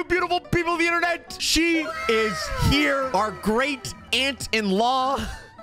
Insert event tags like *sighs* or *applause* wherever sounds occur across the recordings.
you beautiful people of the internet. She is here, our great aunt-in-law.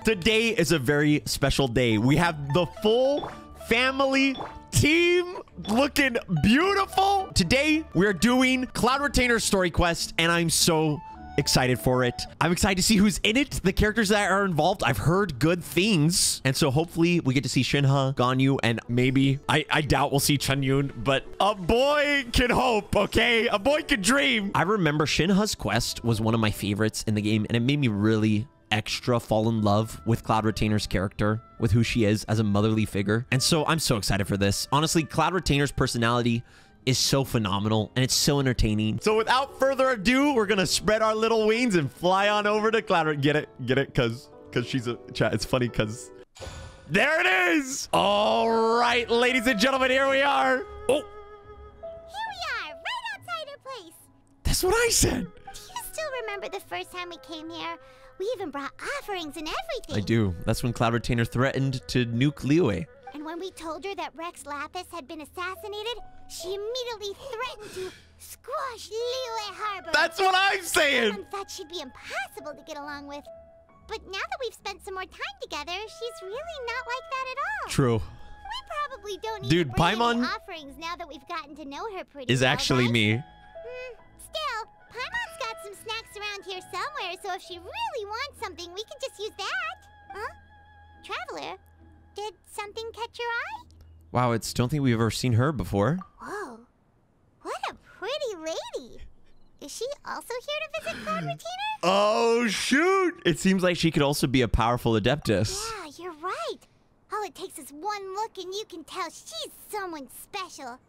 Today is a very special day. We have the full family team looking beautiful. Today, we're doing Cloud Retainer Story Quest, and I'm so excited for it. I'm excited to see who's in it, the characters that are involved. I've heard good things. And so hopefully we get to see Shinha, Ganyu, and maybe, I, I doubt we'll see Chongyun, but a boy can hope, okay? A boy can dream. I remember Shinha's quest was one of my favorites in the game, and it made me really extra fall in love with Cloud Retainer's character, with who she is as a motherly figure. And so I'm so excited for this. Honestly, Cloud Retainer's personality is so phenomenal and it's so entertaining. So without further ado, we're gonna spread our little wings and fly on over to Cloud. Get it? Get it? Cause cause she's a chat. It's funny cause there it is. All right, ladies and gentlemen, here we are. Oh, Here we are, right outside her place. that's what I said. Do you still remember the first time we came here? We even brought offerings and everything. I do. That's when Cloud Retainer threatened to nuke Liyue. And when we told her that Rex Lapis had been assassinated, she immediately threatened to squash Liyue Harbor. That's what I'm saying. Everyone thought she'd be impossible to get along with. But now that we've spent some more time together, she's really not like that at all. True. We probably don't need Dude, to Paimon offerings now that we've gotten to know her pretty Is well, actually right? me. Hmm, still, Paimon's got some snacks around here somewhere, so if she really wants something, we can just use that. Huh? Traveler, did something catch your eye? Wow, it's don't think we've ever seen her before. Whoa, what a pretty lady. Is she also here to visit Cloud *gasps* Retainer? Oh shoot! It seems like she could also be a powerful adeptus. Yeah, you're right. All it takes is one look and you can tell she's someone special.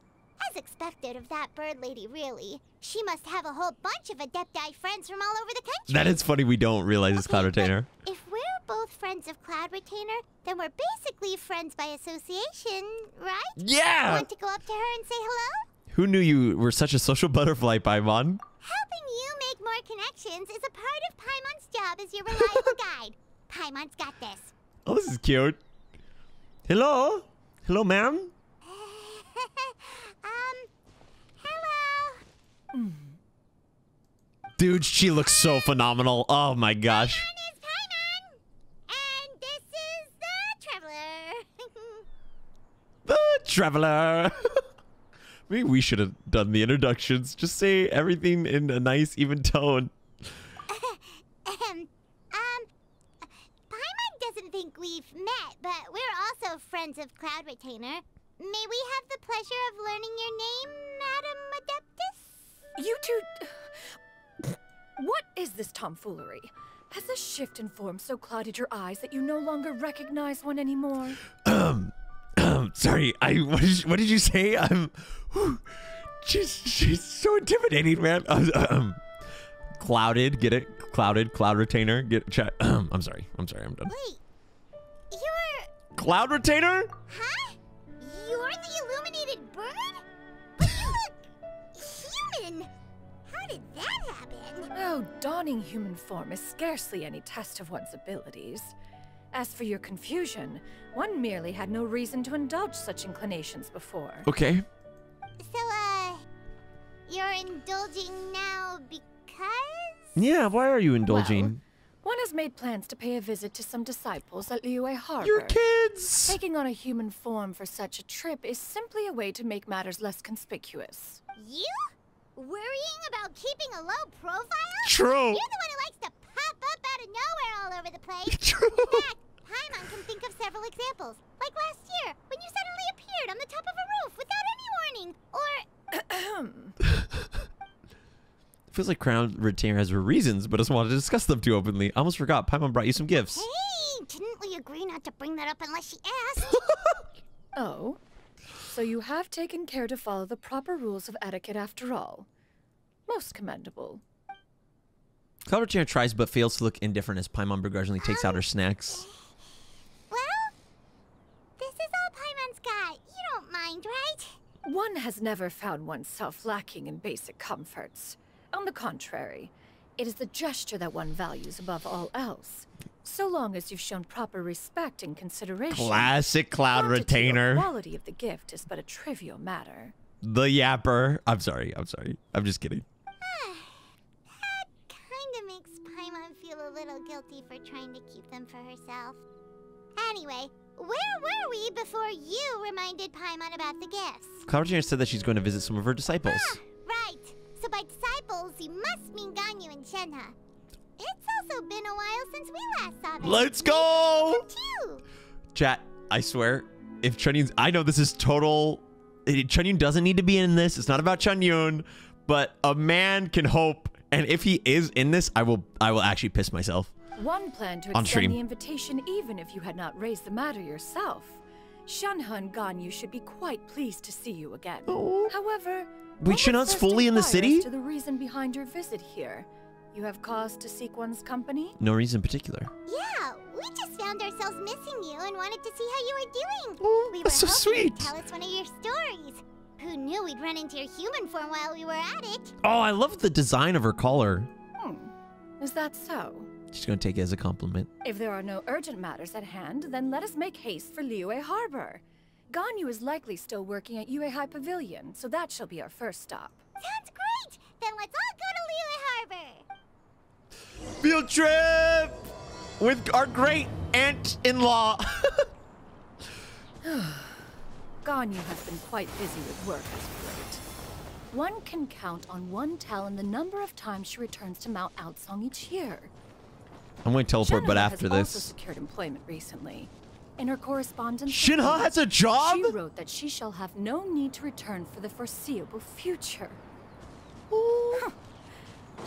As expected of that bird lady, really. She must have a whole bunch of Adepti friends from all over the country. That is funny. We don't realize it's Cloud Retainer. If we're both friends of Cloud Retainer, then we're basically friends by association, right? Yeah. Want to go up to her and say hello? Who knew you were such a social *laughs* butterfly, Paimon? Helping you make more connections is a part of Paimon's job as your reliable *laughs* guide. Paimon's got this. Oh, this is cute. Hello, hello, ma'am. *laughs* um, hello. Dude, she looks so phenomenal. Oh my gosh. My name is Paimon, and this is the Traveler. *laughs* The traveler. *laughs* Maybe we should have done the introductions. Just say everything in a nice, even tone. Um, Paimon doesn't think we've met, but we're also friends of Cloud Retainer. May we have the pleasure of learning your name, Madam Adeptus? You two. What is this tomfoolery? Has this shift in form so clouded your eyes that you no longer recognize one anymore? Um, um sorry, I what did, you, what did you say? I'm whew, she's she's so intimidating, man. Um, clouded, get it? Clouded, cloud retainer, get chat. Um, I'm sorry. I'm sorry. I'm done. Wait, you're. Cloud retainer? Huh? You're the illuminated bird? But you look. human! How did that happen? Oh, donning human form is scarcely any test of one's abilities. As for your confusion, one merely had no reason to indulge such inclinations before. Okay. So, uh. You're indulging now because? Yeah. Why are you indulging? One has made plans to pay a visit to some disciples at Liyue Harbor. Your kids. Taking on a human form for such a trip is simply a way to make matters less conspicuous. You? Worrying about keeping a low profile? True. You're the one who likes to pop up out of nowhere all over the place. True. In fact, Paimon can think of several examples. Like last year, when you suddenly appeared on the top of a roof without any warning. Or Feels like Cloud Retainer has her reasons, but doesn't want to discuss them too openly. I almost forgot. Paimon brought you some gifts. Hey, didn't we agree not to bring that up unless she asked? *laughs* Oh? So you have taken care to follow the proper rules of etiquette after all. Most commendable. Cloud Retainer tries but fails to look indifferent as Paimon begrudgingly takes out her snacks. well, this is all Paimon's got. You don't mind, right? One has never found oneself lacking in basic comforts. On the contrary, it is the gesture that one values above all else. So long as you've shown proper respect and consideration. Classic cloud retainer. The quality of the gift is but a trivial matter. The yapper. I'm sorry. I'm sorry. I'm just kidding. *sighs* that kind of makes Paimon feel a little guilty for trying to keep them for herself. Anyway, where were we before you reminded Paimon about the gifts? Cloud Retainer said that she's going to visit some of her disciples. Ah, right. So by disciples, you must mean Ganyu and Shenhe. It's also been a while since we last saw them. Let's go! Too. Chat, I swear, if Chongyun's, I know this is total. Chongyun doesn't need to be in this. It's not about Chongyun, but a man can hope. And if he is in this, I will, I will actually piss myself. One plan to On extend stream. the invitation even if you had not raised the matter yourself. Shenhe and Ganyu should be quite pleased to see you again. Oh. However, Wait, one Shenhe's must fully in the city? to the reason behind your visit here. You have cause to seek one's company? No reason in particular. Yeah, we just found ourselves missing you and wanted to see how you were doing. Oh, we that's were so hoping you'd sweet. Tell us one of your stories. Who knew we'd run into your human form while we were at it? Oh, I love the design of her collar. Hmm. Is that so? She's going to take it as a compliment. If there are no urgent matters at hand, then let us make haste for Liyue Harbor. Ganyu is likely still working at Yuehai Pavilion, so that shall be our first stop. Sounds great! Then let's all go to Liyue Harbor! Field trip with our great aunt-in-law. *laughs* Ganyu has been quite busy with work as of late. One can count on one Talon the number of times she returns to Mount Aocang each year. I'm going to teleport, but after has also this. secured employment recently. In her correspondence, Shinha has a job? She wrote that she shall have no need to return for the foreseeable future.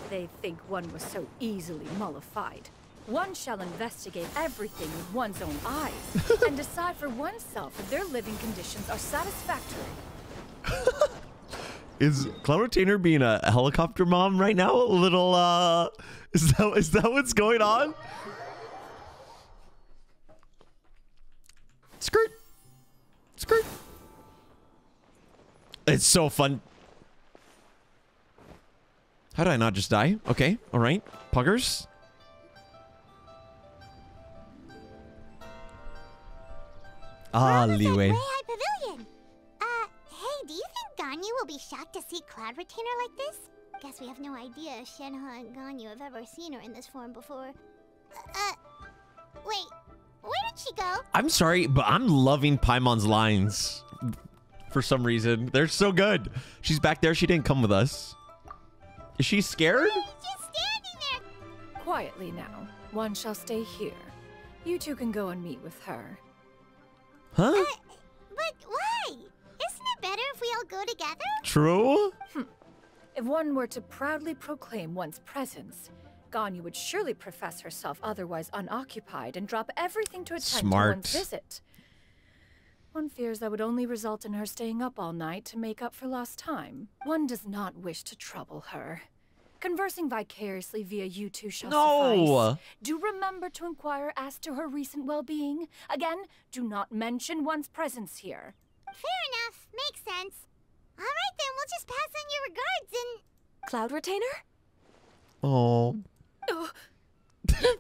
They think one was so easily mollified. One shall investigate everything with one's own eyes *laughs* and decide for oneself if their living conditions are satisfactory. *laughs* Is Cloud Retainer being a helicopter mom right now? A little, uh, is that, is that what's going on? Skirt. Skirt. It's so fun. How did I not just die? Okay, all right. Puggers. Ah, We're almost at Liwei. Way High Pavilion. Uh, hey, do you think Ganyu will be shocked to see Cloud Retainer like this? Guess we have no idea if Shenhe and Ganyu have ever seen her in this form before. Uh, wait, where did she go? I'm sorry, but I'm loving Paimon's lines for some reason. They're so good. She's back there. She didn't come with us. Is she scared? Just standing there. Quietly now. One shall stay here. You two can go and meet with her. Huh? Uh, but why? Isn't it better if we all go together? True? If one were to proudly proclaim one's presence, Ganyu would surely profess herself otherwise unoccupied and drop everything to attend Smart. to one's visit. One fears that would only result in her staying up all night to make up for lost time. One does not wish to trouble her. Conversing vicariously via you two shall No. suffice. Do remember to inquire as to her recent well-being. Again, do not mention one's presence here. Fair enough. Makes sense. All right, then we'll just pass on your regards and. Cloud Retainer? Oh. Oh, *gasps*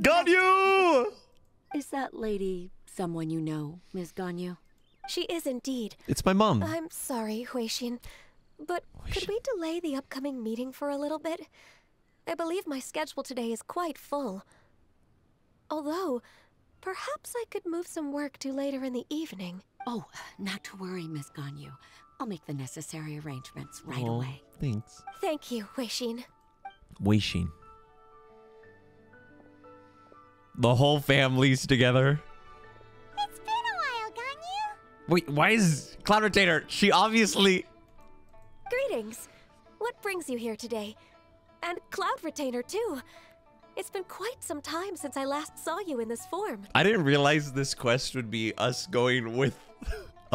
Got you! Is that lady someone you know, Ms. Ganyu? She is indeed. It's my mom. I'm sorry, Huixin, but could we delay the upcoming meeting for a little bit? I believe my schedule today is quite full. Although, perhaps I could move some work to later in the evening. Oh, not to worry, Miss Ganyu. I'll make the necessary arrangements right Oh, away. Thanks. Thank you, Huixin. Weishin. The whole family's together. it's been a while, Ganyu. Wait, why is Cloud Retainer? She obviously. Greetings. What brings you here today? And Cloud Retainer, too. It's been quite some time since I last saw you in this form. I didn't realize this quest would be us going with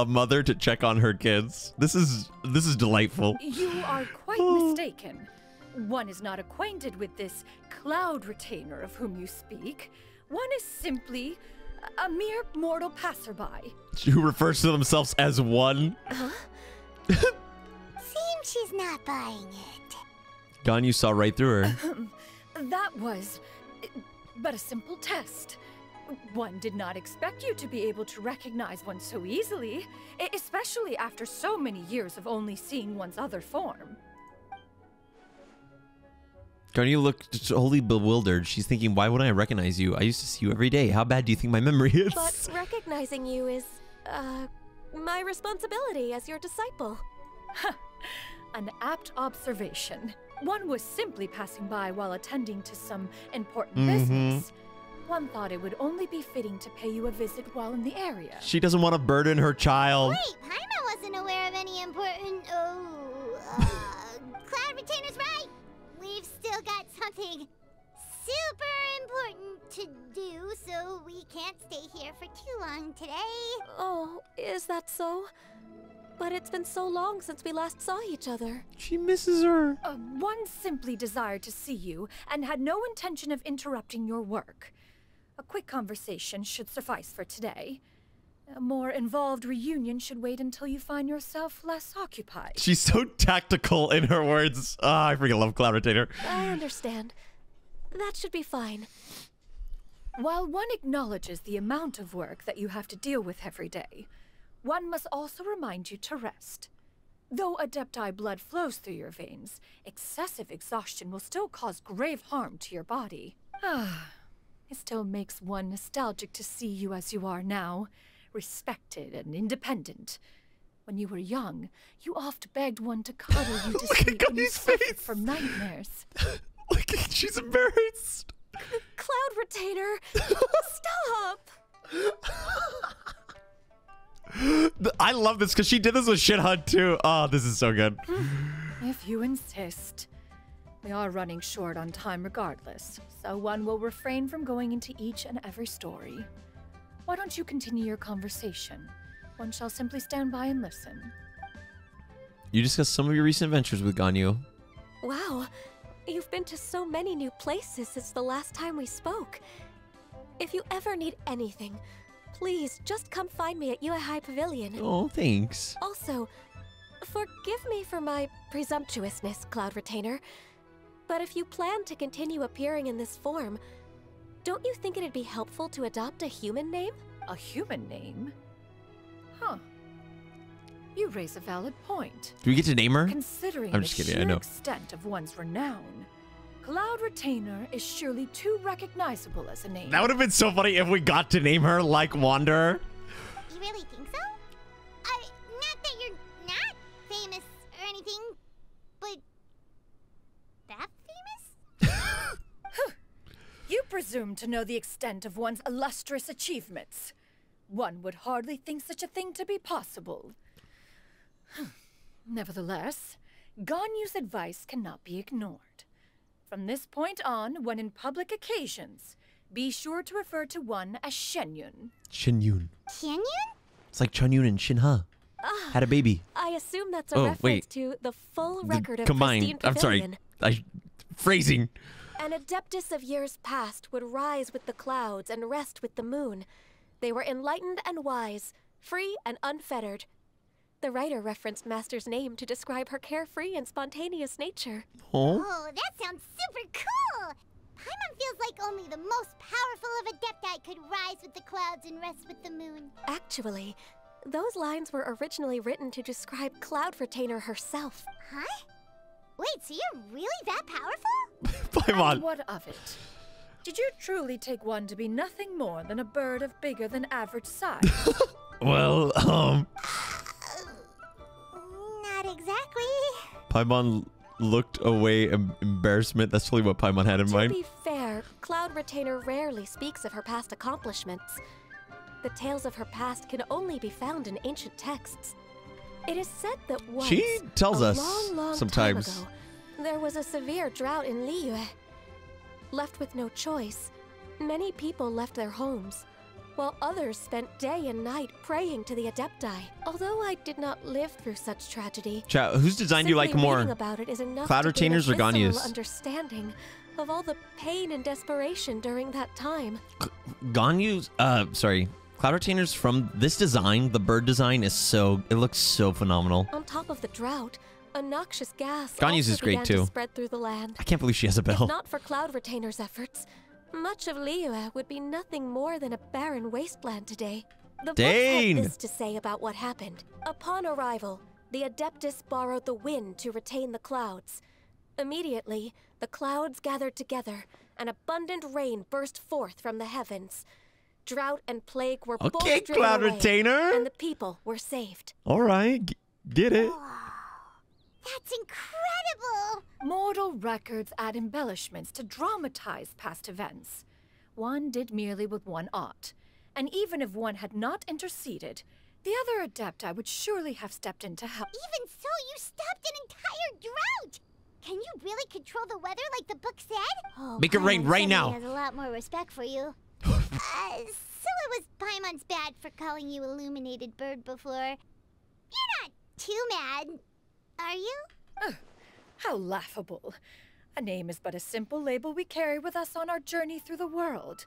a mother to check on her kids. This is this is delightful. You are quite oh. mistaken. One is not acquainted with this cloud retainer of whom you speak. One is simply a mere mortal passerby. Who refers to themselves as one. Huh? *laughs* Seems she's not buying it. Ganyu saw right through her. That was but a simple test. One did not expect you to be able to recognize one so easily, especially after so many years of only seeing one's other form. Ganyu looked totally bewildered. She's thinking, why would I recognize you? I used to see you every day. How bad do you think my memory is? But recognizing you is, uh, my responsibility as your disciple. An apt observation. One was simply passing by while attending to some important Mhm. business. One thought it would only be fitting to pay you a visit while in the area. she doesn't want to burden her child. Wait, Paimon wasn't aware of any important. Oh, uh, Cloud Retainer's right. We've still got something super important to do, so we can't stay here for too long today. Oh, is that so? But it's been so long since we last saw each other. She misses her. Uh, one simply desired to see you and had no intention of interrupting your work. A quick conversation should suffice for today. A more involved reunion should wait until you find yourself less occupied. She's so tactical in her words. Ah, I freaking love Cloud Retainer. I understand. That should be fine. While one acknowledges the amount of work that you have to deal with every day, one must also remind you to rest. Though Adepti blood flows through your veins, excessive exhaustion will still cause grave harm to your body. Ah, it still makes one nostalgic to see you as you are now, respected and independent. When you were young, you oft begged one to cuddle you *laughs* to Look at sleep when you suffered face. from nightmares. *laughs* Look, she's embarrassed. Cloud Retainer! Stop! *laughs* I love this because she did this with Shit Hunt too. Oh, this is so good. If you insist. We are running short on time regardless, so one will refrain from going into each and every story. Why don't you continue your conversation? One shall simply stand by and listen. You discussed some of your recent adventures with Ganyu. Wow, you've been to so many new places since the last time we spoke. If you ever need anything, please just come find me at Yuehai Pavilion. Oh, thanks. Also, forgive me for my presumptuousness, Cloud Retainer, but if you plan to continue appearing in this form, don't you think it'd be helpful to adopt a human name? A human name? Huh. You raise a valid point. Do we get to name her? Considering I'm the just kidding, I sheer know. extent of one's renown, Cloud Retainer is surely too recognizable as a name. That would have been so funny if we got to name her like Wanderer. You really think so? I, not that you're not famous or anything, but that famous? You presume to know the extent of one's illustrious achievements. One would hardly think such a thing to be possible. *sighs* Nevertheless, Ganyu's advice cannot be ignored. From this point on, when in public occasions, be sure to refer to one as Xianyun. Shin Yun. Canyon? It's like Chun Yun and Shin Ha. Ah, Had a baby. I assume that's a Oh, reference wait. to the full The record of combined. Pristine I'm sorry. I phrasing. An adeptus of years past would rise with the clouds and rest with the moon. They were enlightened and wise, free and unfettered. The writer referenced Master's name to describe her carefree and spontaneous nature. Oh. Oh, that sounds super cool! Paimon feels like only the most powerful of Adepti could rise with the clouds and rest with the moon. Actually, those lines were originally written to describe Cloud Retainer herself. Huh? Wait, so you're really that powerful? *laughs* Bye, And what of it? Did you truly take one to be nothing more than a bird of bigger than average size? *laughs* Well, um, *sighs* Not exactly. Paimon looked away in embarrassment. That's probably what Paimon had in To mind. To be fair, Cloud Retainer rarely speaks of her past accomplishments. The tales of her past can only be found in ancient texts. It is said that once, She tells us long, long sometimes. time ago, there was a severe drought in Liyue. Left with no choice, many people left their homes, while others spent day and night praying to the Adepti. Although I did not live through such tragedy, Chat, whose design do you like more? About it is enough Cloud to gain a Retainers or Ganyu's? understanding of all the pain and desperation during that time. Ganyu's, uh, sorry. Cloud Retainers from this design, the bird design is so, it looks so phenomenal. On top of the drought, a noxious gas Ganyu's is great, began too. to spread through the land. I can't believe she has a bell. If not for Cloud Retainer's efforts, much of Liyue would be nothing more than a barren wasteland today. The Dang. book had this to say about what happened. Upon arrival, the Adeptus borrowed the wind to retain the clouds. Immediately, the clouds gathered together, and abundant rain burst forth from the heavens. Drought and plague were both Okay, driven Cloud away, Retainer. and the people were saved. All right, g- get it. That's incredible! Mortal records add embellishments to dramatize past events. One did merely with one art, and even if one had not interceded, the other adepti would surely have stepped in to help. Even so, you stopped an entire drought! Can you really control the weather like the book said? Oh, Make it rain oh, Paimon right suddenly now. has a lot more respect for you. Uh, so it was Paimon's bad for calling you illuminated bird before. You're not too mad, are you? Oh, How laughable. A name is but a simple label we carry with us on our journey through the world.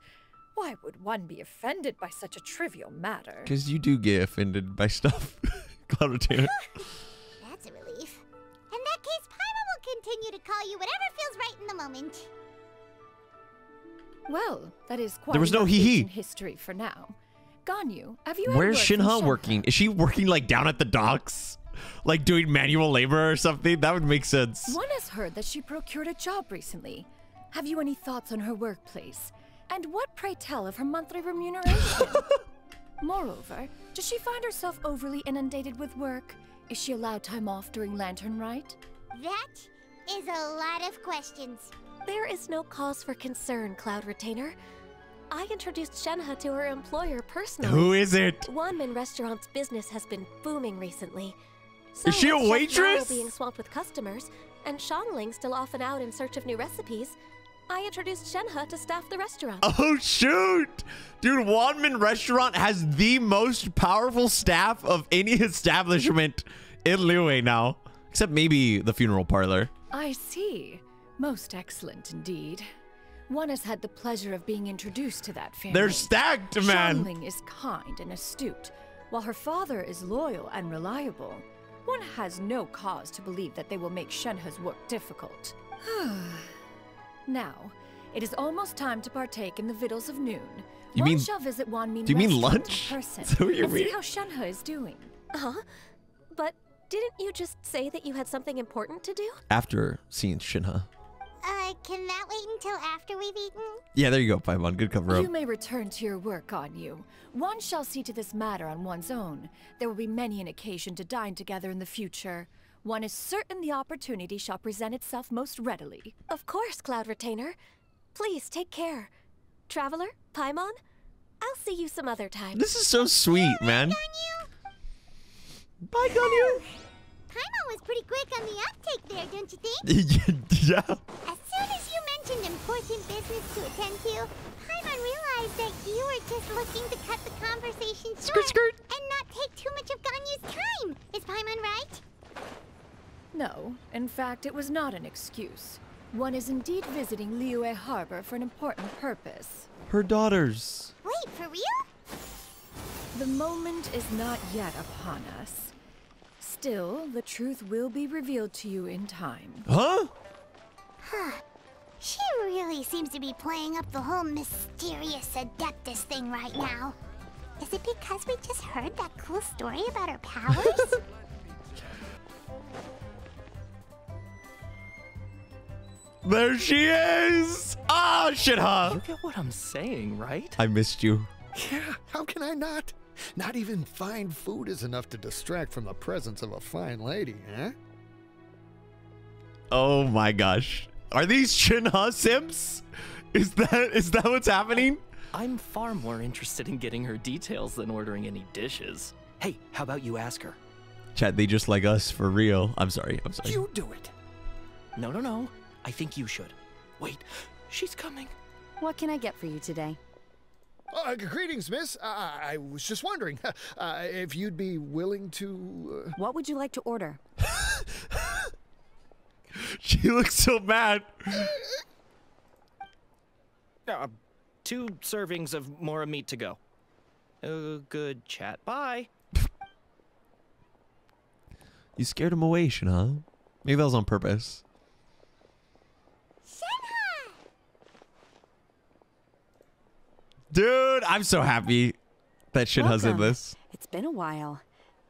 Why would one be offended by such a trivial matter? Because you do get offended by stuff, *laughs* Cloud Retainer. *laughs* That's a relief. In that case, Paimon will continue to call you whatever feels right in the moment. Well, that is quite There was no hee-hee. history for now. Ganyu, have you had Where's word from Shinha working? Is she working like down at the docks? Like doing manual labor or something? That would make sense. One has heard that she procured a job recently. Have you any thoughts on her workplace? And what, pray tell, of her monthly remuneration? *laughs* Moreover, does she find herself overly inundated with work? Is she allowed time off during Lantern Rite? That is a lot of questions. There is no cause for concern, Cloud Retainer. I introduced Shenhe to her employer personally. Who is it? Wanmin Restaurant's business has been booming recently. So Is she a with Chef Mao waitress? being swamped with customers, and Xiangling still often out in search of new recipes, I introduced Shenhe to staff the restaurant. *laughs* Oh shoot! Dude, Wanman Restaurant has the most powerful staff of any *laughs* establishment in Liyue now. Except maybe the funeral parlor. I see. Most excellent indeed. One has had the pleasure of being introduced to that family. They're stacked, man. Xiangling is kind and astute, while her father is loyal and reliable. One has no cause to believe that they will make Shenhe's work difficult. *sighs* now, it is almost time to partake in the victuals of noon. You One mean- shall visit Wanmin do you mean lunch? in *laughs* person Is that what you and mean? see how Shenhe is doing. Huh? But didn't you just say that you had something important to do? After seeing Shinha. Uh, can that wait until after we've eaten? Yeah, there you go, Paimon. Good cover up. You may return to your work on you. One shall see to this matter on one's own. There will be many an occasion to dine together in the future. One is certain the opportunity shall present itself most readily. Of course, Cloud Retainer. Please take care. Traveler, Paimon, I'll see you some other time. This is so sweet, man. you? Bye, Ganyu. Paimon was pretty quick on the uptake there, don't you think? *laughs* yeah. As soon as you mentioned important business to attend to, Paimon realized that you were just looking to cut the conversation short Skirt, skirt. and not take too much of Ganyu's time. Is Paimon right? No, in fact, it was not an excuse. One is indeed visiting Liyue Harbor for an important purpose. Her daughters. Wait, for real? The moment is not yet upon us. Still, the truth will be revealed to you in time. Huh? Huh. She really seems to be playing up the whole mysterious Adeptus thing right now. Is it because we just heard that cool story about her powers? *laughs* There she is. Ah, Shinha. You get what I'm saying, right? I missed you. Yeah, how can I not? Not even fine food is enough to distract from the presence of a fine lady, eh? Oh my gosh. Are these Shinha simps? Is that is that what's happening? I'm far more interested in getting her details than ordering any dishes. Hey, how about you ask her? Chat, they just like us for real. I'm sorry. I'm sorry. You do it. No, no, no. I think you should. Wait, she's coming. What can I get for you today? Uh, greetings, miss. Uh, I was just wondering *laughs* uh, if you'd be willing to. Uh... What would you like to order? *laughs* She looks so mad. Uh, two servings of Mora meat to go. Oh, good chat. Bye. You scared him away, Shinha. Maybe that was on purpose. Dude, I'm so happy that Shinha's in Welcome. this. It's been a while.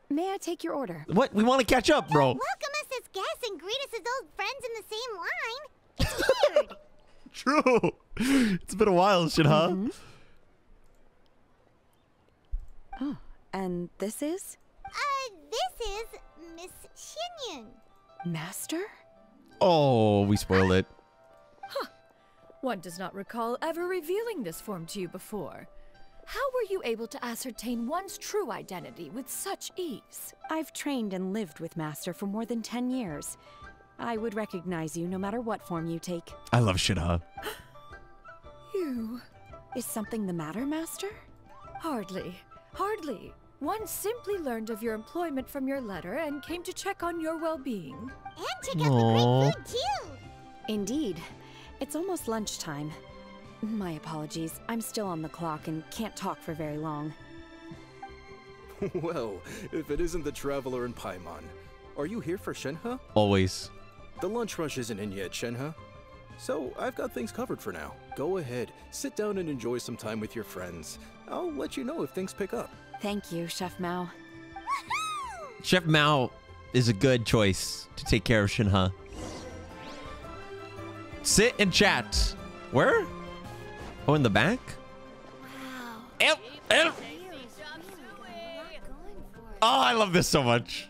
May I take your order? What? We want to catch up, bro. Welcome us as guess and greet us as old friends in the same line. It's weird. *laughs* True. It's been a while, shit, huh? Oh, and this is? uh, this is Miss Xianyun. Master? Oh, we spoiled it. One does not recall ever revealing this form to you before. How were you able to ascertain one's true identity with such ease? I've trained and lived with Master for more than 10 years. I would recognize you no matter what form you take. I love shit, huh? *gasps* You. Is something the matter, Master? Hardly. Hardly. One simply learned of your employment from your letter and came to check on your well being. And check out Aw. the great food, too. Indeed. It's almost lunchtime. My apologies. I'm still on the clock and can't talk for very long. *laughs* well, if it isn't the Traveler and Paimon. Are you here for Shenhe? Always. The lunch rush isn't in yet, Shenhe. So, I've got things covered for now. Go ahead, sit down and enjoy some time with your friends. I'll let you know if things pick up. Thank you, Chef Mao. Chef Mao is a good choice to take care of Shinha. Sit and chat. Where? Oh, in the back? Ew, ew. Oh, I love this so much.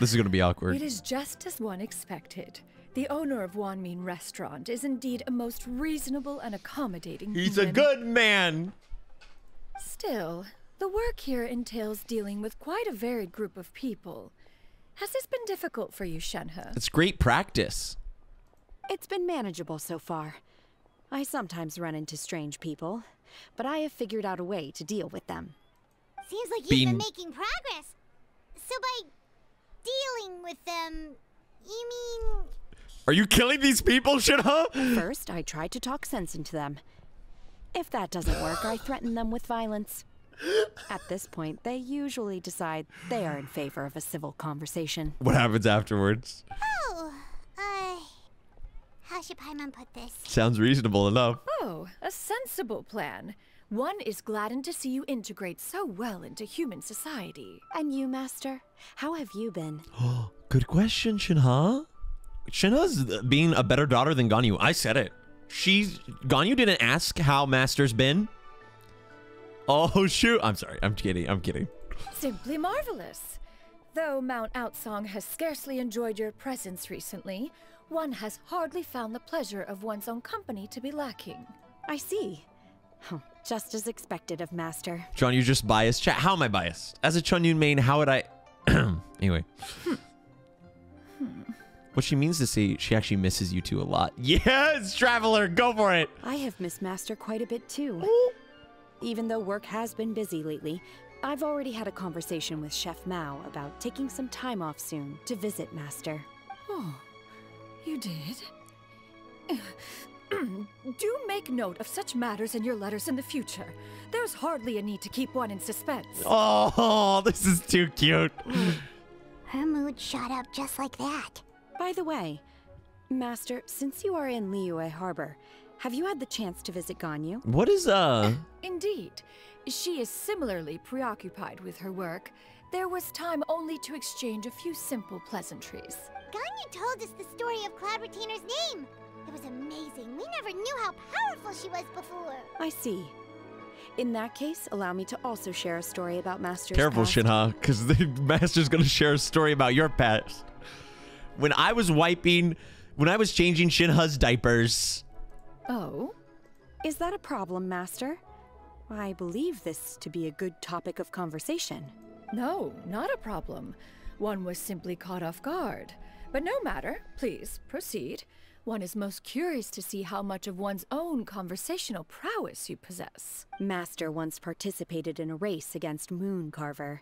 This is going to be awkward. It is just as one expected. The owner of Wanmin Restaurant is indeed a most reasonable and accommodating He's a good man. Still, the work here entails dealing with quite a varied group of people. Has this been difficult for you, Shenhe? It's great practice. It's been manageable so far. I sometimes run into strange people, but I have figured out a way to deal with them. Seems like you've Bean- been making progress. So by dealing with them, you mean Are you killing these people, Shinha? First, I try to talk sense into them. If that doesn't work, I threaten them with violence. At this point, they usually decide they are in favor of a civil conversation. What happens afterwards? Oh, uh, how should Paimon put this? Sounds reasonable enough. Oh, a sensible plan. One is gladdened to see you integrate so well into human society. And you, Master? How have you been? *gasps* Good question, Shinha. Shinha's being a better daughter than Ganyu. I said it. She's Ganyu didn't ask how Master's been. Oh *laughs* shoot! I'm sorry. I'm kidding. I'm kidding. Simply marvelous. Though Mount Aocang has scarcely enjoyed your presence recently, one has hardly found the pleasure of one's own company to be lacking. I see. Oh, just as expected of Master. John, you're just biased. Chat. How am I biased? As a Chongyun main, how would I? *clears throat* anyway. Hmm. What she means to say, she actually misses you two a lot. *laughs* Yes, traveler, go for it. I have missed Master quite a bit too. Even though work has been busy lately, I've already had a conversation with Chef Mao about taking some time off soon to visit Master. Oh, you did? *clears throat* Do make note of such matters in your letters in the future. There's hardly a need to keep one in suspense. Oh, *laughs* this is too cute. Her mood shot up just like that. By the way, Master, since you are in Liyue Harbor, have you had the chance to visit Ganyu? What is uh? *laughs* Indeed. She is similarly preoccupied with her work. There was time only to exchange a few simple pleasantries. Ganyu told us the story of Cloud Retainer's name. It was amazing. We never knew how powerful she was before. I see. In that case, allow me to also share a story about Master's Careful, past. Shinha, because the *laughs* master's gonna share a story about your past. When I was wiping, when I was changing Shinha's diapers, Oh? Is that a problem, Master? I believe this to be a good topic of conversation. No, not a problem. One was simply caught off guard. But no matter. Please, proceed. One is most curious to see how much of one's own conversational prowess you possess. Master once participated in a race against Mooncarver.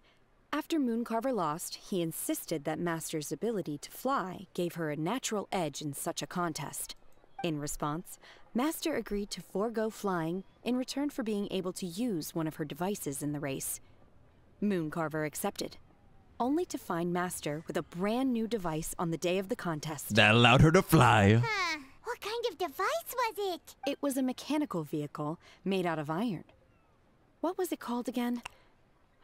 After Mooncarver lost, he insisted that Master's ability to fly gave her a natural edge in such a contest. In response, Master agreed to forego flying in return for being able to use one of her devices in the race. Mooncarver accepted, only to find Master with a brand new device on the day of the contest. that allowed her to fly. Huh. What kind of device was it? It was a mechanical vehicle made out of iron. What was it called again?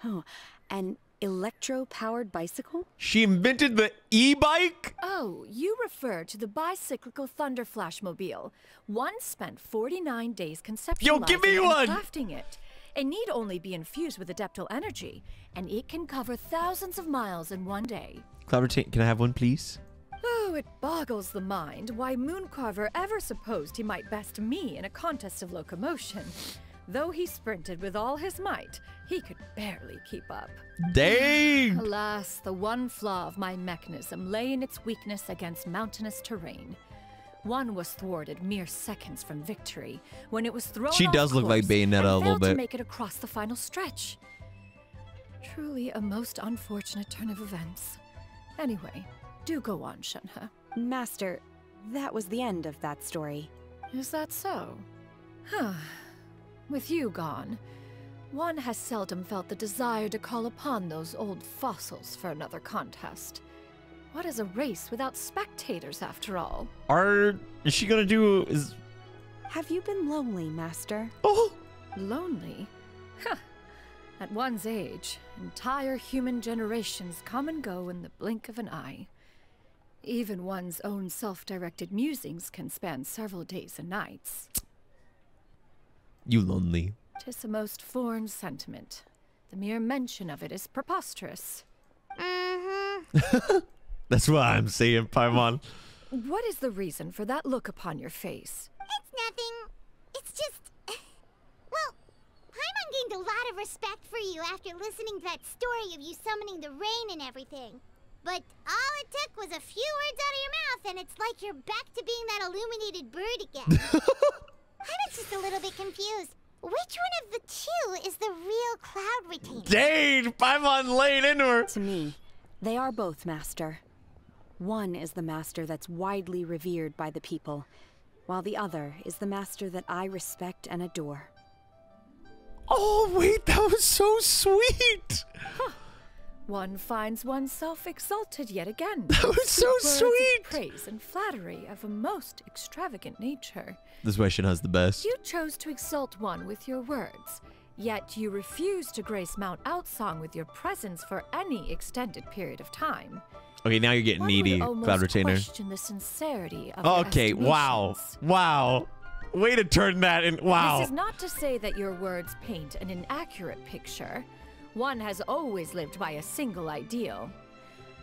Oh, and Electro-powered bicycle? She invented the e-bike? Oh, you refer to the bicyclical Thunder Flashmobile. One spent 49 days conceptualizing Yo, give me and one! crafting it. It need only be infused with adeptal energy, and it can cover thousands of miles in one day. Retain- can I have one, please? Oh, it boggles the mind why Mooncarver ever supposed he might best me in a contest of locomotion. Though he sprinted with all his might, he could barely keep up. Dang! Alas, the one flaw of my mechanism lay in its weakness against mountainous terrain. One was thwarted mere seconds from victory when it was thrown She off does look like Bayonetta and a little failed bit. to make it across the final stretch. Truly a most unfortunate turn of events. Anyway, do go on, Shenhe. Master, that was the end of that story. Is that so? Huh. With you gone, one has seldom felt the desire to call upon those old fossils for another contest. What is a race without spectators, after all? Are is she gonna do is Have you been lonely, Master? oh Lonely? Huh. At one's age, entire human generations come and go in the blink of an eye. Even one's own self directed musings can span several days and nights. You lonely? Tis a most foreign sentiment. The mere mention of it is preposterous. Mm-hmm. *laughs* That's what I'm saying, Paimon. What is the reason for that look upon your face? It's nothing. It's just. *sighs* Well, Paimon gained a lot of respect for you after listening to that story of you summoning the rain and everything. But all it took was a few words out of your mouth, and it's like you're back to being that illuminated bird again. *laughs* Paimon's just a little bit confused. Which one of the two is the real cloud retainer? Dang, Paimon laying into her. To me, they are both Master. One is the Master that's widely revered by the people, while the other is the Master that I respect and adore. Oh wait, that was so sweet. One finds oneself exalted yet again. *laughs* That was so sweet. praise and flattery of a most extravagant nature. This Wei has the best. You chose to exalt one with your words, yet you refuse to grace Mount Aocang with your presence for any extended period of time. Okay, now you're getting One needy, Cloud Retainer. question the sincerity of Okay, wow, wow. Way to turn that in. Wow. This is not to say that your words paint an inaccurate picture. One has always lived by a single ideal.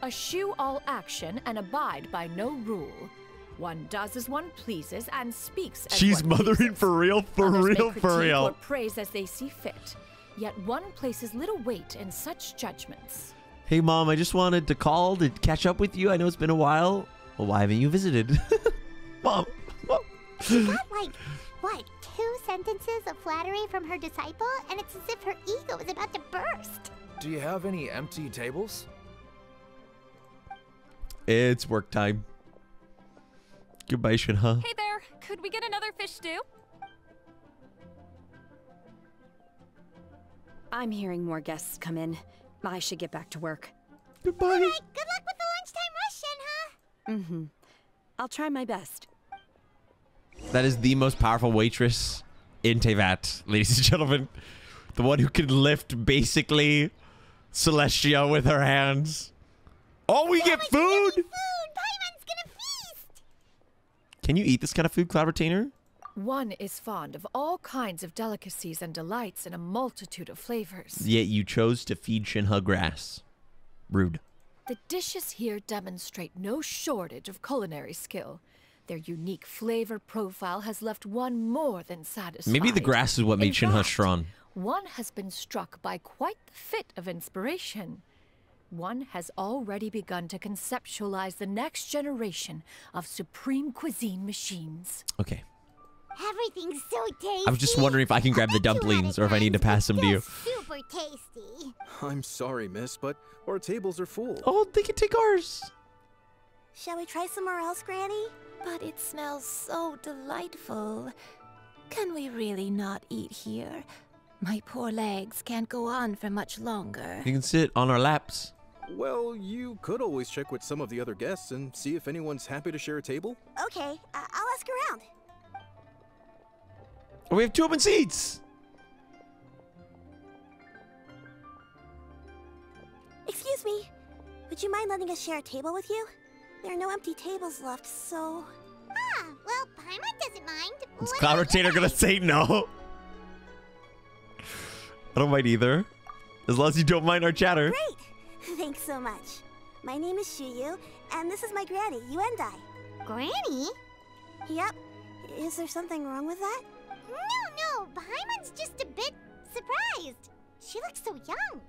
Eschew all action and abide by no rule. One does as one pleases and speaks as She's one mothering pleases. for real, for Others may real, for critique real. Or praise as they see fit. Yet one places little weight in such judgments. Hey, mom, I just wanted to call to catch up with you. I know it's been a while. Well, why haven't you visited? *laughs* mom, mom. She got like, what, two sentences of flattery from her disciple? And it's as if her ego is about to burst. Do you have any empty tables? It's work time. Goodbye, Shinha. Hey there, could we get another fish stew? I'm hearing more guests come in. I should get back to work. Goodbye. All right. Good luck with the lunchtime rush, Shenhe. Mm-hmm. I'll try my best. That is the most powerful waitress in Teyvat, ladies and gentlemen. The one who can lift basically Celestia with her hands. Oh, we get food? Food! Paimon's gonna feast! Can you eat this kind of food, Cloud Retainer? One is fond of all kinds of delicacies and delights in a multitude of flavors. Yet you chose to feed Shinha grass. Rude. The dishes here demonstrate no shortage of culinary skill. Their unique flavor profile has left one more than satisfied. Maybe the grass is what made Shinha fact, strong. One has been struck by quite the fit of inspiration. One has already begun to conceptualize the next generation of supreme cuisine machines. Okay. Everything's so tasty. I was just wondering if I can grab the dumplings or if I need to pass them to you. Super tasty. I'm sorry, miss, but our tables are full. Oh, they can take ours. Shall we try somewhere else, Granny? But it smells so delightful. Can we really not eat here? My poor legs can't go on for much longer. You can sit on our laps. Well, you could always check with some of the other guests and see if anyone's happy to share a table. Okay, I- I'll ask around. Oh, we have two open seats. Excuse me. Would you mind letting us share a table with you? There are no empty tables left, so... Ah, well, Paimon doesn't mind. Is What Cloud about gonna say no? I don't mind either. As long as you don't mind our chatter. Great! *laughs* Thanks so much. My name is Shuyu, and this is my granny, Yuendai. Granny? Yep. Is there something wrong with that? No, no, Paimon's just a bit surprised. She looks so young.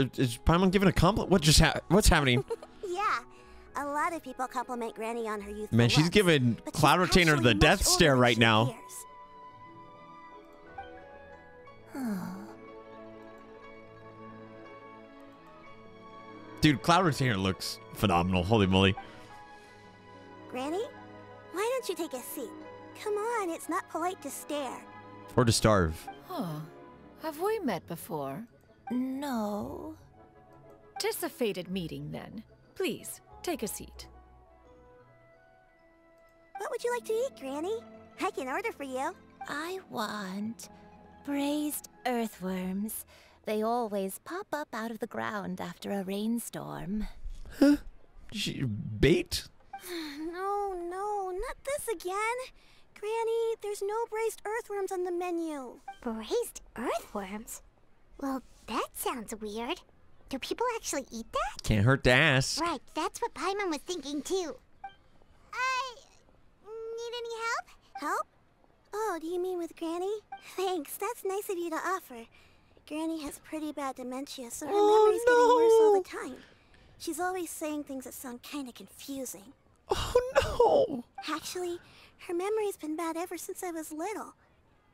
Is- Is Paimon giving a compliment? What just ha- What's happening? *laughs* Yeah. A lot of people compliment Granny on her youthful Man, she's looks, giving Cloud she's Retainer the death stare right now. *sighs* Dude, Cloud Retainer looks phenomenal. Holy moly. Granny, why don't you take a seat? Come on, it's not polite to stare. Or to starve. Huh. Have we met before? No. Tis a fated meeting then. Please, take a seat. What would you like to eat, Granny? I can order for you. I want braised earthworms. They always pop up out of the ground after a rainstorm. She, bait? *sighs* No, no, not this again. Granny, there's no braised earthworms on the menu. Braised earthworms? Well, that sounds weird. Do people actually eat that? Can't hurt to ask. Right, that's what Paimon was thinking too. I need any help? Help? Oh, do you mean with Granny? Thanks, that's nice of you to offer. Granny has pretty bad dementia, so her Oh, memory's getting worse all the time. She's always saying things that sound kinda confusing. Oh no! Actually, her memory's been bad ever since I was little.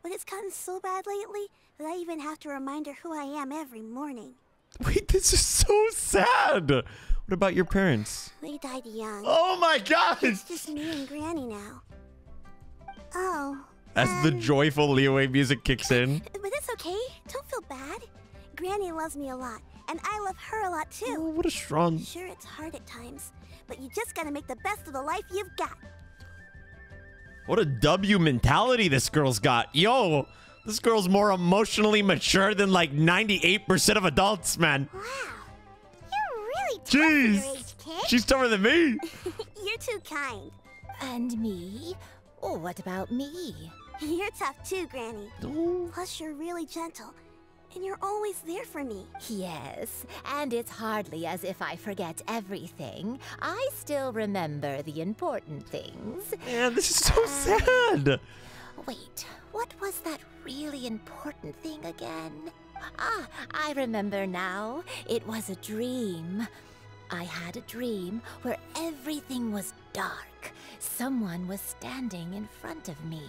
But it's gotten so bad lately that I even have to remind her who I am every morning. *laughs* Wait, this is so sad. What about your parents? They died young. Oh my gosh! It's just me and Granny now. Oh. As the um, joyful Leeway music kicks in. *laughs* But it's okay. Don't feel bad. Granny loves me a lot, and I love her a lot too. Oh, what a strong. Sure, it's hard at times, but you just gotta make the best of the life you've got. What a W mentality this girl's got. Yo, this girl's more emotionally mature than like 98% of adults, man. Wow. You're really tough for your Jeez. age. She's tougher than me. *laughs* You're too kind. And me? Oh, what about me? *laughs* You're tough too, Granny. Oh. Plus, you're really gentle, and you're always there for me. Yes, and it's hardly as if I forget everything. I still remember the important things. Man, this is so sad. Wait, what was that really important thing again? Ah, I remember now. It was a dream. I had a dream where everything was dark. Someone was standing in front of me.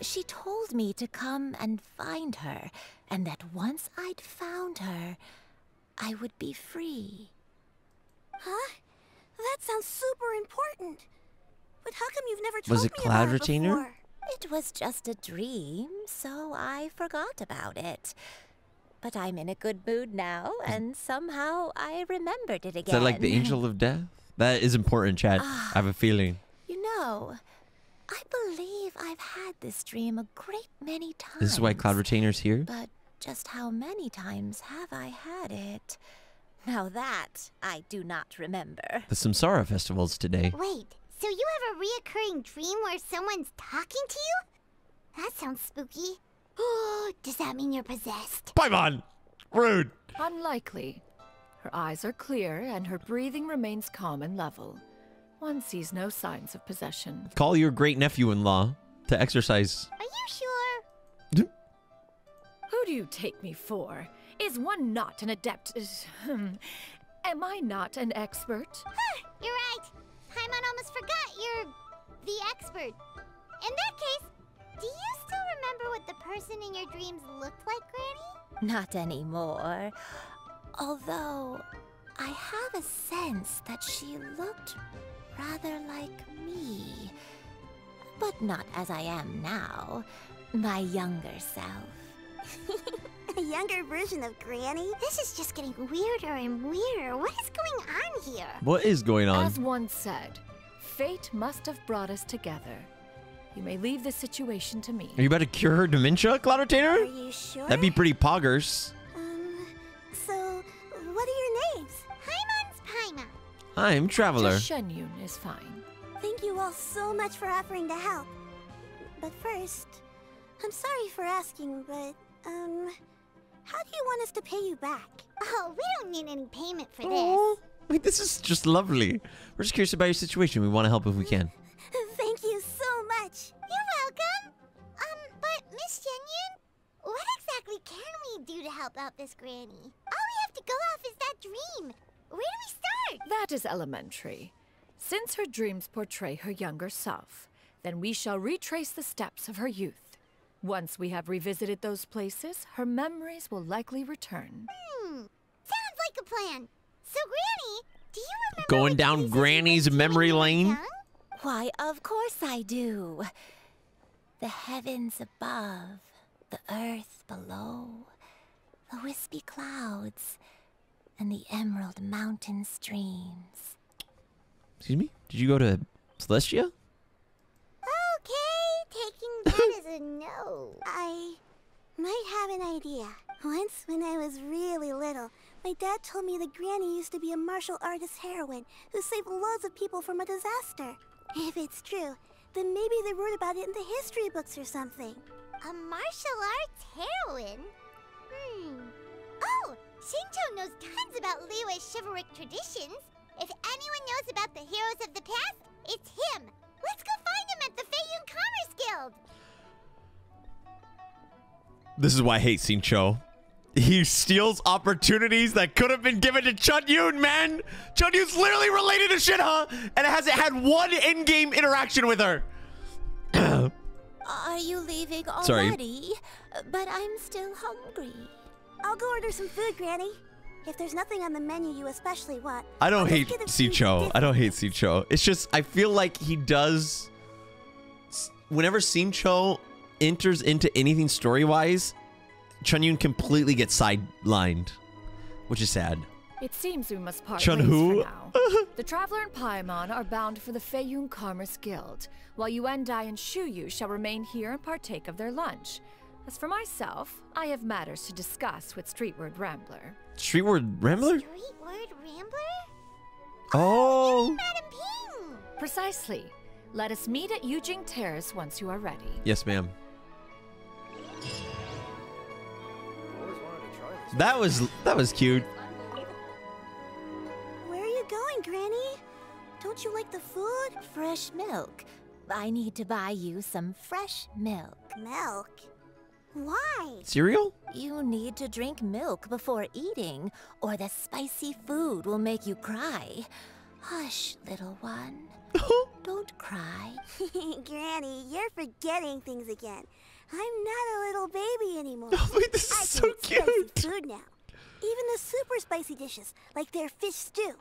She told me to come and find her, and that once I'd found her, I would be free. Huh? That sounds super important. But how come you've never told me Was it me Cloud about Retainer? It before? It was just a dream, so I forgot about it. But I'm in a good mood now, mm. and somehow I remembered it again. Is that like the angel of death? That is important, Chad. Ah. I have a feeling. You know, I believe I've had this dream a great many times. This is why Cloud Retainer's here. But just how many times have I had it? Now that I do not remember. The Samsara Festival's today. Wait, so you have a reoccurring dream where someone's talking to you? That sounds spooky. Oh, *gasps* does that mean you're possessed? Paimon! Rude. Unlikely. Her eyes are clear and her breathing remains calm and level. One sees no signs of possession. Call your great nephew in law to exercise. Are you sure? *laughs* Who do you take me for? Is one not an adept? *laughs* Am I not an expert? You're right. Paimon almost forgot you're the expert. In that case, do you still remember what the person in your dreams looked like, Granny? Not anymore. Although, I have a sense that she looked rather like me. But not as I am now. My younger self. *laughs* A younger version of Granny? This is just getting weirder and weirder. What is going on here? What is going on? As one said, fate must have brought us together. You may leave this situation to me. Are you about to cure her dementia, Cloud Are Retainer? you sure? That'd be pretty poggers. Um, so what are your names. Paimon's Paimon. I'm Traveler. Just Xianyun is fine. Thank you all so much for offering to help. But first, I'm sorry for asking, but, um, how do you want us to pay you back? Oh, we don't need any payment for Aw. Wait, this is just lovely. We're just curious about your situation. We want to help if we can. *laughs* Thank you so much. You're welcome. Um, but Miss Xianyun, what exactly can we do to help out this granny? All we have to go off is that dream. Where do we start? That is elementary. Since her dreams portray her younger self, then we shall retrace the steps of her youth. Once we have revisited those places, her memories will likely return. Hmm, sounds like a plan. So, Granny, do you remember Going down Granny's memory lane. Why, of course I do. The heavens above, the earth below, the wispy clouds, and the emerald mountain streams. Excuse me? Did you go to Celestia? Okay, taking *laughs* that as a no. I might have an idea. Once, when I was really little, my dad told me that Granny used to be a martial artist heroine who saved loads of people from a disaster. If it's true, then maybe they wrote about it in the history books or something. A martial arts heroine? Hmm. Oh, knows tons about Liyue's chivalric traditions. If anyone knows about the heroes of the past, it's him. Let's go find him at the Feiyun Commerce Guild. This is why I hate Xingqiu. He steals opportunities that could have been given to Chongyun, man. Chongyun's literally related to Shenhe and it hasn't had one in-game interaction with her. Are you leaving already? Sorry. already? But I'm still hungry. I'll go order some food, Granny. If there's nothing on the menu you especially want, I don't I'll hate get a. I don't hate Xingqiu. It's just I feel like he does. Whenever Xingqiu enters into anything story-wise, Chongyun completely gets sidelined, which is sad. It seems we must part Chun ways for now. *laughs* the Traveler and Paimon are bound for the Feiyun Commerce Guild, while Yuendai and Shuyu shall remain here and partake of their lunch. As for myself, I have matters to discuss with Streetward Rambler. Streetward Rambler? Streetward Rambler? Oh. oh Madam Ping! Precisely. Let us meet at Yujing Terrace once you are ready. Yes, ma'am. That was that was cute. Where are you going, Granny? Don't you like the food? Fresh milk. I need to buy you some fresh milk. Milk? Why? Cereal? You need to drink milk before eating, or the spicy food will make you cry. Hush, little one. *laughs* Don't cry. *laughs* Granny, you're forgetting things again. I'm not a little baby anymore. *laughs* wait, this I is so can eat spicy cute. food now. Even the super spicy dishes, like their fish stew.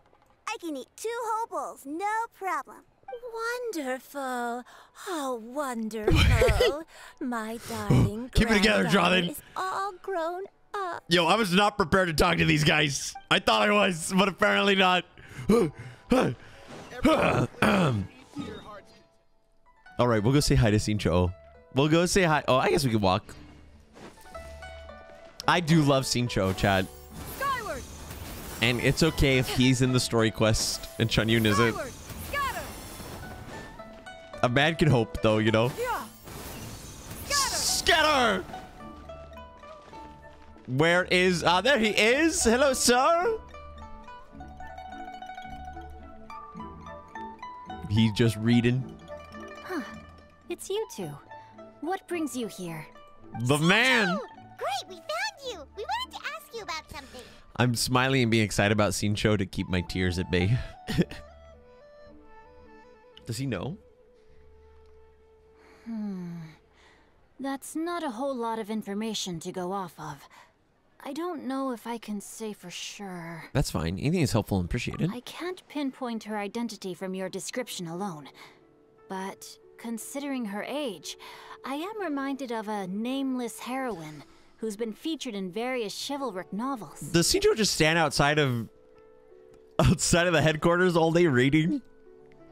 I can eat two whole bowls, no problem. Wonderful. Oh, *laughs* wonderful. My *sighs* darling. Keep it together, granddaughter Jonathan. is all grown up. Yo, I was not prepared to talk to these guys. I thought I was, but apparently not. *sighs* *sighs* All right, we'll go say hi to Xingqiu. We'll go say hi. Oh, I guess we can walk. I do love Xingqiu, Chad. Skyward! And it's okay if he's in the story quest and Chongyun isn't. Scatter! A man can hope, though, you know? Yeah! Scatter! Where is... Ah, there he is. Hello, sir. He's just reading. Huh. It's you two. What brings you here? The man. Great, we found you! We wanted to ask you about something. I'm smiling and being excited about Xingqiu to keep my tears at bay. *laughs* Does he know? Hmm. That's not a whole lot of information to go off of. I don't know if I can say for sure. That's fine. Anything is helpful and appreciated. I can't pinpoint her identity from your description alone. But considering her age, I am reminded of a nameless heroine who's been featured in various chivalric novels. Does Xingqiu just stand outside of outside of the headquarters all day reading?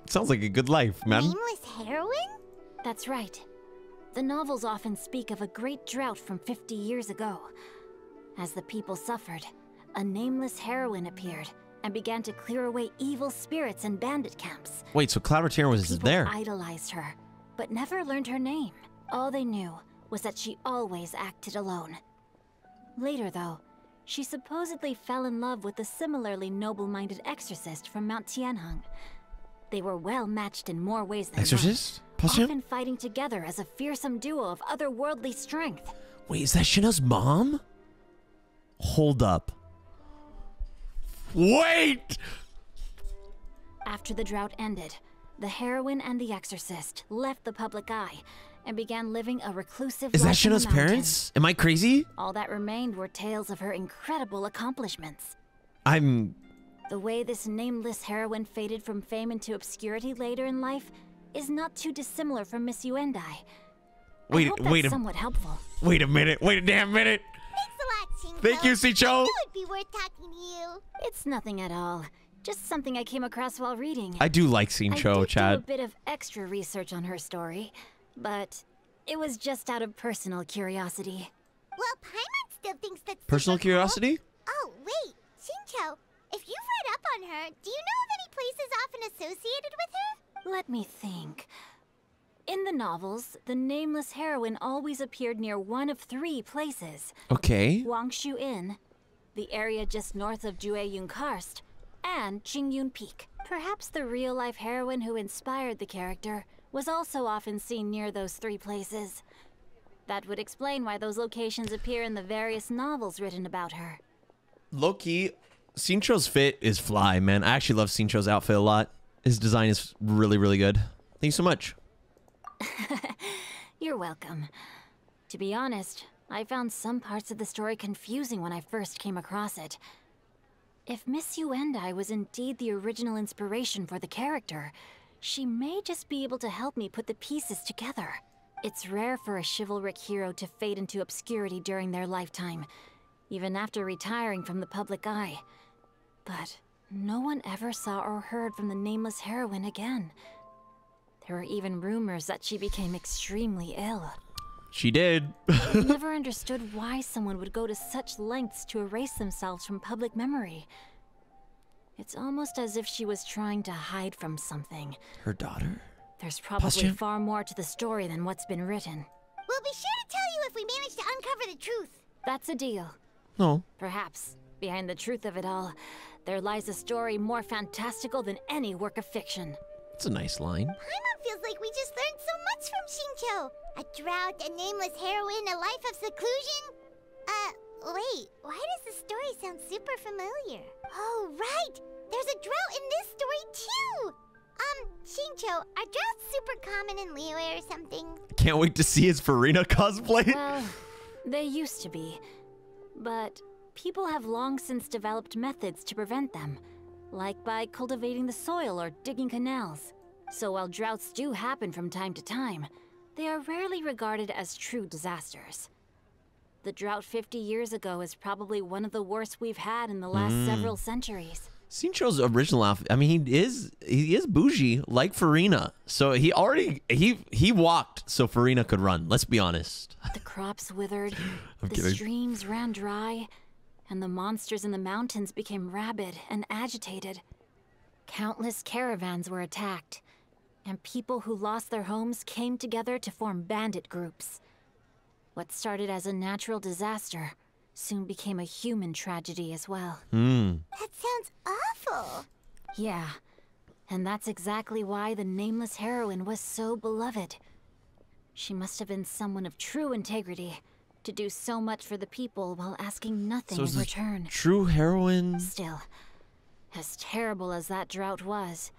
Sounds like a good life, man. Nameless heroine? That's right. The novels often speak of a great drought from 50 years ago. As the people suffered, a nameless heroine appeared and began to clear away evil spirits and bandit camps. Wait, so Cloud Retainer was People there. idolized her, but never learned her name. All they knew was that she always acted alone. Later, though, she supposedly fell in love with a similarly noble-minded exorcist from Mount Tianheng. They were well matched in more ways than Exorcist? one, Posture? often fighting together as a fearsome duo of otherworldly strength. Wait, is that Shenhe's mom? Hold up. Wait! After the drought ended, the heroine and the exorcist left the public eye and began living a reclusive life. Is that life in the Shenhe's mountains. parents? Am I crazy? All that remained were tales of her incredible accomplishments. I'm. The way this nameless heroine faded from fame into obscurity later in life is not too dissimilar from Miss Yuendai. I Wait, hope that's wait a- somewhat helpful. Wait a minute. Wait a damn minute. Thanks a lot, Xingqiu. Thank you, Xingqiu. It'd be worth talking to you. It's nothing at all. Just something I came across while reading. I do like I Xingqiu, did do a bit of extra research on her story, but it was just out of personal curiosity. Well, Paimon still thinks that's Personal super cool. curiosity? Oh, wait. Xingqiu, if you've read up on her, do you know of any places often associated with her? Let me think. In the novels, the nameless heroine always appeared near one of three places. Okay. Wangshu Inn, the area just north of Jueyun Karst, and Qingyun Peak. Perhaps the real-life heroine who inspired the character was also often seen near those three places. That would explain why those locations appear in the various novels written about her. Loki, Xingqiu's fit is fly, man. I actually love Xingqiu's outfit a lot. His design is really, really good. Thank you so much. *laughs* You're welcome. To be honest, I found some parts of the story confusing when I first came across it. If Miss Yuendai was indeed the original inspiration for the character, she may just be able to help me put the pieces together. It's rare for a chivalric hero to fade into obscurity during their lifetime, even after retiring from the public eye. But no one ever saw or heard from the nameless heroine again. There were even rumors that she became extremely ill. She did. I *laughs* never understood why someone would go to such lengths to erase themselves from public memory. It's almost as if she was trying to hide from something. Her daughter? There's probably Posture? far more to the story than what's been written. We'll be sure to tell you if we manage to uncover the truth. That's a deal. No. Perhaps, behind the truth of it all, there lies a story more fantastical than any work of fiction. It's a nice line. Paimon feels like we just learned so much from Xingqiu. A drought, a nameless heroine, a life of seclusion. Uh, wait, why does the story sound super familiar? Oh, right! There's a drought in this story too! Um, Xingqiu, are droughts super common in Liyue or something? Can't wait to see his Furina cosplay. Well, they used to be. But people have long since developed methods to prevent them, like by cultivating the soil or digging canals. So while droughts do happen from time to time, they are rarely regarded as true disasters. The drought 50 years ago is probably one of the worst we've had in the last Mm. several centuries. Xingqiu's original outfit. I mean, he is he is bougie like Furina. So he already he he walked so Furina could run. Let's be honest. The crops withered, *gasps* the kidding. streams ran dry, and the monsters in the mountains became rabid and agitated. Countless caravans were attacked, and people who lost their homes came together to form bandit groups. What started as a natural disaster soon became a human tragedy as well. Hmm. That sounds awful. Yeah, and that's exactly why the nameless heroine was so beloved. She must have been someone of true integrity to do so much for the people while asking nothing So in is this return. true heroine? Still, as terrible as that drought was,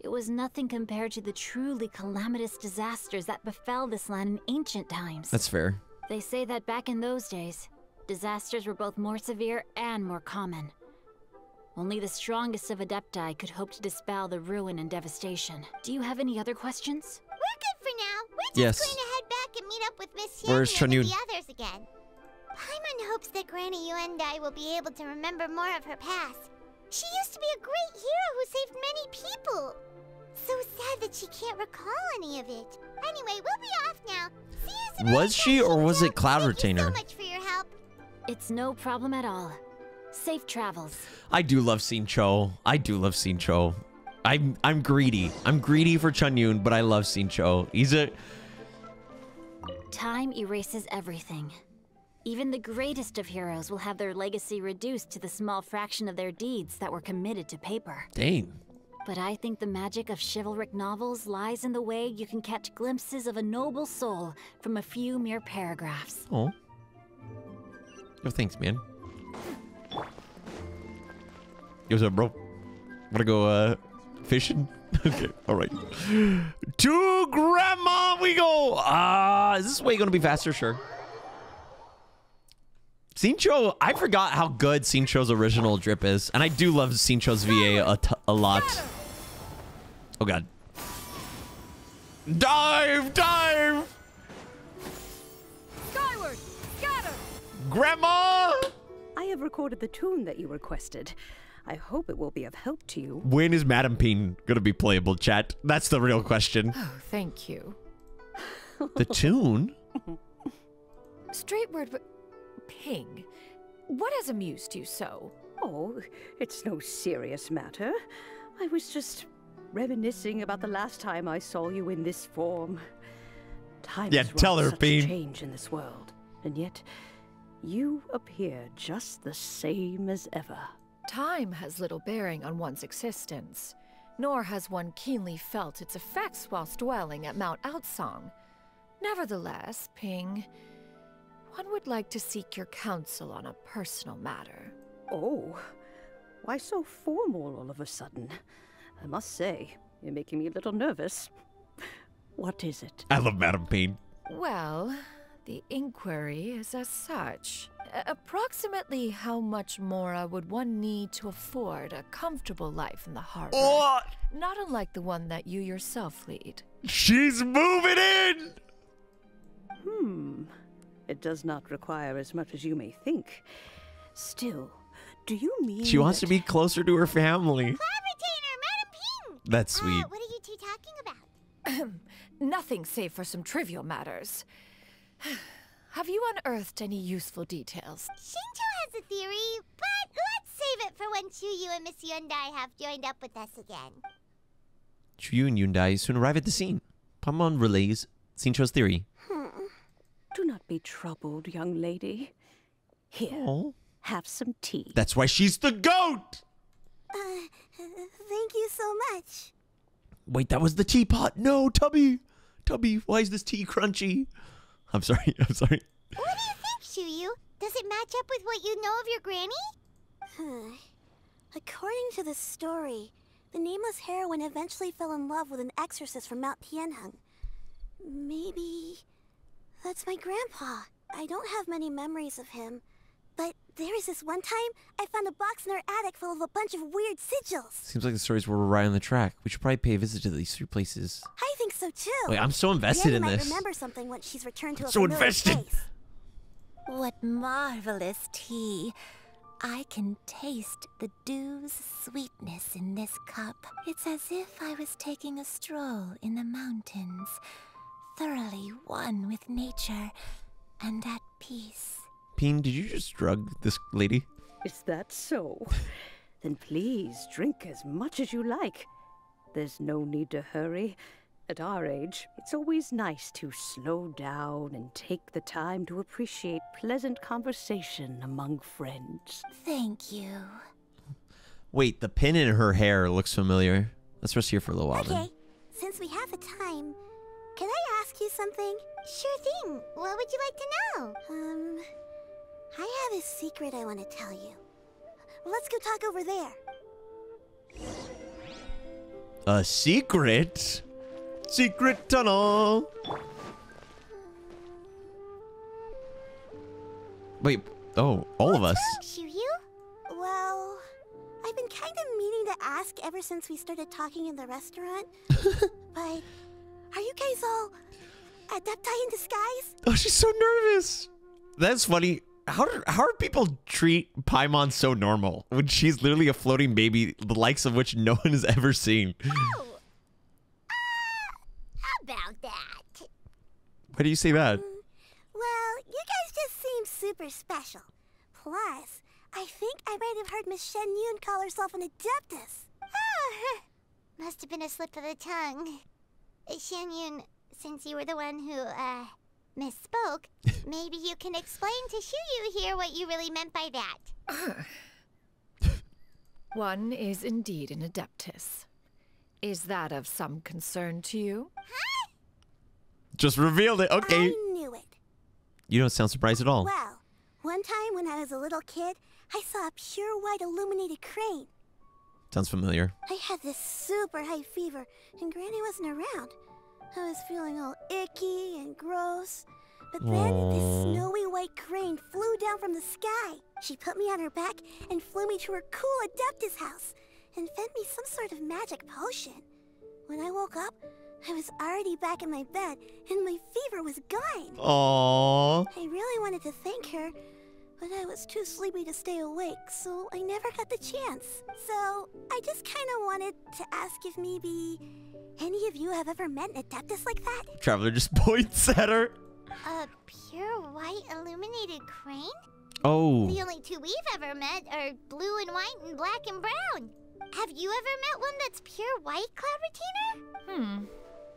it was nothing compared to the truly calamitous disasters that befell this land in ancient times. That's fair. They say that back in those days, disasters were both more severe and more common. Only the strongest of Adepti could hope to dispel the ruin and devastation. Do you have any other questions? We're good for now. We're just Yes. going to head back and meet up with Miss Where's Xianyun and Chongyun? the others again. Paimon hopes that Granny Yuendai will be able to remember more of her past. She used to be a great hero who saved many people. So sad that she can't recall any of it. Anyway, we'll be off now. See you soon. Was she or was it Cloud Retainer? So much for your help. It's no problem at all. Safe travels. I do love Xingqiu. I do love Xingqiu. I'm I'm greedy. I'm greedy for Chongyun, but I love Xingqiu. He's a Time erases everything. Even the greatest of heroes will have their legacy reduced to the small fraction of their deeds that were committed to paper. dang. But I think the magic of chivalric novels lies in the way you can catch glimpses of a noble soul from a few mere paragraphs. Oh. Yo, thanks, man. Yo, what's up, bro? Wanna go uh fishing? *laughs* okay, all right. To grandma we go. Ah, is this way gonna be faster? Sure. Xingqiu, I forgot how good Xingqiu's original drip is, and I do love Xingqiu's VA a, t- a lot. Oh god. Dive, dive, Skyward! Scatter! grandma. I have recorded the tune that you requested. I hope it will be of help to you. When is Madam Peen gonna be playable, chat? That's the real question. Oh, thank you. The *laughs* tune? Straight word, but Ping, what has amused you so? Oh, it's no serious matter. I was just reminiscing about the last time I saw you in this form. Time Yeah, tell her, such Bean. change in this world, and yet you appear just the same as ever. Time has little bearing on one's existence, nor has one keenly felt its effects whilst dwelling at Mount Aocang. Nevertheless, Ping, one would like to seek your counsel on a personal matter. Oh, why so formal all of a sudden? I must say, you're making me a little nervous. What is it? I love Madam Peen. Well, the inquiry is as such. A- approximately how much more would one need to afford a comfortable life in the harbor? Not unlike the one that you yourself lead. She's moving in! Hmm. It does not require as much as you may think. Still, do you mean She wants to be closer to her family. Retainer, Madam Ping! That's sweet. Uh, what are you two talking about? *clears throat* Nothing save for some trivial matters. Have you unearthed any useful details? Xingqiu has a theory, but let's save it for when Chuyu and Miss Yundai have joined up with us again. Chuyu and Yundai soon arrive at the scene. Paimon relays Xingqiu's theory. Hmm. Do not be troubled, young lady. Here, Oh. have some tea. That's why she's the goat! Uh, thank you so much. Wait, that was the teapot. No, Tubby. Tubby, why is this tea crunchy? *laughs* I'm sorry. I'm sorry. What do you think, Chuyu? Does it match up with what you know of your granny? According to the story, the nameless heroine eventually fell in love with an exorcist from Mount Tianheng. Maybe that's my grandpa. I don't have many memories of him, but there was this one time I found a box in our attic full of a bunch of weird sigils. Seems like the stories were right on the track. We should probably pay a visit to these three places. I think so too. Wait, I'm so invested Granny in might this. remember something once she's returned to a So invested. place. What marvelous tea. I can taste the dew's sweetness in this cup. It's as if I was taking a stroll in the mountains, thoroughly one with nature and at peace. Peen, did you just drug this lady? Is that so? *laughs* then please drink as much as you like. There's no need to hurry. At our age, it's always nice to slow down and take the time to appreciate pleasant conversation among friends. Thank you. Wait, the pin in her hair looks familiar. Let's rest here for a little while then. Okay, since we have the time, can I ask you something? Sure thing. What would you like to know? Um, I have a secret I want to tell you. Let's go talk over there. A secret? Secret tunnel. Wait, oh, all of us. Chuyu? Well, I've been kind of meaning to ask ever since we started talking in the restaurant. *laughs* but are you guys all adepti in disguise? Oh, she's so nervous. That's funny. How do, how do people treat Paimon so normal when she's literally a floating baby, the likes of which no *laughs* one has ever seen? About that. Why do you say that? Well, you guys just seem super special. Plus, I think I might have heard Miss Xianyun call herself an Adeptus. Oh, *laughs* must have been a slip of the tongue. Uh, Xianyun, since you were the one who, uh, misspoke, *laughs* maybe you can explain to Shuyu here what you really meant by that. *sighs* One is indeed an Adeptus. Is that of some concern to you? Just revealed it. Okay. I knew it. You don't sound surprised at all. Well, one time when I was a little kid, I saw a pure white illuminated crane. Sounds familiar. I had this super high fever, and Granny wasn't around. I was feeling all icky and gross. But then this snowy white crane flew down from the sky. She put me on her back and flew me to her cool Adeptus house and fed me some sort of magic potion. When I woke up, I was already back in my bed and my fever was gone. Aww. I really wanted to thank her, but I was too sleepy to stay awake, so I never got the chance. So I just kind of wanted to ask if maybe any of you have ever met an Adeptus like that? Traveler just *laughs* points at her. A pure white illuminated crane? Oh. The only two we've ever met are blue and white and black and brown. Have you ever met one that's pure white, Cloud Retainer? Hmm.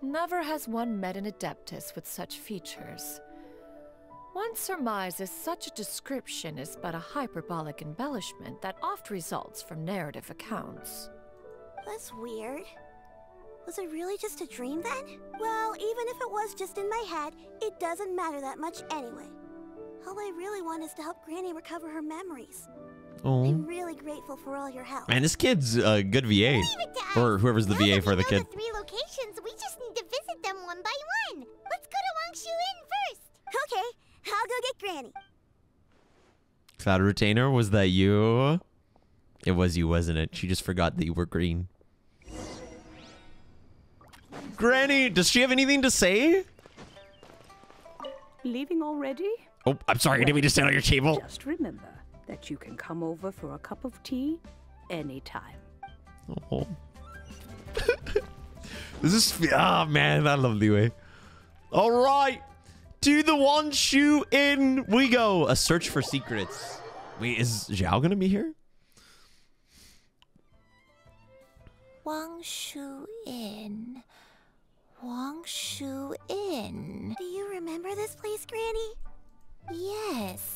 Never has one met an Adeptus with such features. One surmises such a description is but a hyperbolic embellishment that oft results from narrative accounts. That's weird. Was it really just a dream then? Well, even if it was just in my head, it doesn't matter that much anyway. All I really want is to help Granny recover her memories. Oh. I'm really grateful for all your help. Man, this kid's a good VA. Or whoever's the VA for the know kid. the three locations, we just need to visit them one by one. Let's go to Wangshu Inn first. Okay, I'll go get Granny. Cloud Retainer, was that you? It was you, wasn't it? She just forgot that you were green. Granny, does she have anything to say? Leaving already? Oh, I'm sorry, I did we just to stand on your table. Just remember that you can come over for a cup of tea anytime. Oh. *laughs* this is ah man, I love Liyue. All right, to the Wangshu Inn we go. A search for secrets. Wait, is Xiao gonna be here? Wang Shu Inn. Wang Shu Inn. Do you remember this place, Granny? Yes.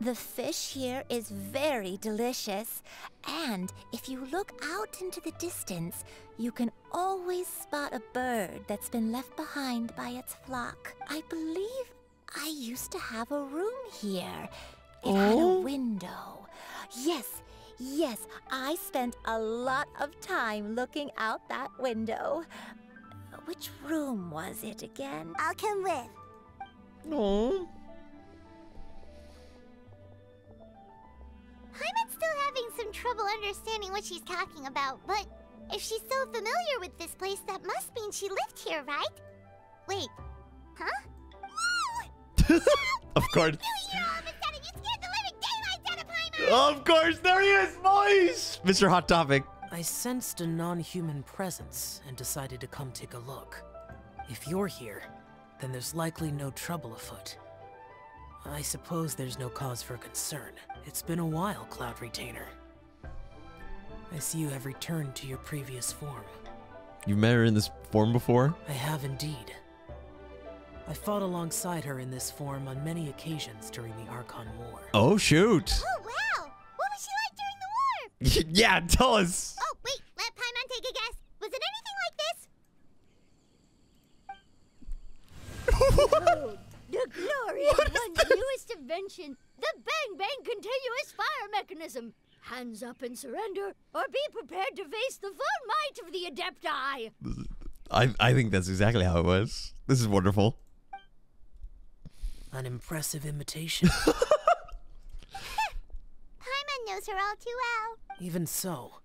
The fish here is very delicious. And if you look out into the distance, you can always spot a bird that's been left behind by its flock. I believe I used to have a room here. It had a Oh? window. Yes, yes, I spent a lot of time looking out that window. Which room was it again? I'll come with. No. Paimon's still having some trouble understanding what she's talking about, but if she's so familiar with this place, that must mean she lived here, right? Wait, huh? *laughs* Of course. You all of a sudden, you scared the living daylights out of Paimon! Of course, there he is, boys. Mr. Hot Topic. I sensed a non-human presence and decided to come take a look. If you're here, then there's likely no trouble afoot. I suppose there's no cause for concern. It's been a while, Cloud Retainer. I see you have returned to your previous form. You've met her in this form before? I have indeed. I fought alongside her in this form on many occasions during the Archon War. Oh shoot. Oh, wow! What was she like during the war? *laughs* yeah, tell us. Oh, wait, let Paimon take a guess. Was it anything like this? *laughs* The glory of one's newest invention, the Bang Bang Continuous Fire Mechanism. Hands up and surrender, or be prepared to face the full might of the Adepti. I I think that's exactly how it was. This is wonderful. An impressive imitation. Paimon knows her all too well. Even so,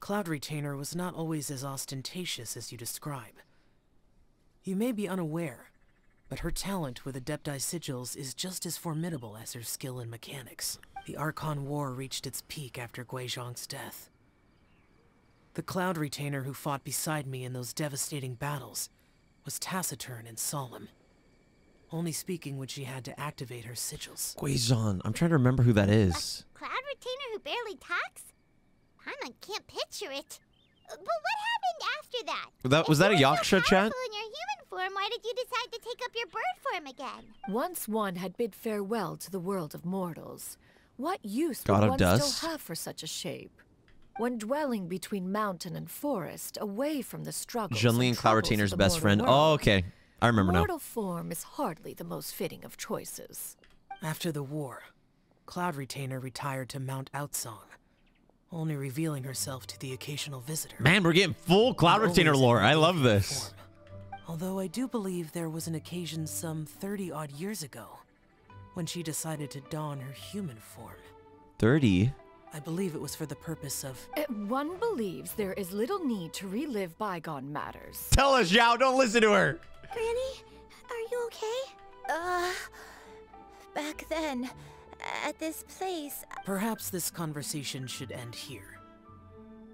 Cloud Retainer was not always as ostentatious as you describe. You may be unaware, but her talent with Adepti sigils is just as formidable as her skill in mechanics. The Archon War reached its peak after Guizhong's death. The Cloud Retainer who fought beside me in those devastating battles was taciturn and solemn. only speaking when she had to activate her sigils. Guizhong. I'm trying to remember who that is. A Cloud retainer who barely talks? Paimon can't picture it. But what happened after that? That was that a Yaksha chat? Powerful in your human form, why did you decide to take up your bird form again? Once one had bid farewell to the world of mortals, what use God would of one Dust? still have for such a shape? When dwelling between mountain and forest, away from the struggles Zhongli and Cloud troubles of Retainer's best friend. Oh, world, Oh, okay. I remember now. Mortal form is hardly the most fitting of choices. After the war, Cloud Retainer retired to Mount Aocang, only revealing herself to the occasional visitor. Man, we're getting full Cloud And Retainer lore. I love this. form. Although I do believe there was an occasion some 30 odd years ago when she decided to don her human form. 30. I believe it was for the purpose of Uh, One believes there is little need to relive bygone matters. Tell us, Xiao, Don't listen to her. Granny, are you okay? Uh, back then, Uh, at this place, Perhaps this conversation should end here.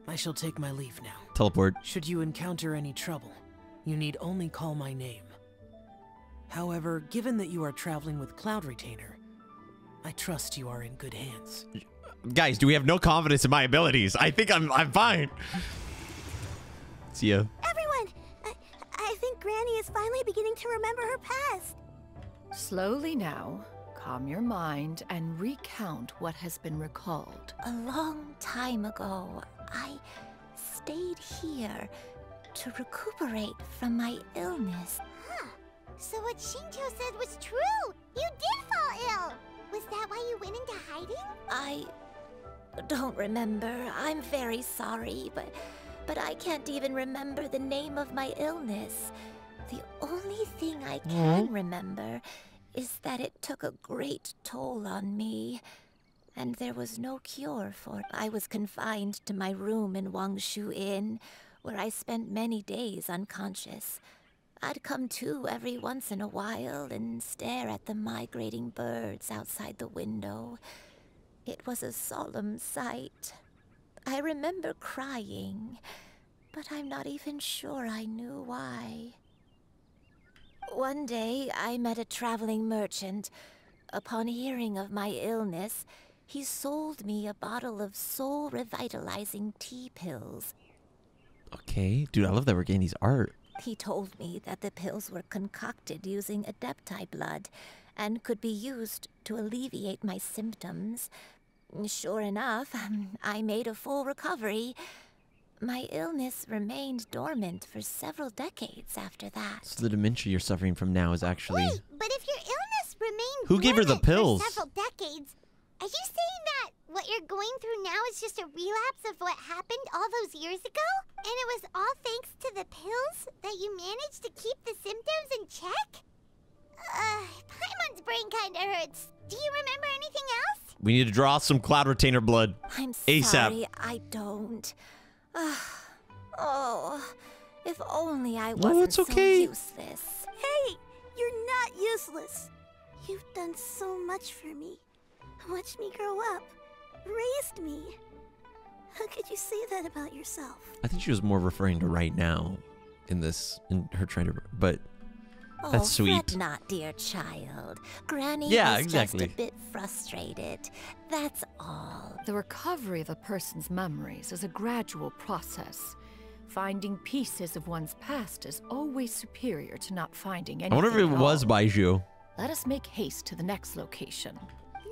I shall take my leave now. Teleport. Should you encounter any trouble, you need only call my name. However, given that you are traveling with Cloud Retainer, I trust you are in good hands. Guys, do we have no confidence in my abilities? I think I'm I'm fine. See ya. Everyone, I, I think Granny is finally beginning to remember her past. Slowly now, calm your mind and recount what has been recalled. a long time ago, I stayed here to recuperate from my illness. Huh. So what Xingqiu said was true. You did fall ill. Was that why you went into hiding? I don't remember. I'm very sorry, but but I can't even remember the name of my illness. The only thing I can hmm? remember is that it took a great toll on me, and there was no cure for it. I was confined to my room in Wangshu Inn, where I spent many days unconscious. I'd come to every once in a while and stare at the migrating birds outside the window. It was a solemn sight. I remember crying, but I'm not even sure I knew why. One day, I met a traveling merchant. Upon hearing of my illness, he sold me a bottle of soul revitalizing tea pills. Okay. Dude, I love that we're getting these art. He told me that the pills were concocted using Adepti blood and could be used to alleviate my symptoms. Sure enough, *laughs* I made a full recovery. My illness remained dormant for several decades after that. So the dementia you're suffering from now is actually Wait, but if your illness remained Who gave her the dormant for pills? several decades, are you saying that what you're going through now is just a relapse of what happened all those years ago? And it was all thanks to the pills that you managed to keep the symptoms in check? Uh, Paimon's brain kinda hurts. Do you remember anything else? we need to draw some Cloud Retainer blood. I'm ASAP. sorry, I don't. Ah, oh, if only I No, wasn't it's okay. so useless. Hey, you're not useless. You've done so much for me. Watched me grow up. Raised me. How could you say that about yourself? I think she was more referring to right now in this in her trying to but Oh, that's oh, sweet. fret not, dear child. Granny Yeah, is exactly. just a bit frustrated. That's all. The recovery of a person's memories is a gradual process. Finding pieces of one's past is always superior to not finding I wonder if it was all. Baizhu. Let us make haste to the next location.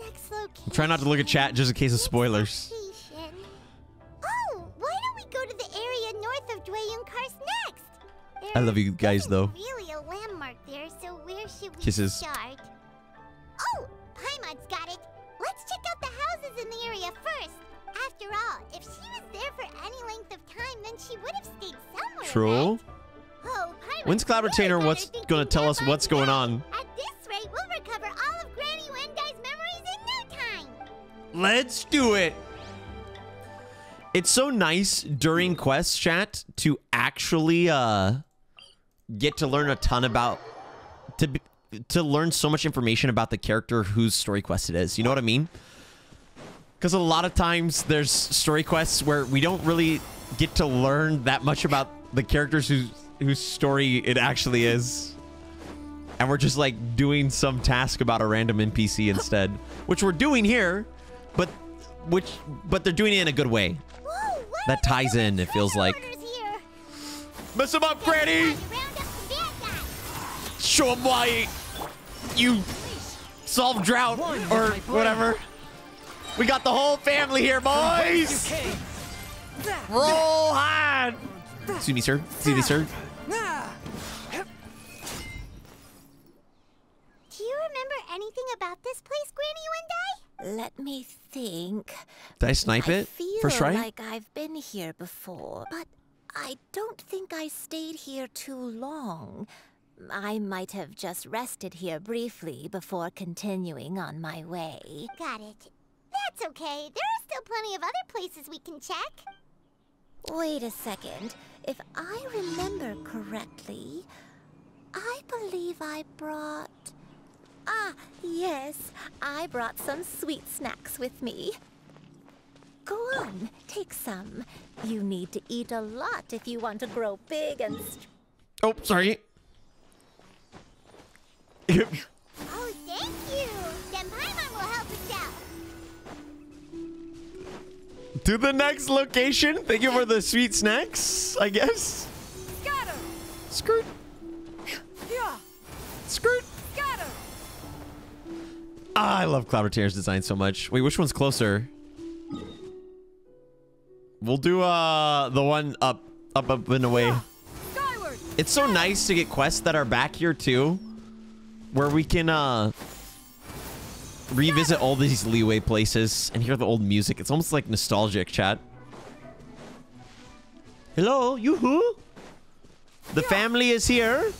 Next location. Try not to look at chat just in case of spoilers. Location. Oh, why don't we go to the area north of Jueyun Karst next? I love you guys though. Really a landmark there, so where should we Kisses. start? Oh, Paimon's got it. Let's check out the houses in the area first. After all, if she was there for any length of time, then she would have stayed somewhere. True. right? Oh, Paimon's When's Cloud really Retainer better what's gonna tell us what's going on? At this rate, we'll recover all of Granny Wendai's memories in no time. Let's do it. It's so nice during quest chat to actually uh get to learn a ton about to be, to learn so much information about the character whose story quest it is. You know what I mean? Cuz a lot of times there's story quests where we don't really get to learn that much about the characters whose whose story it actually is. and we're just like doing some task about a random NPC instead, which we're doing here, but which but they're doing it in a good way. that ties in. It feels like. Mess him up, Granny. Show him why you solve drought or whatever. We got the whole family here, boys. Roll high. Excuse me, sir. Excuse me, sir. Do you remember anything about this place, Granny Wendy? Let me think. Did I snipe it feel for Shrine? like I've been here before, but I don't think I stayed here too long. I might have just rested here briefly before continuing on my way. Got it. That's okay. There are still plenty of other places we can check. Wait a second. If I remember correctly, I believe I brought. Ah, yes, I brought some sweet snacks with me. Go on, take some. You need to eat a lot if you want to grow big and. St- Oh, sorry. Oh, thank you. Then Paimon will help us out. to the next location. Thank you for the sweet snacks, I guess. Scatter! Skirt. Yeah! Skirt. Scatter! Ah, I love Cloud Retainer's design so much. Wait, which one's closer? We'll do uh the one up, up, up and away. Skyward! It's so nice to get quests that are back here too, where we can uh revisit all these Liyue places and hear the old music. It's almost like nostalgic, chat. Hello, yoo-hoo. The family is here.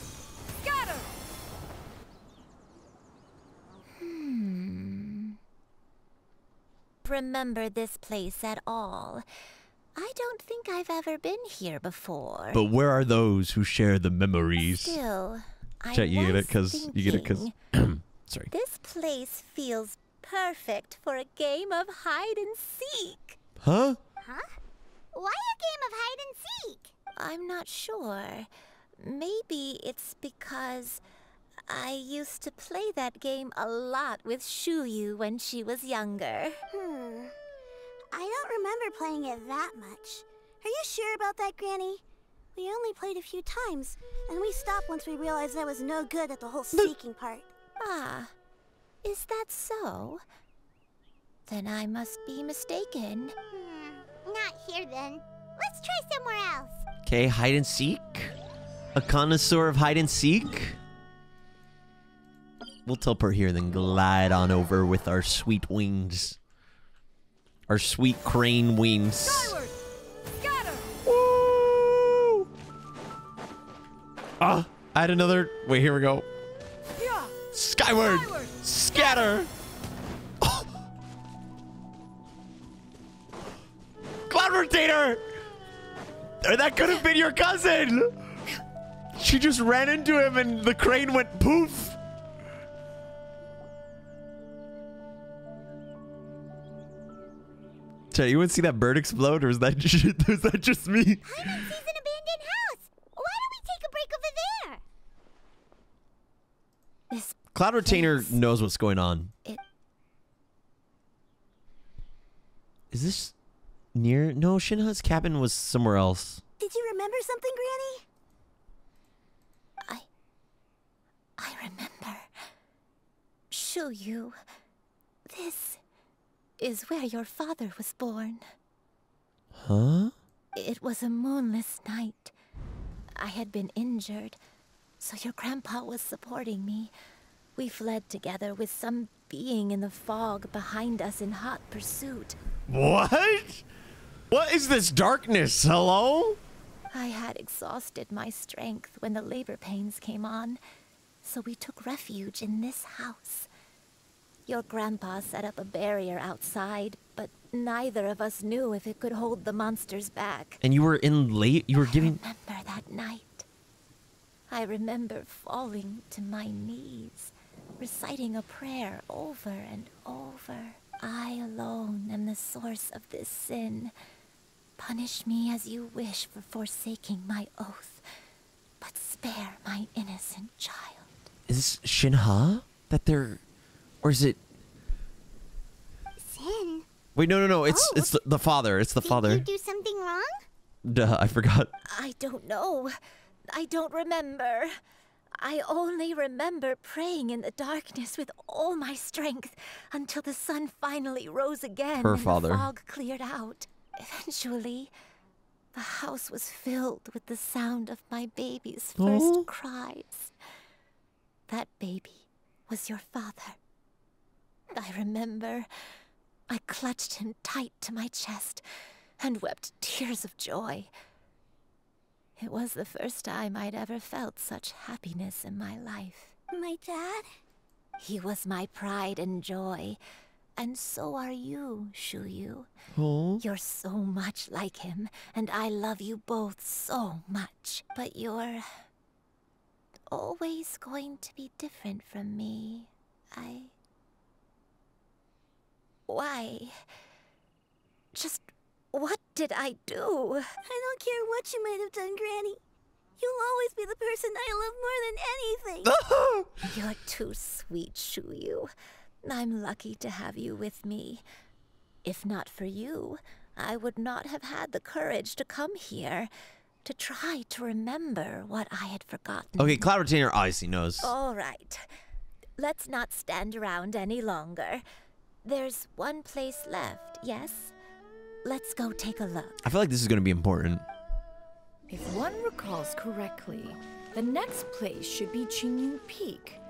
Hmm. Remember this place at all? I don't think I've ever been here before. But where are those who share the memories? Still, I Chat, you get it was because you get it because. *clears throat* Sorry. This place feels perfect for a game of hide and seek. Huh? Huh? Why a game of hide and seek? I'm not sure. Maybe it's because I used to play that game a lot with Shuyu when she was younger. Hmm. I don't remember playing it that much. Are you sure about that, Granny? We only played a few times, and we stopped once we realized I was no good at the whole seeking part. Ah, is that so? Then I must be mistaken. Hmm. Not here then. Let's try somewhere else. Okay, hide and seek. A connoisseur of hide and seek. We'll teleport here, then glide on over with our sweet wings. Our sweet crane wings. Skyward! Ah, I had another. Wait, here we go. Yeah! Skyward, scatter. Cloud Rotator! Or That could have been your cousin! She just ran into him and the crane went poof! Chat, you want to see that bird explode, or is that *laughs* just, was that just me? Sees an abandoned house. Why don't we take a break over there? This Cloud Retainer knows what's going on. It- Is this near? No, Shenhe's cabin was somewhere else. Did you remember something, Granny? I I remember. Show you. this is where your father was born. Huh? It was a moonless night. I had been injured, so your grandpa was supporting me. We fled together with some being in the fog behind us in hot pursuit. What? What is this darkness? Hello? I had exhausted my strength when the labor pains came on, so we took refuge in this house. Your grandpa set up a barrier outside, but neither of us knew if it could hold the monsters back. And you were in late. You were giving. Remember that night? I remember falling to my knees, reciting a prayer over and over. I alone am the source of this sin. Punish me as you wish for forsaking my oath, but spare my innocent child. Is this Shenhe that they're, or is it? Sin, Wait, no, no, no. It's Oh. it's the, the father. It's the did father. you do something wrong? Duh, I forgot. I don't know. I don't remember. I only remember praying in the darkness with all my strength until the sun finally rose again Her and father. the fog cleared out. Eventually, the house was filled with the sound of my baby's first Aw. cries. That baby was your father. I remember I clutched him tight to my chest and wept tears of joy. It was the first time I'd ever felt such happiness in my life. My dad? He was my pride and joy, and so are you, Shuyu. Oh. You're so much like him, and I love you both so much. But you're always going to be different from me. I. Why? Just what did I do? I don't care what you might have done, Granny. You'll always be the person I love more than anything. *laughs* You're too sweet, Shuyu. I'm lucky to have you with me. If not for you, I would not have had the courage to come here to try to remember what I had forgotten. Okay, Cloud Retainer obviously knows. All right. Let's not stand around any longer. There's one place left, yes? Let's go take a look. I feel like this is gonna be important. If one recalls correctly, the next place should be Qingyun Peak.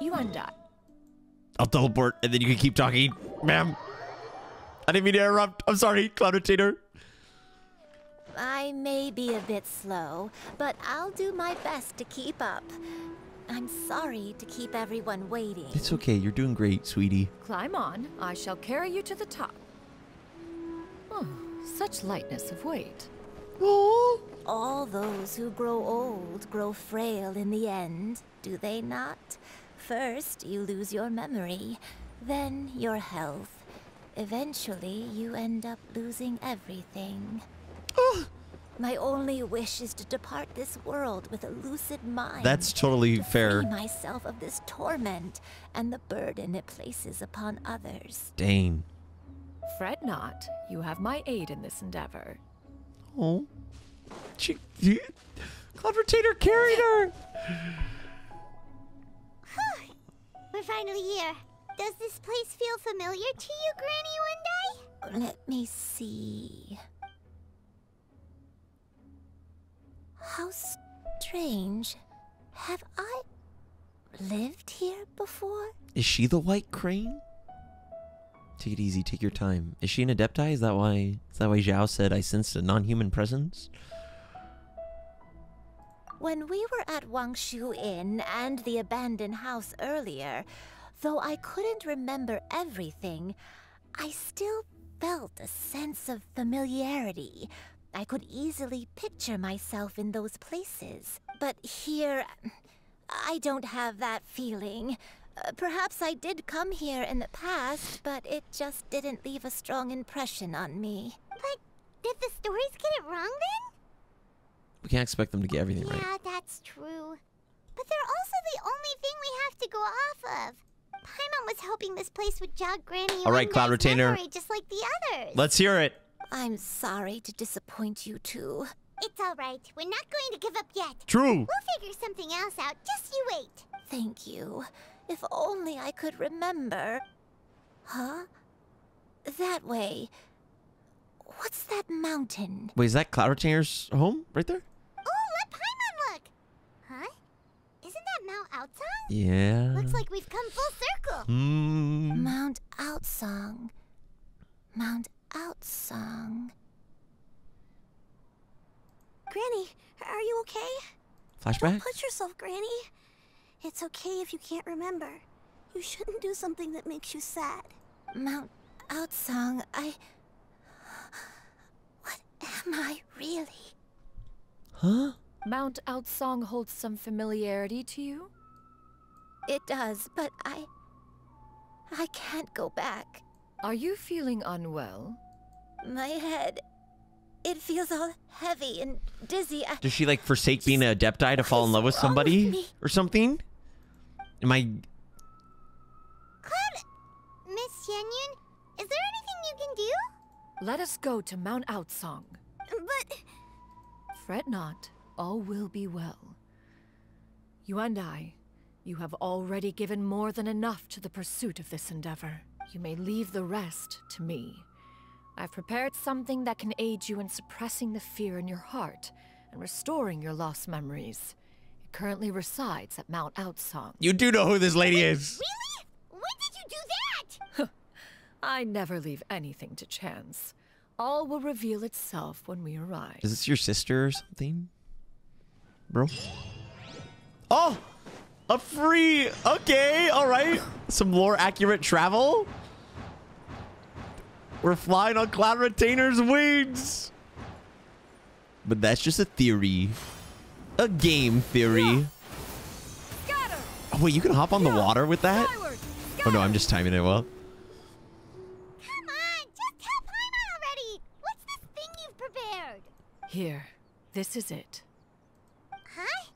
You and I. I'll teleport, and then you can keep talking, ma'am. I didn't mean to interrupt. I'm sorry, Cloud Retainer. I may be a bit slow, but I'll do my best to keep up. I'm sorry to keep everyone waiting. It's okay. You're doing great, sweetie. Climb on. I shall carry you to the top. Oh, such lightness of weight. All those who grow old grow frail in the end, do they not? First, you lose your memory, then your health. Eventually, you end up losing everything. My only wish is to depart this world with a lucid mind. That's totally to fair. Free myself of this torment and the burden it places upon others. Dang. Fret not. You have my aid in this endeavor. Oh. She, you, Cloud Retainer carried her. We're finally here. Does this place feel familiar to you, Granny One Let me see. How strange. Have I lived here before? Is she the white crane? Take it easy. Take your time. Is she an adepti? Is that why? Is that why Xiao said I sensed a non-human presence? When we were at Wangshu Inn and the abandoned house earlier, though I couldn't remember everything, I still felt a sense of familiarity. I could easily picture myself in those places. But here, I don't have that feeling. Uh, perhaps I did come here in the past, but it just didn't leave a strong impression on me. But did the stories get it wrong then? We can't expect them to get everything right. Yeah, that's true. But they're also the only thing we have to go off of. Paimon was hoping this place would jog Granny All right, One Cloud Night's Retainer. memory just like the others. Let's hear it. I'm sorry to disappoint you two. It's all right. We're not going to give up yet. True. We'll figure something else out. Just you wait. Thank you. If only I could remember. Huh? That way. What's that mountain? Wait, is that Cloud Retainer's home right there? Oh, let Paimon look. Huh? Isn't that Mount Aocang? Yeah. Looks like we've come full circle. Mm. Mount Aocang. Mount Aocang. Granny, are you okay? Flashback? Put yourself, Granny. It's okay if you can't remember. You shouldn't do something that makes you sad. Mount Aocang, I. What am I really? Huh? Mount Aocang holds some familiarity to you? It does, but I. I can't go back. Are you feeling unwell? My head. It feels all heavy and dizzy. I, Does she like forsake being an adepti to fall in love with wrong with somebody or something? Am I? Cloud, Miss Xianyun, is there anything you can do? Let us go to Mount Aocang. But Fret not, all will be well. You and I, you have already given more than enough to the pursuit of this endeavor. You may leave the rest to me. I've prepared something that can aid you in suppressing the fear in your heart and restoring your lost memories. It currently resides at Mount Aocang. You do know who this lady is. really? When did you do that? I never leave anything to chance. All will reveal itself when we arrive. Is this your sister or something, bro? Oh, a free. Okay, all right. Some more accurate travel. We're flying on Cloud Retainer's wings. But that's just a theory. A game theory. Oh, wait, you can hop on the water with that? Oh, no, I'm just timing it well. Come on, just tell Paimon already. What's this thing you've prepared? Here, this is it. Huh?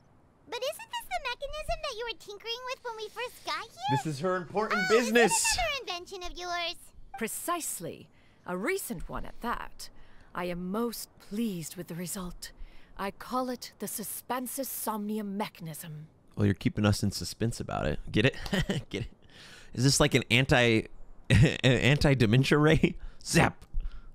But isn't this the mechanism that you were tinkering with when we first got here? This is her important Oh, business. Is another invention of yours? Precisely. A recent one at that. I am most pleased with the result. I call it the Suspensus Somnium mechanism. Well, you're keeping us in suspense about it. Get it? *laughs* Get it? Is this like an anti *laughs* anti dementia ray? *laughs* Zap.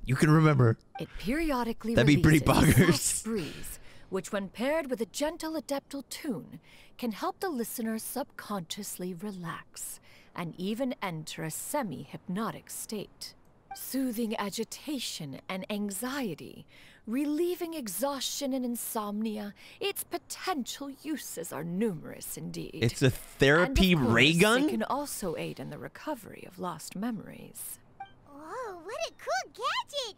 You can remember. It periodically That'd be pretty boggers. breeze, which when paired with a gentle adeptal tune, can help the listener subconsciously relax and even enter a semi-hypnotic state. Soothing agitation and anxiety, relieving exhaustion and insomnia, its potential uses are numerous indeed. It's a therapy and of ray course, gun? It can also aid in the recovery of lost memories. Whoa, what a cool gadget!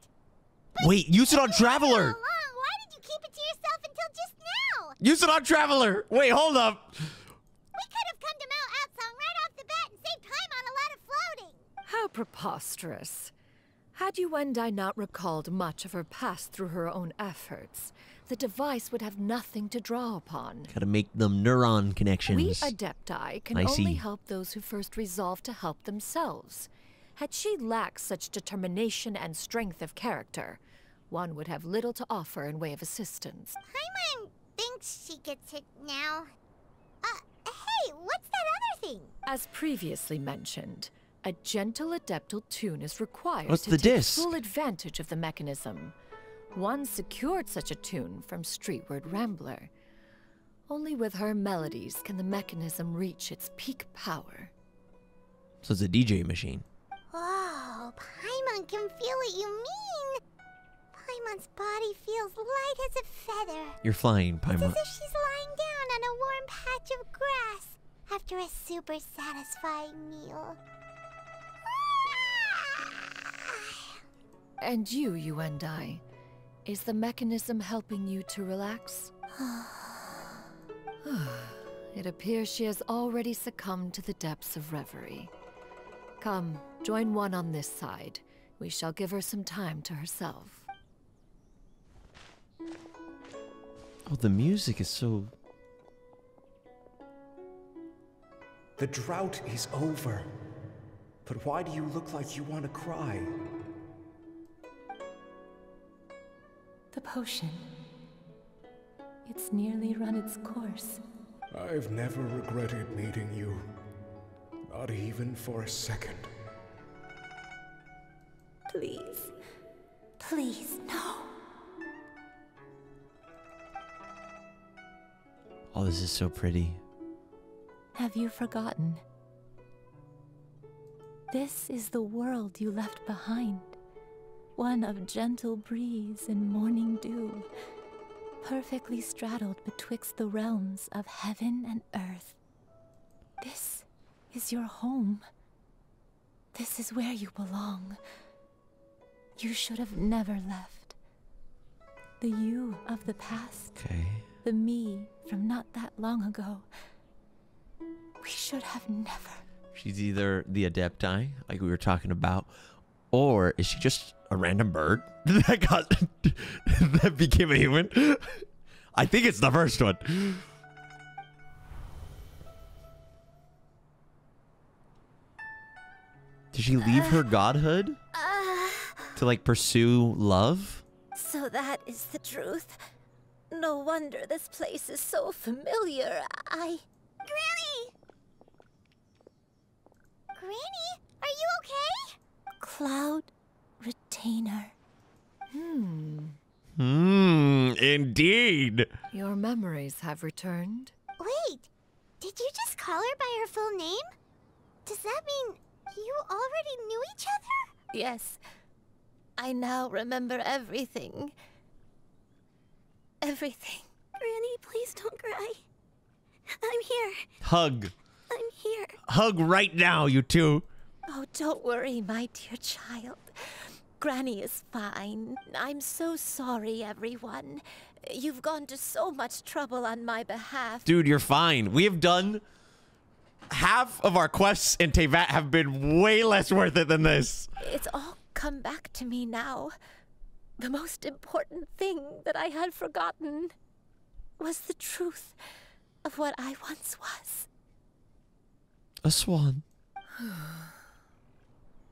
Wait, use it on All Traveler. along, why did you keep it to yourself until just now? Use it on Traveler. Wait, hold up. We could have come to Mount Aocang right off the bat and saved time on a lot of floating. How preposterous. Had you and I not recalled much of her past through her own efforts, the device would have nothing to draw upon. Gotta make them neuron connections. We Adepti can I only see. help those who first resolve to help themselves. Had she lacked such determination and strength of character, one would have little to offer in way of assistance. Paimon thinks she gets it now. Uh, hey, what's that other thing? As previously mentioned, a gentle adeptal tune is required What's to the take disc? full advantage of the mechanism. One secured such a tune from Streetward Rambler. Only with her melodies can the mechanism reach its peak power. So it's a DJ machine. Oh, Paimon can feel what you mean. Paimon's body feels light as a feather. You're flying, Paimon. It's Paimon. as if she's lying down on a warm patch of grass after a super satisfying meal. And you, you and I, is the mechanism helping you to relax? *sighs* *sighs* it appears she has already succumbed to the depths of reverie. Come, join one on this side. We shall give her some time to herself. Oh, the music is so. The drought is over. But why do you look like you want to cry? The potion. It's nearly run its course. I've never regretted meeting you. Not even for a second. Please. Please, no. Oh, this is so pretty. Have you forgotten? This is the world you left behind. One of gentle breeze and morning dew, perfectly straddled betwixt the realms of heaven and earth. This is your home. This is where you belong. You should have never left. The you of the past, Okay. the me from not that long ago. We should have never. She's either the Adepti, like we were talking about, or is she just a random bird *laughs* that got *laughs* that became a human? I think it's the first one. Did she leave her godhood to like pursue love? so that is the truth. No wonder this place is so familiar. I. Granny! Granny, are you okay? Cloud Retainer. Hmm. Hmm, indeed. Your memories have returned. Wait, did you just call her by her full name? Does that mean you already knew each other? Yes. I now remember everything. Everything. Granny, please don't cry. I'm here. Hug. I'm here. Hug right now, you two. Oh, don't worry, my dear child. Granny is fine. I'm so sorry, everyone. You've gone to so much trouble on my behalf. Dude, you're fine. We have done half of our quests in Teyvat have been way less worth it than this. It's all come back to me now. The most important thing that I had forgotten was the truth of what I once was. A swan. *sighs* *sighs* *sighs*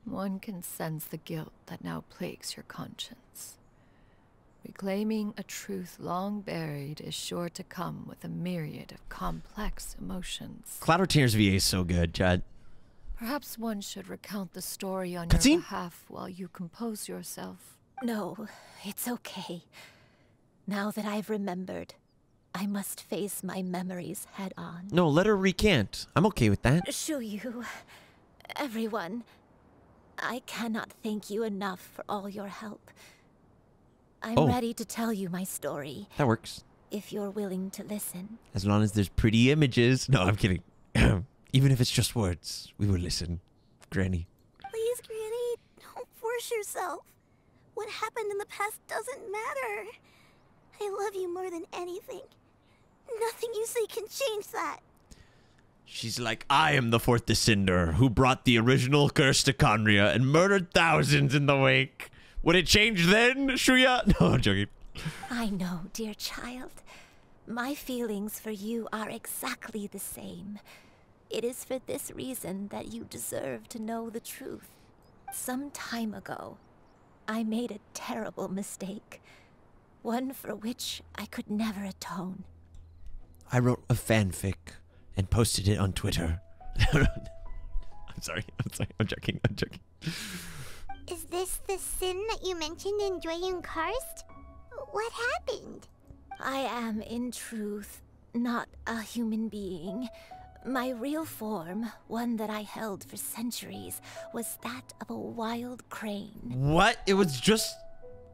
One can sense the guilt that now plagues your conscience. Reclaiming a truth long buried is sure to come with a myriad of complex emotions. Cloud Retainer's VA is so good, Chad. Perhaps one should recount the story on Cutscene? your behalf while you compose yourself. No, it's okay. Now that I've remembered, I must face my memories head on. No, let her recant. I'm okay with that. Shuyu, everyone, I cannot thank you enough for all your help. I'm Oh. ready to tell you my story, That works. if you're willing to listen. As long as there's pretty images. No, I'm kidding. *clears throat* Even if it's just words, we will listen. Granny. Please, Granny, don't force yourself. What happened in the past doesn't matter. I love you more than anything. Nothing you say can change that. She's like, I am the fourth descender who brought the original curse to Khaenri'ah and murdered thousands in the wake. Would it change then, Shuya? *laughs* No, I'm joking. I know, dear child. My feelings for you are exactly the same. It is for this reason that you deserve to know the truth. Some time ago, I made a terrible mistake. One for which I could never atone. I wrote a fanfic and posted it on Twitter. *laughs* I'm sorry. I'm sorry. I'm joking. I'm joking. Is this the sin that you mentioned in Jueyun Karst? What happened? I am, in truth, not a human being. My real form, one that I held for centuries, was that of a wild crane. What? It was just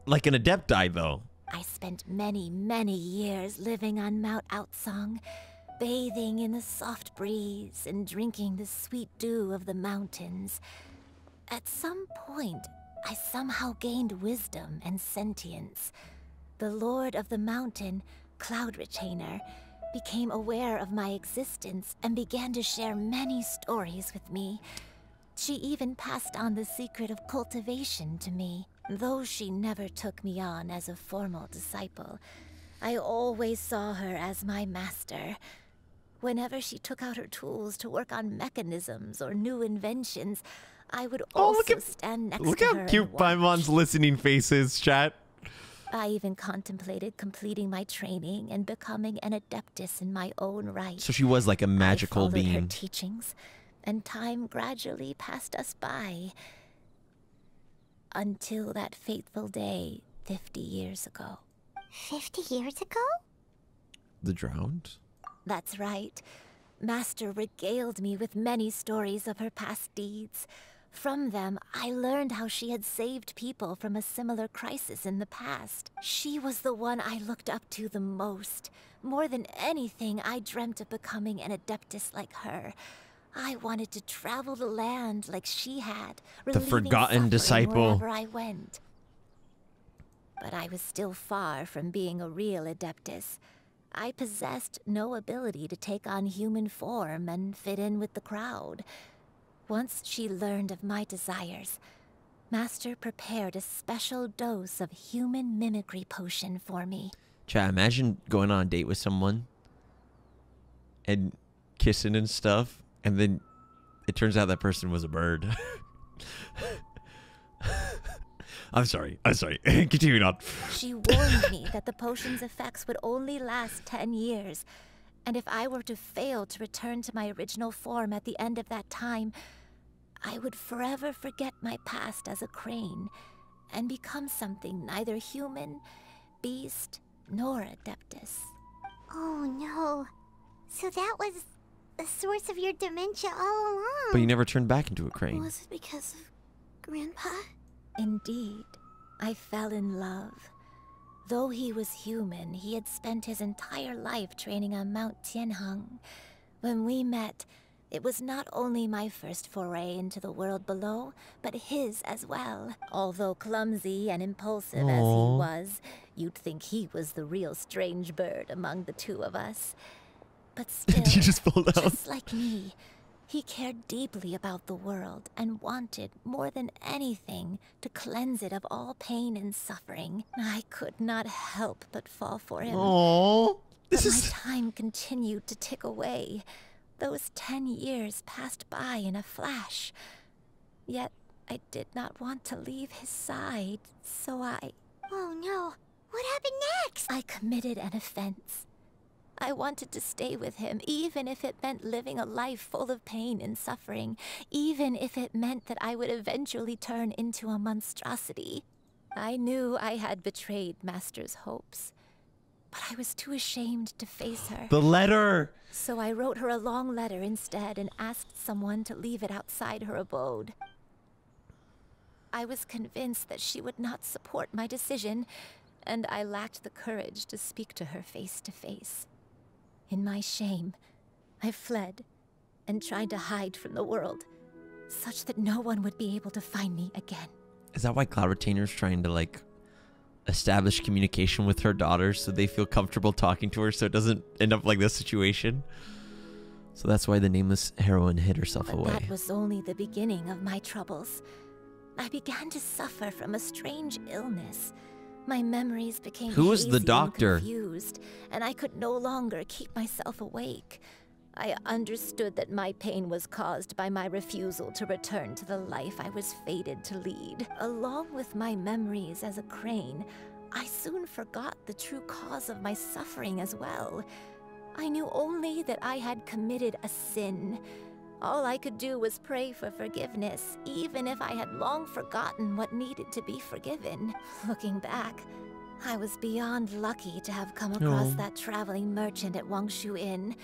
like an adepti, though. I spent many, many years living on Mount Aocang, bathing in the soft breeze and drinking the sweet dew of the mountains. At some point, I somehow gained wisdom and sentience. The Lord of the Mountain, Cloud Retainer, became aware of my existence and began to share many stories with me. She even passed on the secret of cultivation to me. Though she never took me on as a formal disciple, I always saw her as my master. Whenever she took out her tools to work on mechanisms or new inventions, I would Oh, also look at- stand next Look to how her and cute watch. Paimon's listening faces, chat. I even contemplated completing my training and becoming an adeptus in my own right. So she was like a magical I followed her being. teachings, and time gradually passed us by. Until that fateful day 50 years ago. 50 years ago? The drowned? That's right. Master regaled me with many stories of her past deeds. From them, I learned how she had saved people from a similar crisis in the past. She was the one I looked up to the most. More than anything, I dreamt of becoming an adeptus like her. I wanted to travel the land like she had, The forgotten disciple. Wherever I went. But I was still far from being a real adeptus. I possessed no ability to take on human form and fit in with the crowd. Once she learned of my desires, Master prepared a special dose of human mimicry potion for me. Chat, imagine going on a date with someone and kissing and stuff, and then it turns out that person was a bird. *laughs* I'm sorry. I'm sorry. *laughs* Continuing on. She warned me that the potion's effects would only last 10 years, and if I were to fail to return to my original form at the end of that time, I would forever forget my past as a crane and become something neither human, beast, nor adeptus. Oh no. So that was the source of your dementia all along. But you never turned back into a crane. Was it because of Grandpa? Indeed, I fell in love. Though he was human, he had spent his entire life training on Mount Tianheng. When we met, it was not only my first foray into the world below, but his as well. Although clumsy and impulsive as he was, you'd think he was the real strange bird among the two of us. But *laughs* still, you just fall down? just like me, he cared deeply about the world and wanted, more than anything, to cleanse it of all pain and suffering. I could not help but fall for him. Aww. But my time continued to tick away. Those ten years passed by in a flash. Yet I did not want to leave his side, so I. Oh no. What happened next? I committed an offense. I wanted to stay with him, even if it meant living a life full of pain and suffering, even if it meant that I would eventually turn into a monstrosity. I knew I had betrayed Master's hopes, but I was too ashamed to face her. The letter. So I wrote her a long letter instead and asked someone to leave it outside her abode. I was convinced that she would not support my decision, and I lacked the courage to speak to her face to face. In my shame, I fled and tried to hide from the world, such that no one would be able to find me again. Is that why Cloud Retainer's trying to like establish communication with her daughter so they feel comfortable talking to her so it doesn't end up like this situation? So that's why the nameless heroine hid herself But away. that was only the beginning of my troubles. I began to suffer from a strange illness. My memories became Who was the hazy and doctor? confused, and I could no longer keep myself awake. I understood that my pain was caused by my refusal to return to the life I was fated to lead. Along with my memories as a crane, I soon forgot the true cause of my suffering as well. I knew only that I had committed a sin. All I could do was pray for forgiveness, even if I had long forgotten what needed to be forgiven. *laughs* Looking back, I was beyond lucky to have come oh. across Oh. that traveling merchant at Wangshu Inn.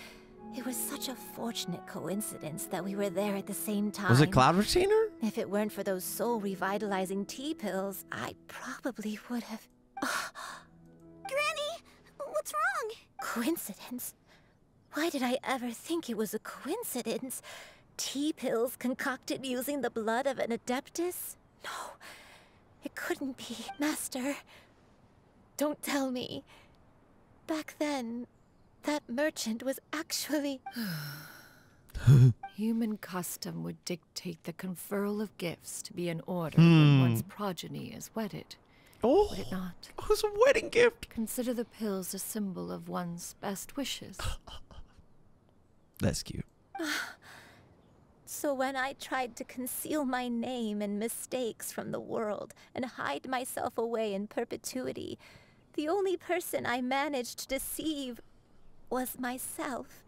It was such a fortunate coincidence that we were there at the same time. Was it Cloud Retainer? If it weren't for those soul revitalizing tea pills, I probably would have. *gasps* Granny, what's wrong? Coincidence? Why did I ever think it was a coincidence? Tea pills concocted using the blood of an adeptus? No, it couldn't be. Master, don't tell me. Back then, that merchant was actually. *sighs* Human custom would dictate the conferral of gifts to be in order when Hmm. one's progeny is wedded. Oh, would it not? It was a wedding gift. Consider the pills a symbol of one's best wishes. *gasps* *gasps* That's cute. *sighs* So when I tried to conceal my name and mistakes from the world and hide myself away in perpetuity, the only person I managed to deceive was myself.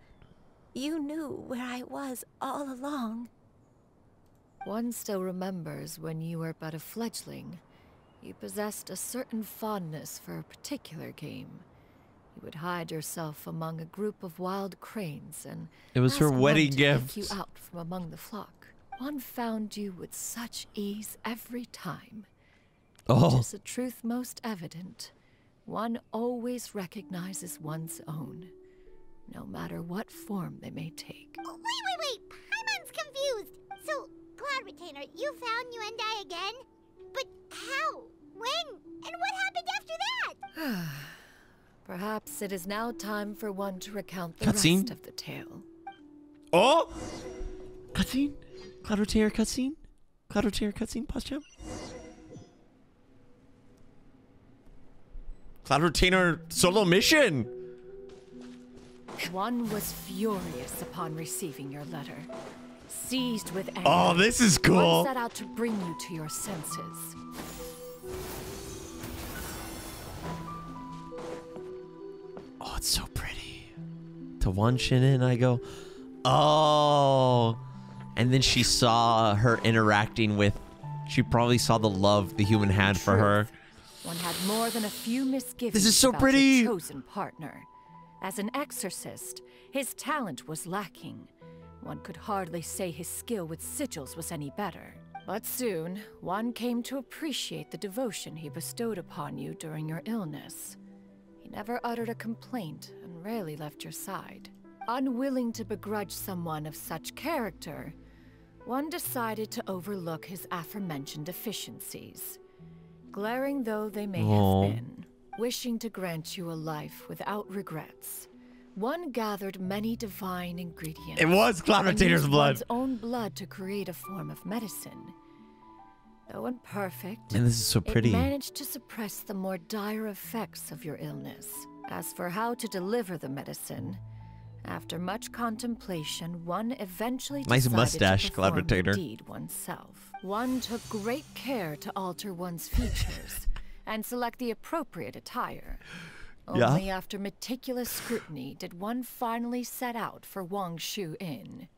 You knew where I was all along. One still remembers when you were but a fledgling. You possessed a certain fondness for a particular game. You would hide yourself among a group of wild cranes and It was her wedding gift. you out from among the flock. One found you with such ease every time. Oh. It is a truth most evident. One always recognizes one's own, no matter what form they may take. Wait, wait, wait! Paimon's confused! So, Cloud Retainer, you found Yuendai again? But how? When? And what happened after that? Perhaps it is now time for one to recount the Cutscene? rest of the tale. Oh! Cutscene? Cloud Retainer cutscene? Cloud Retainer cutscene? Pause jump? Cloud Retainer solo mission! One was furious upon receiving your letter. Seized with anger, Oh, this is cool. One set out to bring you to your senses. It's so pretty. To Wangshu Inn, I go, oh. And then she saw her interacting with, she probably saw the love the human had for her. One had more than a few misgivings. This is so about pretty. Chosen partner. As an exorcist, his talent was lacking. One could hardly say his skill with sigils was any better. But soon, one came to appreciate the devotion he bestowed upon you during your illness. He never uttered a complaint and rarely left your side. Unwilling to begrudge someone of such character, one decided to overlook his aforementioned deficiencies. Glaring though they may Aw. have been, wishing to grant you a life without regrets, one gathered many divine ingredients. It was Cloud blood. one's own blood to create a form of medicine. Though imperfect, Man, this is so pretty. it managed to suppress the more dire effects of your illness. As for how to deliver the medicine, after much contemplation, one eventually Nice decided mustache, to perform the deed oneself. One took great care to alter one's features *laughs* and select the appropriate attire. Yeah? Only after meticulous scrutiny did one finally set out for Wangshu Inn.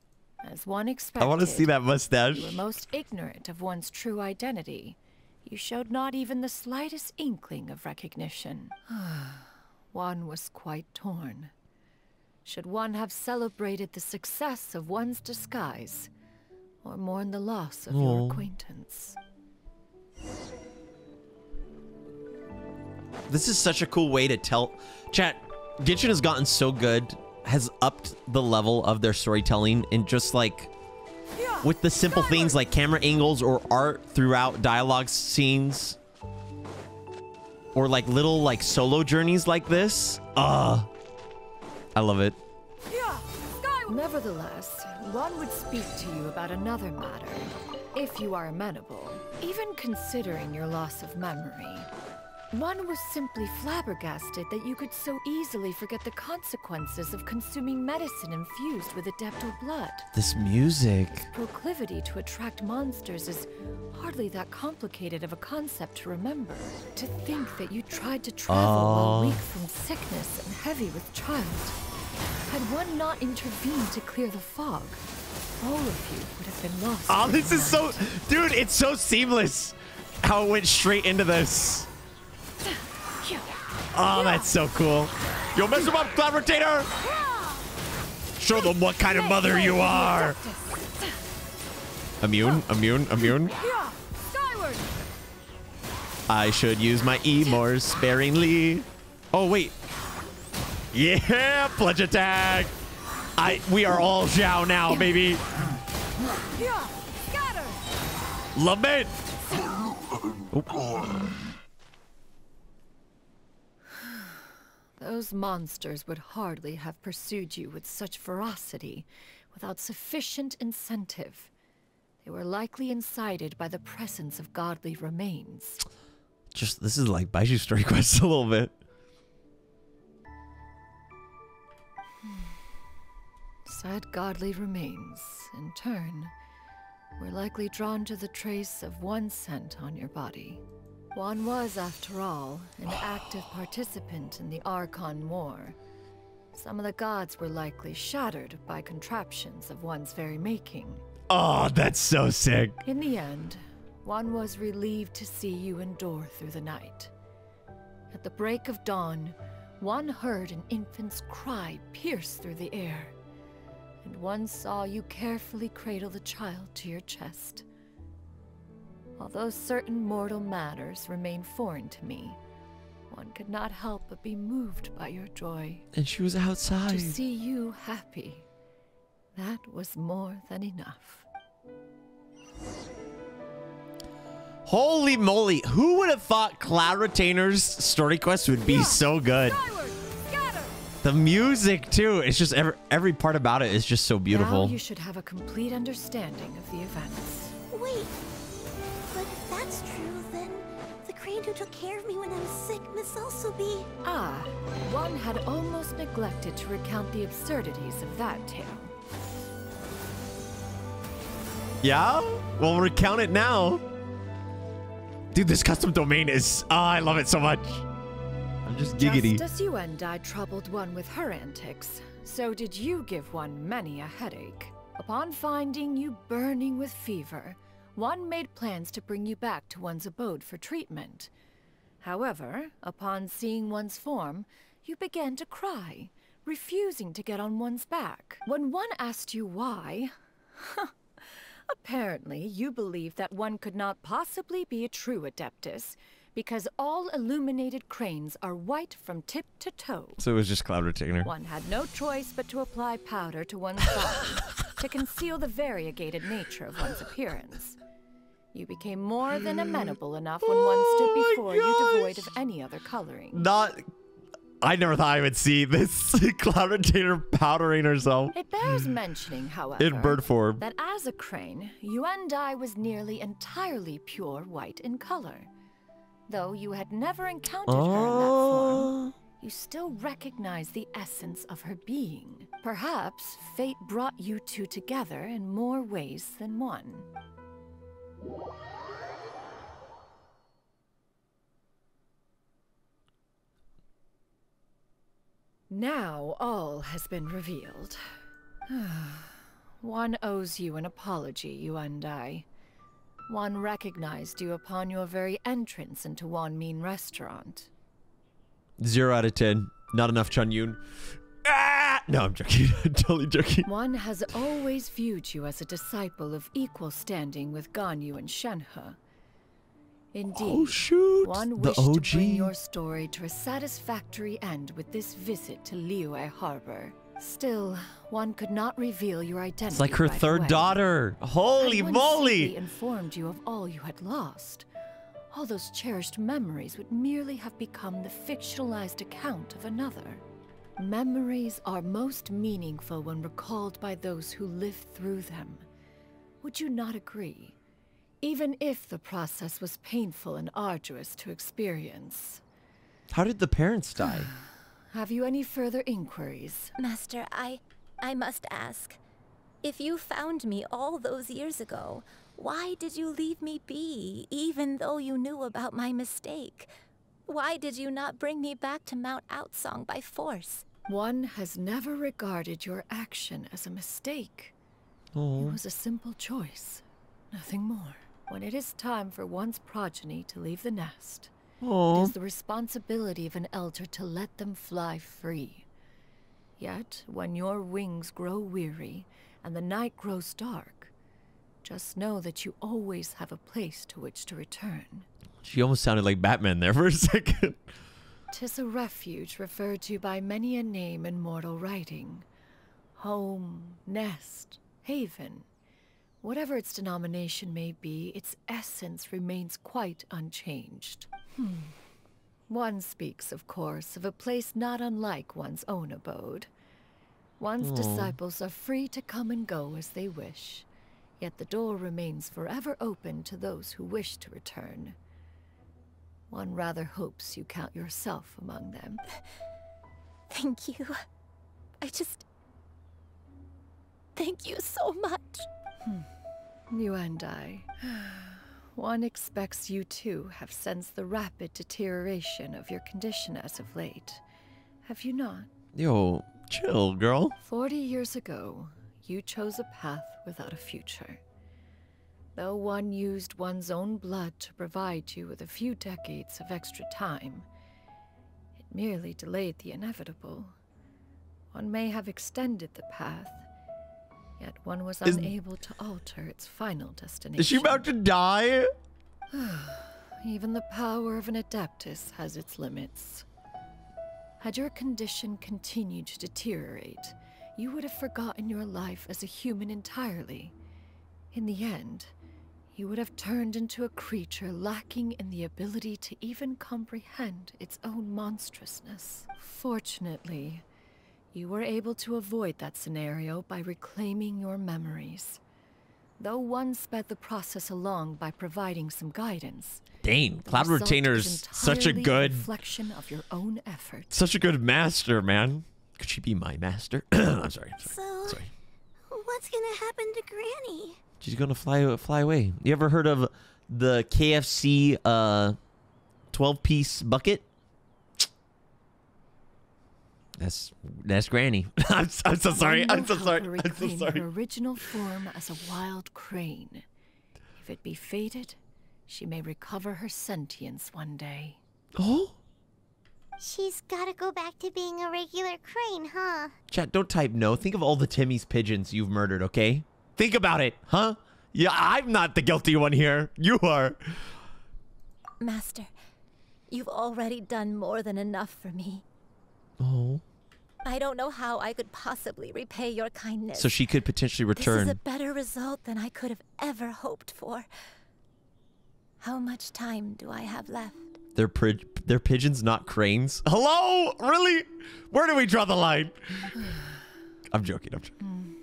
As one expected, I want to see that mustache. you were most ignorant of one's true identity. You showed not even the slightest inkling of recognition. *sighs* one was quite torn. Should one have celebrated the success of one's disguise, or mourn the loss of Aw. your oh. acquaintance? This is such a cool way to tell. Chat, Genshin has gotten so good, has upped the level of their storytelling, and just like with the simple things like camera angles or art throughout dialogue scenes, or like little like solo journeys like this. Uh, I love it. Nevertheless, one would speak to you about another matter, if you are amenable. Even considering your loss of memory, one was simply flabbergasted that you could so easily forget the consequences of consuming medicine infused with adeptal blood. This music. Proclivity to attract monsters is hardly that complicated of a concept to remember. To think that you tried to travel Oh. while weak from sickness and heavy with child. Had one not intervened to clear the fog, all of you would have been lost. Oh, this is so, dude. It's so seamless. How it went straight into this. Oh, that's so cool. Yo, mess him up, Cloud Rotator. Show them what kind of mother you are. Immune, immune, immune. Skyward! I should use my E more sparingly. Oh, wait. Yeah, plunge attack. I, we are all Xiao now, baby. Yeah! Scatter! Those monsters would hardly have pursued you with such ferocity without sufficient incentive. They were likely incited by the presence of godly remains. Just, this is like Baizhu Story *laughs* Quest a little bit. Hmm. Sad godly remains, in turn, were likely drawn to the trace of one scent on your body. One was, after all, an active participant in the Archon War. Some of the gods were likely shattered by contraptions of one's very making. Oh, that's so sick. In the end, one was relieved to see you endure through the night. At the break of dawn, one heard an infant's cry pierce through the air, and one saw you carefully cradle the child to your chest. Although certain mortal matters remain foreign to me, one could not help but be moved by your joy. And she was outside. To see you happy, that was more than enough. Holy moly. Who would have thought Cloud Retainer's story quest would be so good? The music, too. It's just every, every part about it is just so beautiful. Now you should have a complete understanding of the events. Wait, the who took care of me when I was sick must also be. Ah, one had almost neglected to recount the absurdities of that tale. Yeah? Well, recount it now. Dude, this custom domain is... Oh, I love it so much. I'm just giggity. Just as you and I troubled one with her antics, so did you give one many a headache. Upon finding you burning with fever, one made plans to bring you back to one's abode for treatment. However, upon seeing one's form, you began to cry, refusing to get on one's back. When one asked you why, *laughs* apparently you believed that one could not possibly be a true Adeptus, because all illuminated cranes are white from tip to toe. So it was just Cloud Retainer. One had no choice but to apply powder to one's body *laughs* to conceal the variegated nature of one's appearance. You became more than amenable enough when one stood oh before you devoid of any other coloring. Not... I never thought I would see this *laughs* Cloud Retainer powdering herself. It bears mentioning, however, In bird form. that as a crane, Yuandai was nearly entirely pure white in color. Though you had never encountered her in that form, ah. You still recognize the essence of her being. Perhaps fate brought you two together in more ways than one. Now all has been revealed. *sighs* One owes you an apology, you and I. One recognized you upon your very entrance into Wanmin restaurant. Zero out of ten. Not enough Chongyun. Ah! No, I'm joking. I'm *laughs* totally joking. One has always viewed you as a disciple of equal standing with Ganyu and Shenhe. Indeed, Oh, shoot. one The wished to bring OG. your story to a satisfactory end with this visit to Liyue Harbor. Still, one could not reveal your identity. It's like her right third away. daughter. Holy one moly. informed you of all you had lost. All those cherished memories would merely have become the fictionalized account of another. Memories are most meaningful when recalled by those who lived through them. Would you not agree? Even if the process was painful and arduous to experience. How did the parents die? *sighs* Have you any further inquiries? Master, I. I must ask. If you found me all those years ago, why did you leave me be, even though you knew about my mistake? Why did you not bring me back to Mount Aocang by force? One has never regarded your action as a mistake. Oh. It was a simple choice, nothing more. When it is time for one's progeny to leave the nest, Aw. it is oh. the responsibility of an elder to let them fly free. Yet, when your wings grow weary and the night grows dark, just know that you always have a place to which to return. She almost sounded like Batman there for a *laughs* second. Tis a refuge referred to by many a name in mortal writing. Home, nest, haven. Whatever its denomination may be, its essence remains quite unchanged. Hmm. One speaks, of course, of a place not unlike one's own abode. One's Aw. disciples are free to come and go as they wish, yet the door remains forever open to those who wish to return. One rather hopes you count yourself among them. Thank you. I just. Thank you so much. Hmm. You and I. *sighs* One expects you too have sensed the rapid deterioration of your condition as of late. Have you not? Yo, chill, girl. Forty years ago, you chose a path without a future. Though one used one's own blood to provide you with a few decades of extra time, it merely delayed the inevitable. One may have extended the path, yet one was Is- unable to alter its final destination. Is she about to die? *sighs* Even the power of an Adeptus has its limits. Had your condition continued to deteriorate, you would have forgotten your life as a human entirely. In the end, you would have turned into a creature lacking in the ability to even comprehend its own monstrousness. Fortunately, you were able to avoid that scenario by reclaiming your memories. Though one sped the process along by providing some guidance. Dang, the Cloud Retainer's is such a good, reflection of your own efforts. such a good master, man. Could she be my master? *clears throat* I'm sorry. I'm sorry. So, Sorry. what's gonna happen to Granny? She's gonna fly fly away. You ever heard of the KFC uh 12 piece bucket? That's that's Granny. *laughs* I'm, so- I'm so sorry. I'm so sorry. I'm so sorry. Her original form as a wild crane. If it be fated, she may recover her sentience one day. Oh, She's gotta go back to being a regular crane, huh? chat. Don't type no. Think of all the Timmy's pigeons you've murdered. Okay, think about it, huh? Yeah, I'm not the guilty one here. You are. Master, you've already done more than enough for me. Oh. I don't know how I could possibly repay your kindness. So she could potentially return. This is a better result than I could have ever hoped for. How much time do I have left? They're pri- they're pigeons, not cranes. Hello, really? Where do we draw the line? *sighs* I'm joking. I'm joking.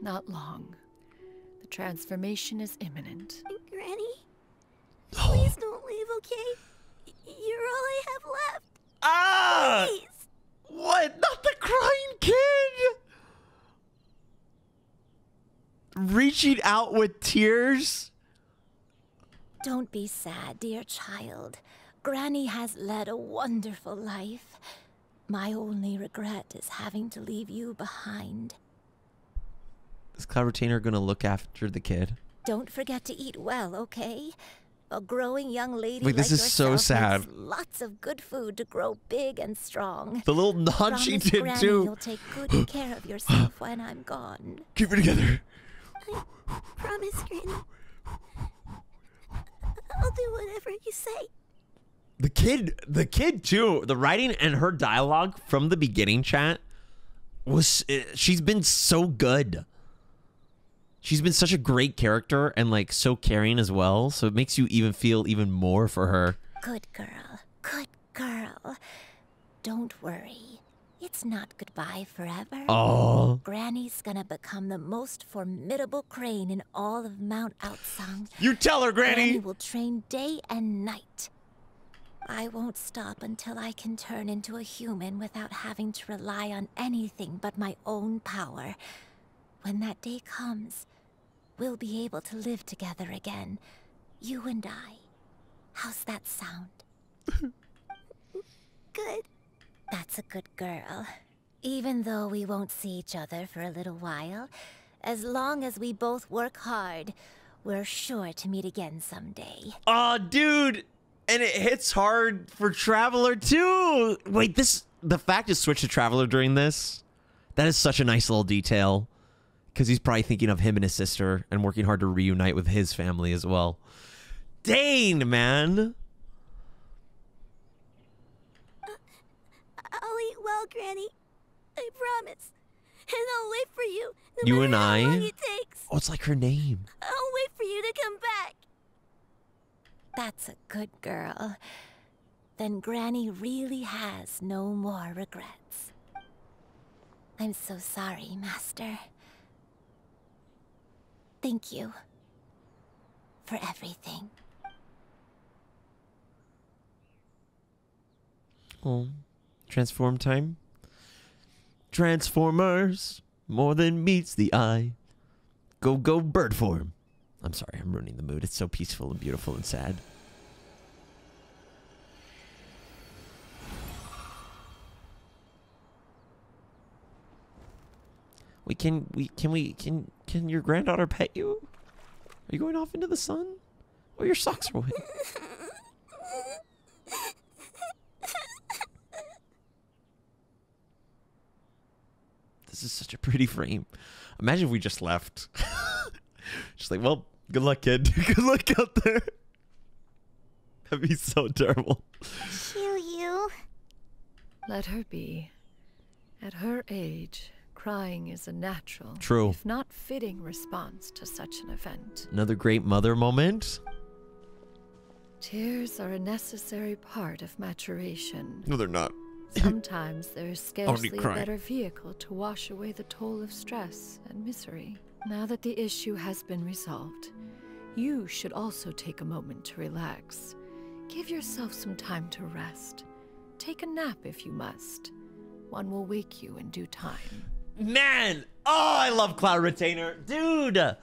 Not long. The transformation is imminent. Granny? Please don't leave, okay? You're all I have left. Ah! Please. What? Not the crying kid. Reaching out with tears. Don't be sad, dear child. Granny has led a wonderful life. My only regret is having to leave you behind. Is Cloud gonna look after the kid? Don't forget to eat well, okay? A growing young lady Wait, this like is so sad. Lots of good food to grow big and strong. The little nod she did, Granny, too. You'll take good *gasps* care of yourself when I'm gone. Keep it together. I promise, Granny. I'll do whatever you say. The kid, the kid too. The writing and her dialogue from the beginning, chat was. eh, She's been so good. She's been such a great character and like so caring as well. So it makes you even feel even more for her. Good girl. Good girl. Don't worry. It's not goodbye forever. Oh. Granny's gonna become the most formidable crane in all of Mount Aocang. You tell her, Granny. Granny will train day and night. I won't stop until I can turn into a human without having to rely on anything but my own power. When that day comes, we'll be able to live together again. You and I. How's that sound? *laughs* Good. That's a good girl. Even though we won't see each other for a little while, as long as we both work hard, we're sure to meet again someday. Oh, dude. And it hits hard for Traveler too. Wait, this the fact is switched to Traveler during this. That is such a nice little detail. Because he's probably thinking of him and his sister and working hard to reunite with his family as well. Dane, man. Uh, I'll eat well, Granny. I promise. And I'll wait for you. No You matter and how I? long it takes. Oh, it's like her name. I'll wait for you to come back. That's a good girl. Then Granny really has no more regrets. I'm so sorry, Master. Thank you for everything. Oh, transform time. Transformers, more than meets the eye. Go, go, bird form. I'm sorry, I'm ruining the mood. It's so peaceful and beautiful and sad. We can we can we can can your granddaughter pet you? Are you going off into the sun? Oh, your socks are wet. This is such a pretty frame. Imagine if we just left. *laughs* just like, well, good luck, kid. *laughs* good luck out there. That'd be so terrible. Shoo you. Let her be. At her age, crying is a natural, True. if not fitting response to such an event. Another great mother moment. Tears are a necessary part of maturation. No, they're not. *laughs* *laughs* Sometimes there is Only scarcely a better vehicle to wash away the toll of stress and misery. Now that the issue has been resolved, you should also take a moment to relax. Give yourself some time to rest. Take a nap if you must. One will wake you in due time. Man, oh, I love Cloud Retainer. Dude.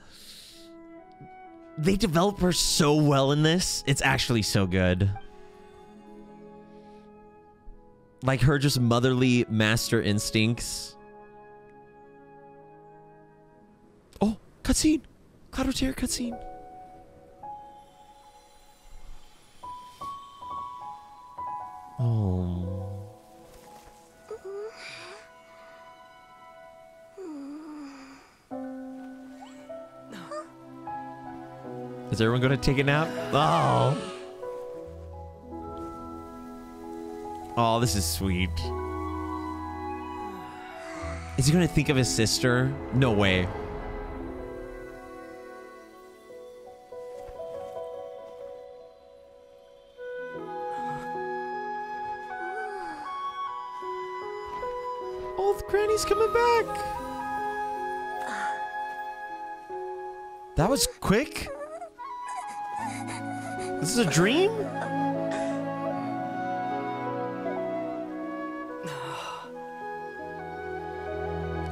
they develop her so well in this. It's actually so good. Like her just motherly master instincts. Cutscene. Cloud Retainer cutscene. Oh. Is everyone going to take a nap? Oh. Oh, this is sweet. Is he going to think of his sister? No way. Was quick. This is a dream? *sighs*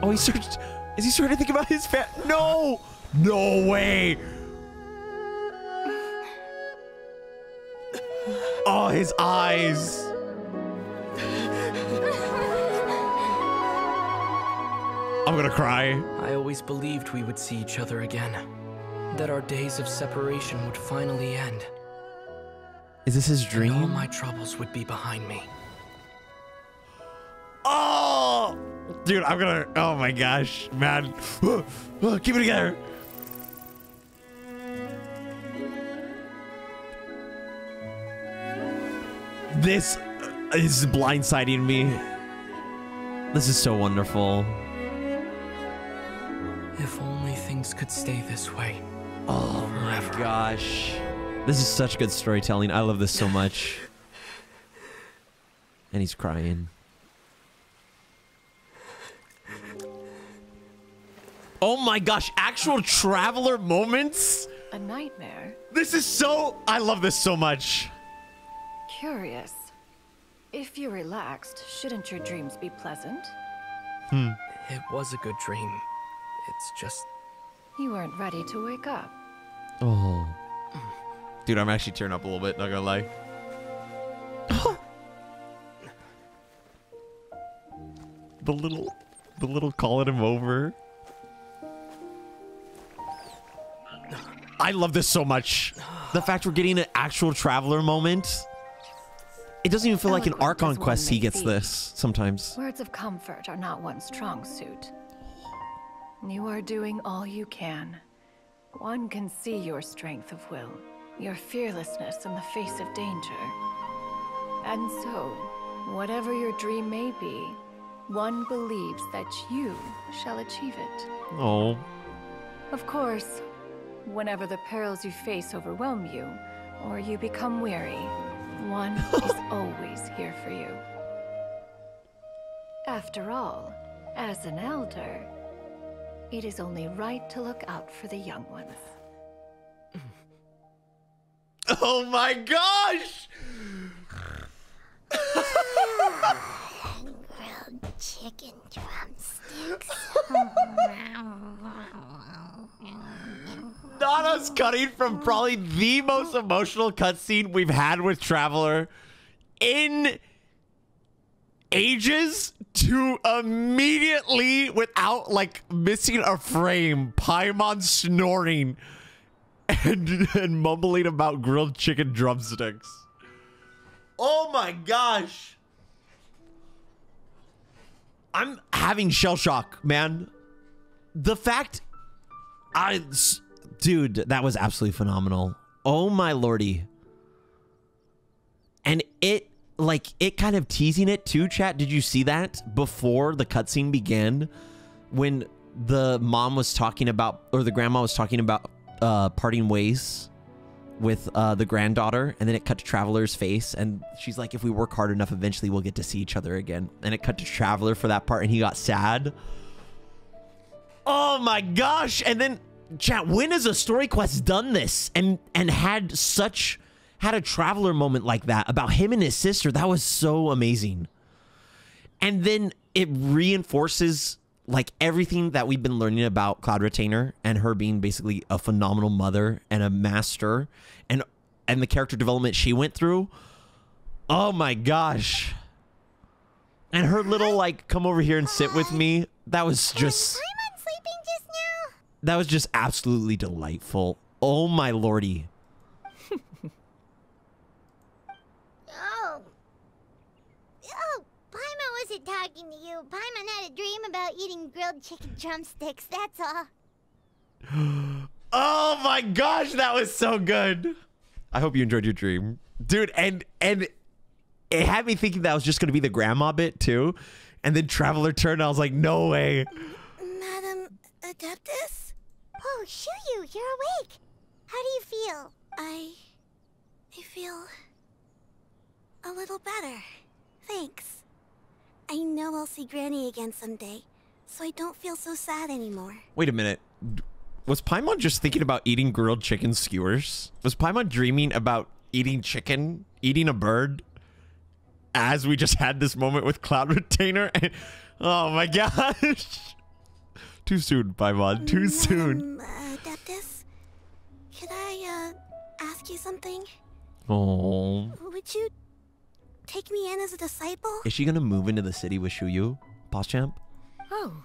Oh, he started. Is he starting to think about his fat? No! No way! Oh, his eyes. I'm gonna cry. I always believed we would see each other again. That our days of separation would finally end. Is this his dream? And all my troubles would be behind me. Oh! Dude, I'm gonna. Oh my gosh, man. *gasps* Oh, keep it together. This is blindsiding me. This is so wonderful. If only things could stay this way. Oh my gosh. This is such good storytelling. I love this so much. And he's crying. Oh my gosh, actual traveler moments? A nightmare? This is so. I love this so much. Curious. If you're relaxed, shouldn't your dreams be pleasant? Hmm. It was a good dream. It's just. You weren't ready to wake up. Oh. Dude, I'm actually tearing up a little bit, not gonna lie. *gasps* the little the little calling him over. I love this so much. The fact we're getting an actual traveler moment. It doesn't even feel like an Eloquent Archon quest he gets be. this sometimes. Words of comfort are not one's strong suit. You are doing all you can. One can see your strength of will, your fearlessness in the face of danger. And so, whatever your dream may be, one believes that you shall achieve it. Oh. Of course, whenever the perils you face overwhelm you, or you become weary, one *laughs* is always here for you. After all, as an elder, it is only right to look out for the young ones. Oh my gosh! Grilled chicken drumsticks. Us cutting from probably the most emotional cutscene we've had with Traveler in ages to immediately, without like missing a frame, Paimon snoring and, and mumbling about grilled chicken drumsticks. Oh my gosh. I'm having shell shock, man. The fact I dude, that was absolutely phenomenal. Oh my lordy. And it like it kind of teasing it too, chat. Did you see that before the cutscene began? When the mom was talking about or the grandma was talking about uh parting ways with uh the granddaughter and then it cut to Traveler's face and she's like if we work hard enough eventually we'll get to see each other again. And it cut to Traveler for that part and he got sad. Oh my gosh. And then chat, when has a story quest done this and and had such had a traveler moment like that about him and his sister? That was so amazing. And then it reinforces like everything that we've been learning about Cloud Retainer and her being basically a phenomenal mother and a master and and the character development she went through. Oh my gosh. And her little like come over here and sit with me. That was just Paimon sleeping just now? that was just absolutely delightful. Oh my lordy. Oh. Oh, Paimon wasn't talking to you. Paimon had a dream about eating grilled chicken drumsticks, that's all. *gasps* Oh my gosh, that was so good. I hope you enjoyed your dream. Dude, and and it had me thinking that was just gonna be the grandma bit too. And then Traveler turned, I was like, no way. Madam Adeptus? Oh, Shuyu, you're awake. How do you feel? I. I feel. a little better. Thanks. I know I'll see Granny again someday, so I don't feel so sad anymore. Wait a minute. Was Paimon just thinking about eating grilled chicken skewers? Was Paimon dreaming about eating chicken, eating a bird? As we just had this moment with Cloud Retainer. *laughs* oh my gosh. *laughs* Too soon, Paimon. Too soon. Madam Adeptus? Could I, uh, ask you something? Oh. Would you take me in as a disciple? Is she gonna move into the city with Shuyu, Boss Champ? Oh.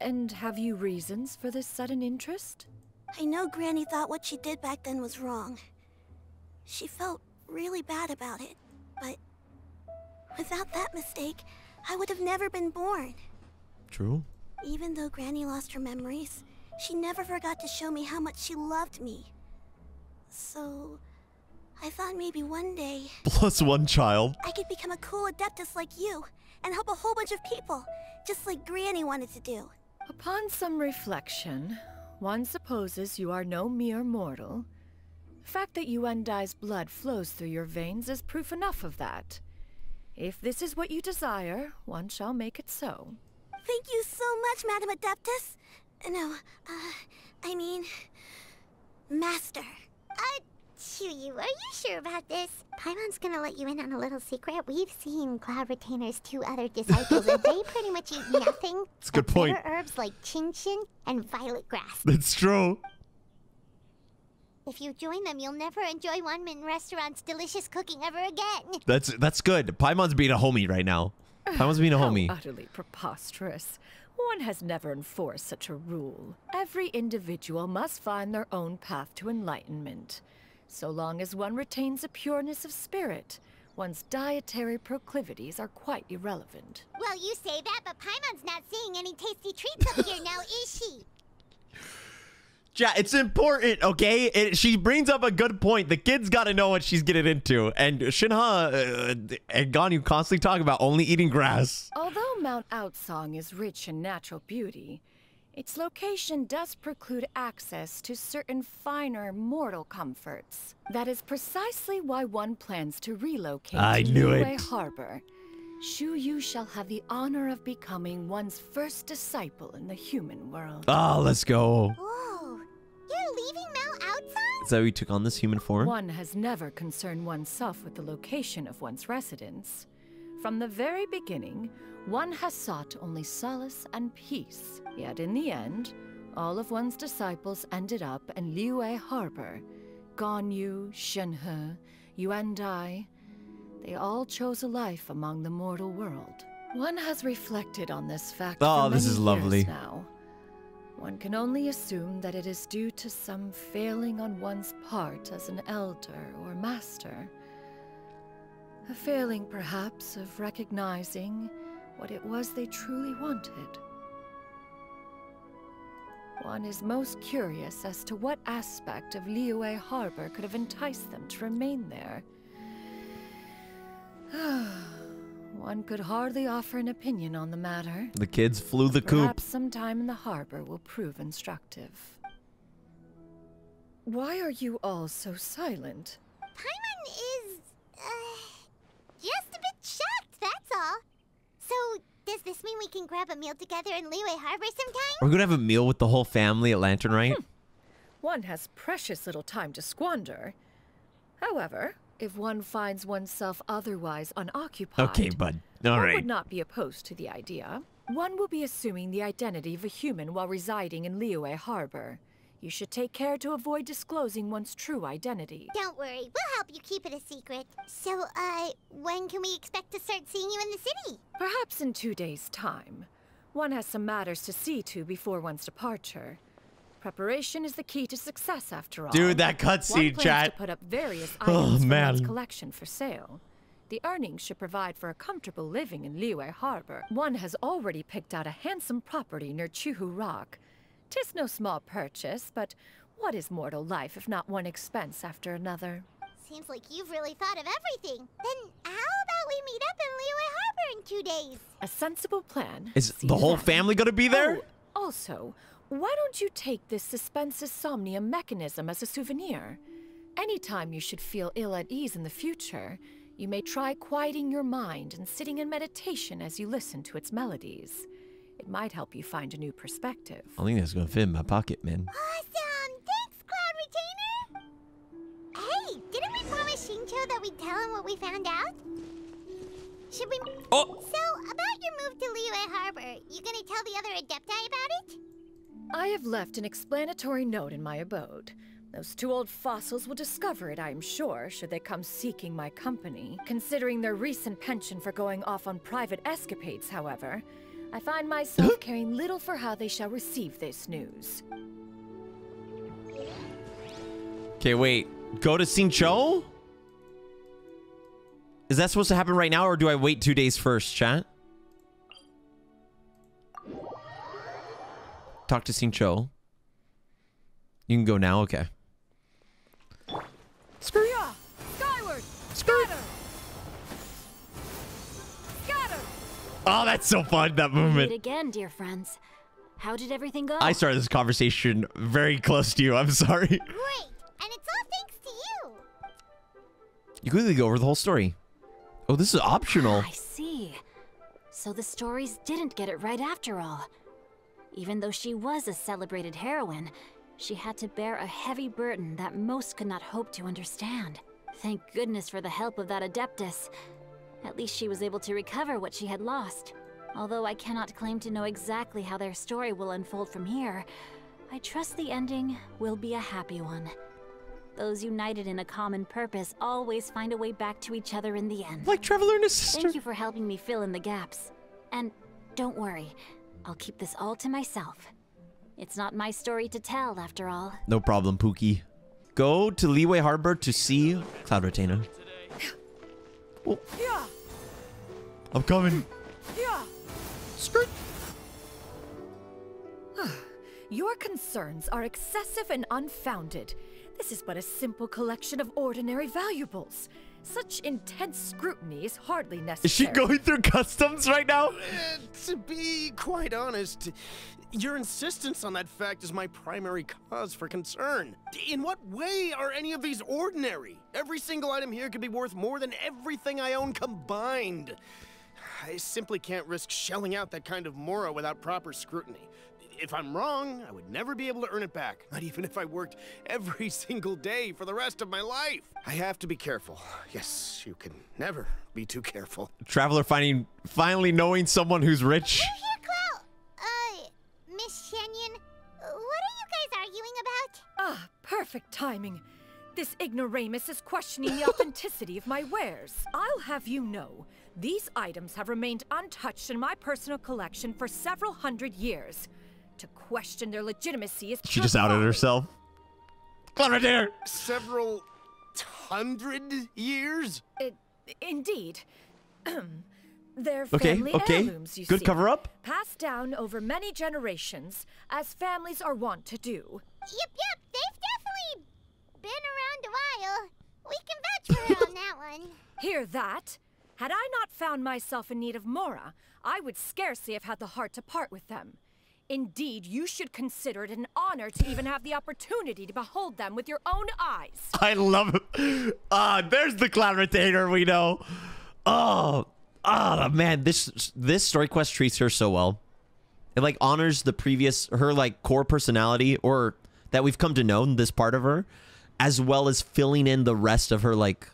And have you reasons for this sudden interest? I know Granny thought what she did back then was wrong. She felt really bad about it, but without that mistake, I would have never been born. True. Even though Granny lost her memories, she never forgot to show me how much she loved me. So, I thought maybe one day Plus one child. I could become a cool adeptus like you and help a whole bunch of people, just like Granny wanted to do. Upon some reflection, one supposes you are no mere mortal. The fact that Yuandai's blood flows through your veins is proof enough of that. If this is what you desire, one shall make it so. Thank you so much, Madam Adeptus. No, uh, I mean, Master. Uh, Shuyu, are you sure about this? Paimon's gonna let you in on a little secret. We've seen Cloud Retainer's two other disciples, and they pretty much eat *laughs* nothing. That's a good but point. bitter herbs like qingxin and violet grass. That's true. If you join them, you'll never enjoy Wanmin Restaurant's delicious cooking ever again. That's that's good. Paimon's being a homie right now. Paimon's being a How homie. utterly preposterous. One has never enforced such a rule. Every individual must find their own path to enlightenment. So long as one retains a pureness of spirit, one's dietary proclivities are quite irrelevant. Well, you say that, but Paimon's not seeing any tasty treats up here now, is she? *sighs* Yeah, it's important, okay? It, she brings up a good point. The kid's got to know what she's getting into. And Shenhe uh, and Ganyu constantly talk about only eating grass. Although Mount Aocang is rich in natural beauty, its location does preclude access to certain finer mortal comforts. That is precisely why one plans to relocate I to knew Liyue it. Harbor. Shuyu shall have the honor of becoming one's first disciple in the human world. Oh, let's go. Whoa, you're leaving Mount Aocang? So we took on this human form? One has never concerned oneself with the location of one's residence. From the very beginning, one has sought only solace and peace. Yet in the end, all of one's disciples ended up in Liyue Harbor. Ganyu, Shenhe, Yuandai, they all chose a life among the mortal world. One has reflected on this fact Oh, for this is lovely. now. One can only assume that it is due to some failing on one's part as an elder or master. A failing, perhaps, of recognizing what it was they truly wanted. One is most curious as to what aspect of Liyue Harbor could have enticed them to remain there. *sighs* One could hardly offer an opinion on the matter. The kids flew the coop. Perhaps some time in the harbor will prove instructive. Why are you all so silent? Paimon is, uh, just a bit shocked, that's all. So, does this mean we can grab a meal together in Liyue Harbor sometime? We're gonna have a meal with the whole family at Lantern, right? Hmm. One has precious little time to squander. However, if one finds oneself otherwise unoccupied, Okay, bud. All One right. would not be opposed to the idea. One will be assuming the identity of a human while residing in Liyue Harbor. You should take care to avoid disclosing one's true identity. Don't worry, we'll help you keep it a secret. So, uh, when can we expect to start seeing you in the city? Perhaps in two days' time. One has some matters to see to before one's departure. Preparation is the key to success, after all. Dude, that One cutscene, plans to put up various Oh, items from man. one's collection for sale. The earnings should provide for a comfortable living in Liyue Harbor. One has already picked out a handsome property near Chihu Rock. Tis no small purchase, but what is mortal life if not one expense after another? Seems like you've really thought of everything. Then how about we meet up in Liyue Harbor in two days? A sensible plan. Is See the whole that? family gonna be there? Oh, also, why don't you take this suspensus somnia mechanism as a souvenir? Anytime you should feel ill at ease in the future, you may try quieting your mind and sitting in meditation as you listen to its melodies. It might help you find a new perspective. I think that's gonna fit in my pocket, man. Awesome! Thanks, Cloud Retainer! Hey, didn't we promise Shincho that we'd tell him what we found out? Should we... Oh! So, about your move to Liyue Harbor, you gonna tell the other Adepti about it? I have left an explanatory note in my abode. Those two old fossils will discover it, I am sure, should they come seeking my company. Considering their recent penchant for going off on private escapades, however, I find myself caring little for how they shall receive this news. Okay, wait. Go to Sincho? Is that supposed to happen right now, or do I wait two days first, chat? Talk to Sincho. You can go now? Okay. Yeah! Oh, that's so fun, that movement. again, dear friends. How did everything go? I started this conversation very close to you. I'm sorry. Great! *laughs* And it's all thanks to you! You quickly go over the whole story. Oh, this is optional. Ah, I see. So the stories didn't get it right after all. Even though she was a celebrated heroine, she had to bear a heavy burden that most could not hope to understand. Thank goodness for the help of that Adeptus. At least she was able to recover what she had lost. Although I cannot claim to know exactly how their story will unfold from here, I trust the ending will be a happy one. Those united in a common purpose always find a way back to each other in the end. Like Traveler and his sister. Thank you for helping me fill in the gaps. And don't worry, I'll keep this all to myself. It's not my story to tell, after all. No problem, Pookie. Go to Liyue Harbor to see Cloud Retainer. Yeah! I'm coming. Yeah! Skirt! Your concerns are excessive and unfounded. This is but a simple collection of ordinary valuables. Such intense scrutiny is hardly necessary. Is she going through customs right now? Uh, to be quite honest, your insistence on that fact is my primary cause for concern. In what way are any of these ordinary? Every single item here could be worth more than everything I own combined. I simply can't risk shelling out that kind of mora without proper scrutiny. If I'm wrong, I would never be able to earn it back, *laughs* not even if I worked every *laughs* single day for the rest of my life. I have to be careful. Yes, you can never be too careful. Traveler finding, finally knowing someone who's rich. *laughs* Here, Cloud! Miss Xianyun, what are you guys arguing about? Ah, perfect timing. This ignoramus is questioning the *laughs* authenticity of my wares. I'll have you know, these items have remained untouched in my personal collection for several hundred years. To question their legitimacy is She just outed herself. Cloud Retainer! Several hundred years? I- indeed. *clears throat* They're Okay, family okay. heirlooms, you Good see. cover up. Passed down over many generations, as families are wont to do. Yep, yep, they've definitely been around a while. We can vouch for her on that one. *laughs* Hear that? Had I not found myself in need of Mora, I would scarcely have had the heart to part with them. Indeed, you should consider it an honor to even have the opportunity to behold them with your own eyes. *laughs* I love it. Ah, there's the Cloud Retainer we know. Oh, oh man, this this story quest treats her so well. It like honors the previous her like core personality or that we've come to know this part of her, as well as filling in the rest of her like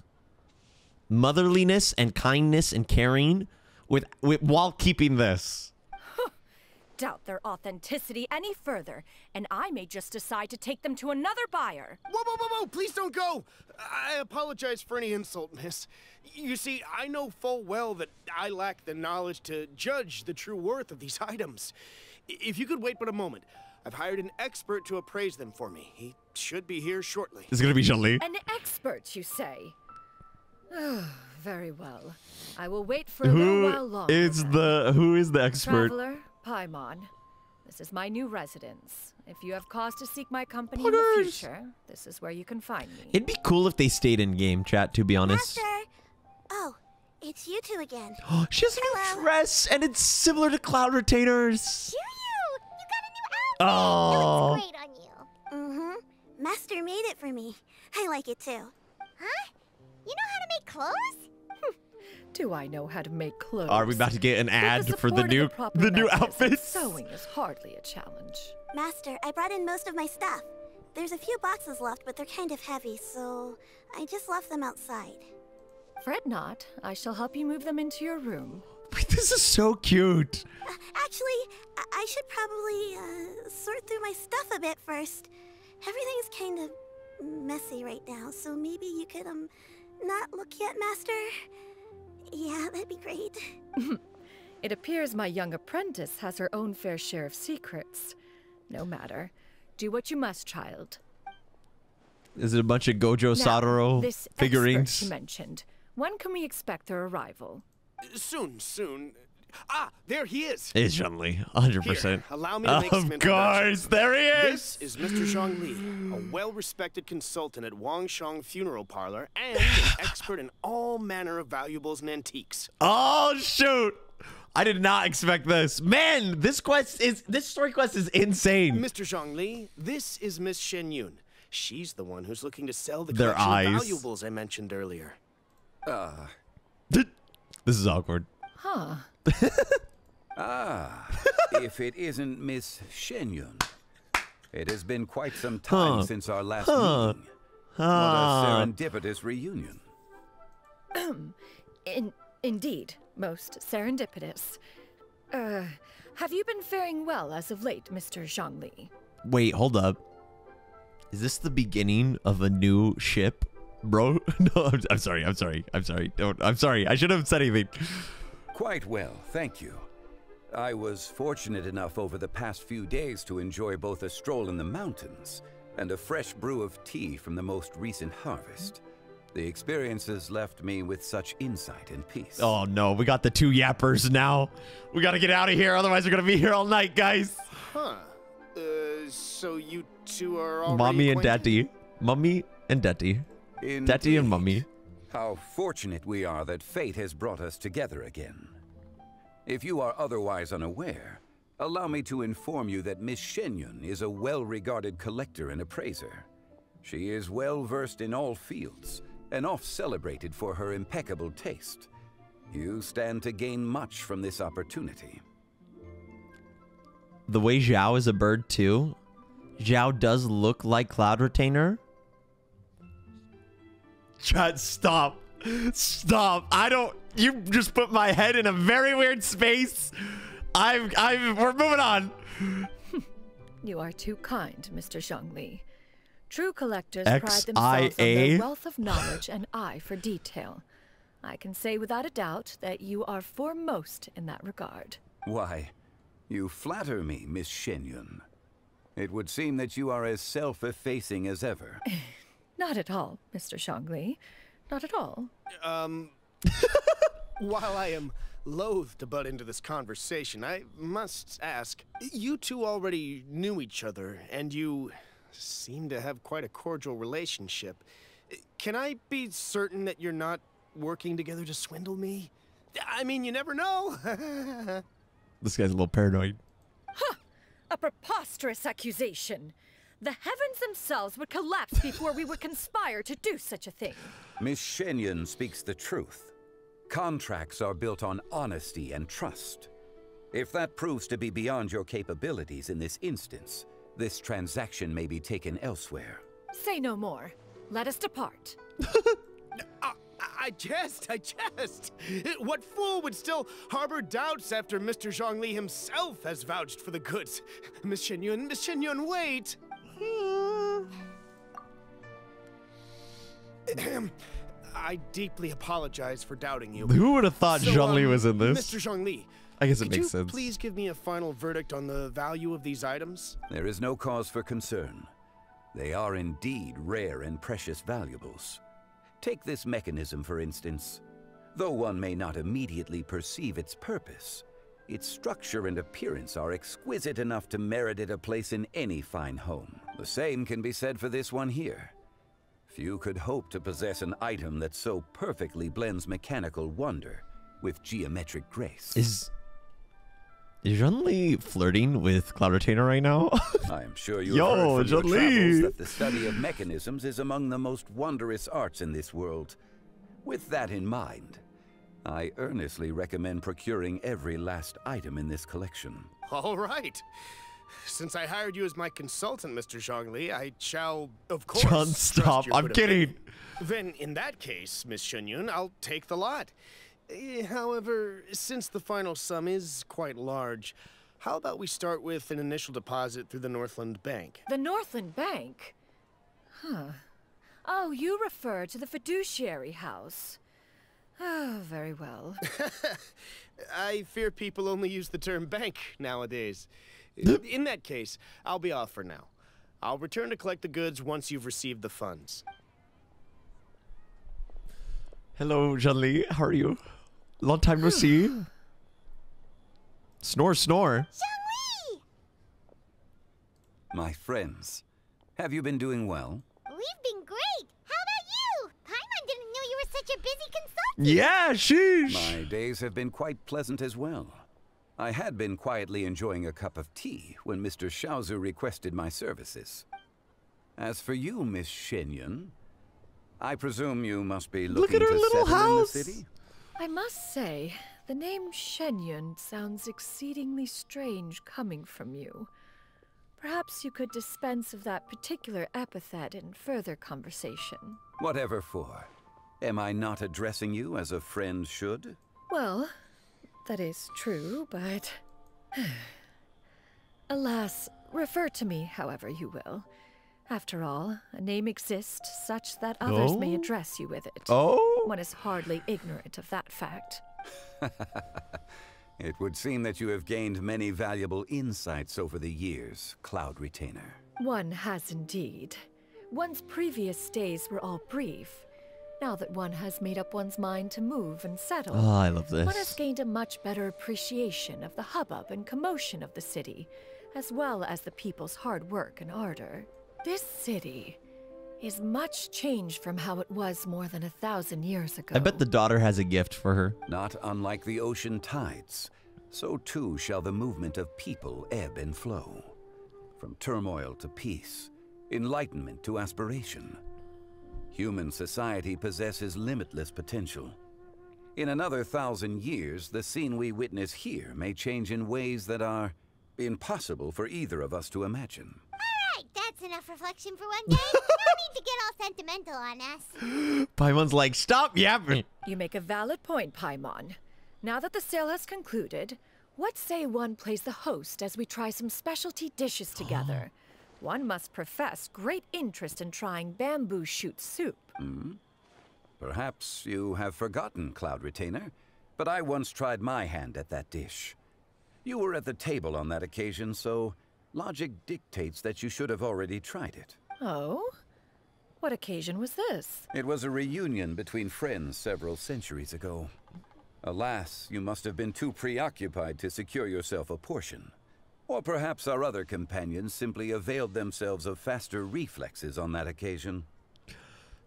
motherliness and kindness and caring with, with while keeping this. Doubt their authenticity any further, and I may just decide to take them to another buyer. Whoa, whoa, whoa, whoa! Please don't go! I apologize for any insult, miss. You see, I know full well that I lack the knowledge to judge the true worth of these items. If you could wait but a moment, I've hired an expert to appraise them for me. He should be here shortly. It's gonna be Zhongli. An expert, you say? *sighs* Very well. I will wait for a little while longer. is the who is the expert? Traveler, Paimon. This is my new residence. If you have cause to seek my company in the future, this is where you can find me. It'd be cool if they stayed in game chat. To be honest. Master! Oh, it's you two again. *gasps* she has a new dress, and it's similar to Cloud Retainers. she's a new It Oh. looks great on you. Mm-hmm. Master made it for me. I like it too. Huh? You know how to make clothes? Do I know how to make clothes? Are we about to get an ad the for the new proper the new outfits? Sewing is hardly a challenge. Master, I brought in most of my stuff. There's a few boxes left, but they're kind of heavy, so I just left them outside. Fret not. I shall help you move them into your room. Wait, this is so cute. Actually, I, I should probably uh, sort through my stuff a bit first. Everything's kind of messy right now, so maybe you could um not look yet, Master. Yeah, that'd be great. *laughs* It appears my young apprentice has her own fair share of secrets. No matter. Do what you must, child. Is it a bunch of Gojo Now, Satoru this expert figurines? you mentioned. When can we expect their arrival? Soon, soon. Ah, there he is. It's Zhongli, 100. Here, percent allow me to make Of introductions. course, there he is. This is Mr. Zhang Li, a well-respected consultant at Wangsheng Funeral Parlor and *sighs* an expert in all manner of valuables and antiques. Oh shoot! I did not expect this. Man, this quest is this story quest is insane. Mr. Zhongli, this is Miss Xianyun. She's the one who's looking to sell the Their eyes. valuables I mentioned earlier. Ah. This is awkward. Huh. *laughs* Ah, if it isn't Miss Xianyun. It has been quite some time Huh. since our last Huh. meeting. Ah. What a serendipitous reunion. *clears throat* In, indeed, most serendipitous. Uh, have you been faring well as of late, Mr. Zhongli? Wait, hold up. Is this the beginning of a new ship, bro? *laughs* no, I'm, I'm sorry. I'm sorry. I'm sorry. Don't. I'm sorry. I should have said anything. Quite well, thank you. I was fortunate enough over the past few days to enjoy both a stroll in the mountains and a fresh brew of tea from the most recent harvest. The experiences left me with such insight and peace. Oh no, we got the two yappers now. We got to get out of here, otherwise we're gonna be here all night, guys. Huh. Uh, so you two are already Mommy and acquainted? Daddy, Mummy and Daddy, Daddy and Mummy. How fortunate we are that fate has brought us together again. If you are otherwise unaware, allow me to inform you that Miss Xianyun is a well-regarded collector and appraiser. She is well versed in all fields and oft celebrated for her impeccable taste. You stand to gain much from this opportunity. The way Xiao is a bird too. Xiao does look like Cloud Retainer. Chad, stop. Stop. I don't you just put my head in a very weird space. I'm... I've we're moving on. You are too kind, Mr. Zhongli. True collectors pride themselves on XIA? their wealth of knowledge and eye for detail. I can say without a doubt that you are foremost in that regard. Why, you flatter me, Miss Xianyun. It would seem that you are as self-effacing as ever. *laughs* Not at all, Mr. Zhongli. Not at all. Um, *laughs* while I am loath to butt into this conversation, I must ask you two already knew each other, and you seem to have quite a cordial relationship. Can I be certain that you're not working together to swindle me? I mean, you never know. *laughs* This guy's a little paranoid. A preposterous accusation. The heavens themselves would collapse before we would conspire to do such a thing. Miss Xianyun speaks the truth. Contracts are built on honesty and trust. If that proves to be beyond your capabilities in this instance, this transaction may be taken elsewhere. Say no more. Let us depart. *laughs* I jest, I jest. What fool would still harbor doubts after Mr. Zhongli himself has vouched for the goods? Miss Xianyun, Miss Xianyun, wait. Ahem. I deeply apologize for doubting you. Who would have thought So, Zhongli um, was in this? Mr. Zhongli, I guess it makes you sense. please give me a final verdict on the value of these items? There is no cause for concern. They are indeed rare and precious valuables. Take this mechanism, for instance. Though one may not immediately perceive its purpose, its structure and appearance are exquisite enough to merit it a place in any fine home. The same can be said for this one here. Few could hope to possess an item that so perfectly blends mechanical wonder with geometric grace. Is is Zhongli flirting with Cloud Retainer right now? *laughs* I am sure you Yo, heard from your travels that the study of mechanisms is among the most wondrous arts in this world. With that in mind, I earnestly recommend procuring every last item in this collection. All right. Since I hired you as my consultant, Mr. Zhongli, I shall, of course. John, stop. your I'm kidding. opinion. Then, in that case, Miss Xianyun, I'll take the lot. Eh, However, since the final sum is quite large, how about we start with an initial deposit through the Northland Bank? The Northland Bank? Huh. Oh, you refer to the fiduciary house. Oh, very well. *laughs* I fear people only use the term bank nowadays. In that case, I'll be off for now. I'll return to collect the goods once you've received the funds. Hello, Zhongli. How are you? Long time no see. *sighs* Snore, snore. My friends, have you been doing well? We've been great. How about you? Paimon didn't know you were such a busy consultant. *laughs* Yeah, sheesh. My days have been quite pleasant as well. I had been quietly enjoying a cup of tea when Mr. Xiaozu requested my services. As for you, Miss Xianyun, I presume you must be Look looking at her to little settle in the city? I must say, the name Xianyun sounds exceedingly strange coming from you. Perhaps you could dispense of that particular epithet in further conversation. Whatever for. Am I not addressing you as a friend should? Well, that is true, but. *sighs* Alas, refer to me however you will. After all, a name exists such that others may Oh? address you with it. Oh? One is hardly ignorant of that fact. *laughs* It would seem that you have gained many valuable insights over the years, Cloud Retainer. One has indeed. One's previous stays were all brief. Now that one has made up one's mind to move and settle, Oh, I love one has gained a much better appreciation of the hubbub and commotion of the city, as well as the people's hard work and ardor. This city is much changed from how it was more than a thousand years ago. I bet the daughter has a gift for her. Not unlike the ocean tides, so too shall the movement of people ebb and flow. From turmoil to peace, enlightenment to aspiration. Human society possesses limitless potential. In another thousand years, the scene we witness here may change in ways that are impossible for either of us to imagine. All right, that's enough reflection for one day. *laughs* no need to get all sentimental on us. Paimon's like, stop yapping. You make a valid point, Paimon. Now that the sale has concluded, what say one plays the host as we try some specialty dishes together? *gasps* *gasps* *gasps* one must profess great interest in trying bamboo shoot soup. Hmm? Perhaps you have forgotten, Cloud Retainer, but I once tried my hand at that dish. You were at the table on that occasion, so logic dictates that you should have already tried it. Oh? What occasion was this? It was a reunion between friends several centuries ago. Alas, you must have been too preoccupied to secure yourself a portion. Or perhaps our other companions simply availed themselves of faster reflexes on that occasion.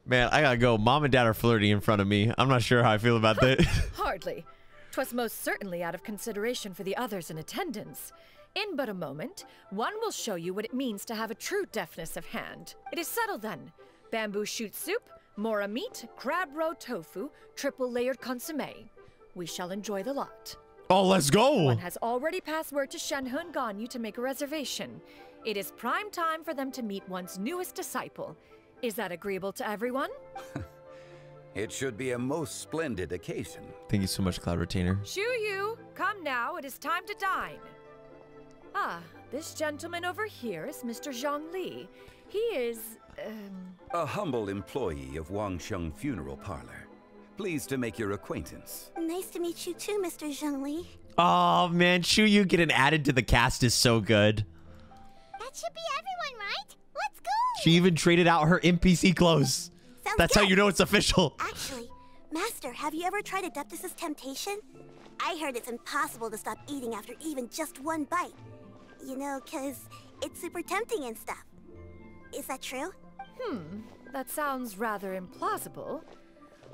Man, I gotta go. Mom and dad are flirting in front of me. I'm not sure how I feel about that. *laughs* Hardly. 'Twas most certainly out of consideration for the others in attendance. In but a moment, one will show you what it means to have a true deftness of hand. It is settled then. Bamboo shoot soup, mora meat, crab roe tofu, triple layered consomme. We shall enjoy the lot. Oh, let's go. One has already passed word to Shenhe and Ganyu to make a reservation. It is prime time for them to meet one's newest disciple. Is that agreeable to everyone? *laughs* It should be a most splendid occasion. Thank you so much, Cloud Retainer. Shuyu, come now, it is time to dine. Ah, this gentleman over here is Mr. Zhongli. He is, um... A humble employee of Wangsheng Funeral Parlor. Pleased to make your acquaintance. Nice to meet you too, Mr. Zhongli. Oh man, Shuyu getting added to the cast is so good. That should be everyone, right? Let's go! She even traded out her NPC clothes. Sounds That's how you know it's official. Actually, Master, have you ever tried Adeptus' temptation? I heard it's impossible to stop eating after even just one bite. You know, because it's super tempting and stuff. Is that true? Hmm, that sounds rather implausible.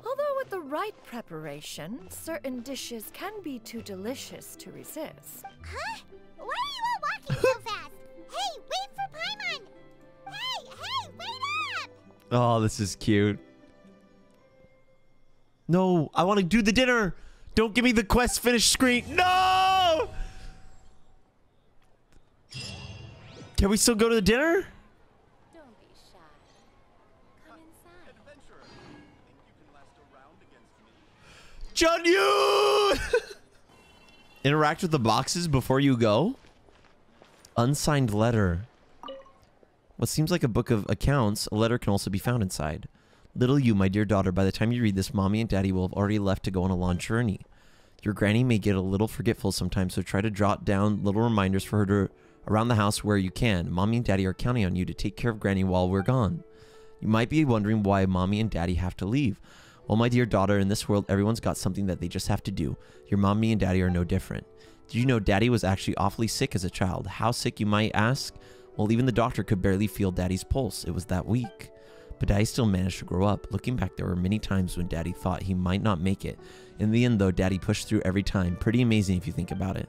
Although with the right preparation, certain dishes can be too delicious to resist. Huh? Why are you all walking so *laughs* fast? Hey, wait for Paimon! Hey, hey, wait up! Oh, this is cute. No, I want to do the dinner. Don't give me the quest finish screen. No! Can we still go to the dinner? John you *laughs* Interact with the boxes before you go. Unsigned letter. What seems like a book of accounts, a letter can also be found inside. Little you, my dear daughter, by the time you read this, mommy and daddy will have already left to go on a long journey. Your granny may get a little forgetful sometimes, so try to jot down little reminders for her to around the house where you can. Mommy and daddy are counting on you to take care of granny while we're gone. You might be wondering why mommy and daddy have to leave. Well, my dear daughter, in this world, everyone's got something that they just have to do. Your mommy and daddy are no different. Did you know daddy was actually awfully sick as a child? How sick, you might ask? Well, even the doctor could barely feel daddy's pulse. It was that weak. But daddy still managed to grow up. Looking back, there were many times when daddy thought he might not make it. In the end, though, daddy pushed through every time. Pretty amazing if you think about it.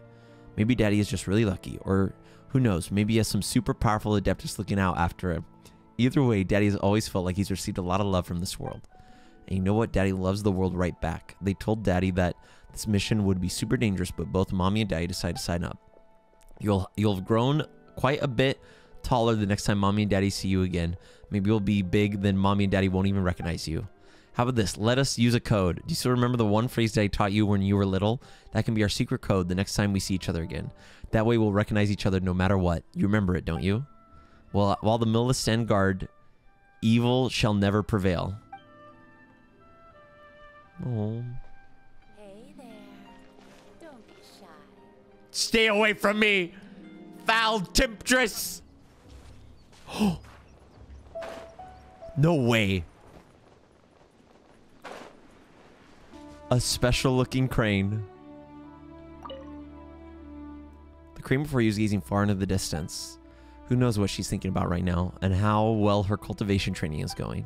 Maybe daddy is just really lucky, or who knows, maybe he has some super powerful adeptus looking out after him. Either way, daddy has always felt like he's received a lot of love from this world. And you know what? Daddy loves the world right back. They told daddy that this mission would be super dangerous, but both mommy and daddy decided to sign up. You'll you'll have grown quite a bit taller the next time mommy and daddy see you again. Maybe you'll be big, then mommy and daddy won't even recognize you. How about this? Let us use a code. Do you still remember the one phrase that I taught you when you were little? That can be our secret code the next time we see each other again. That way we'll recognize each other no matter what. You remember it, don't you? Well, while the Millelith stand guard, evil shall never prevail. Oh. Hey there. Don't be shy. Stay away from me, foul temptress. *gasps* no way. A special looking crane. The crane before you is gazing far into the distance. Who knows what she's thinking about right now and how well her cultivation training is going.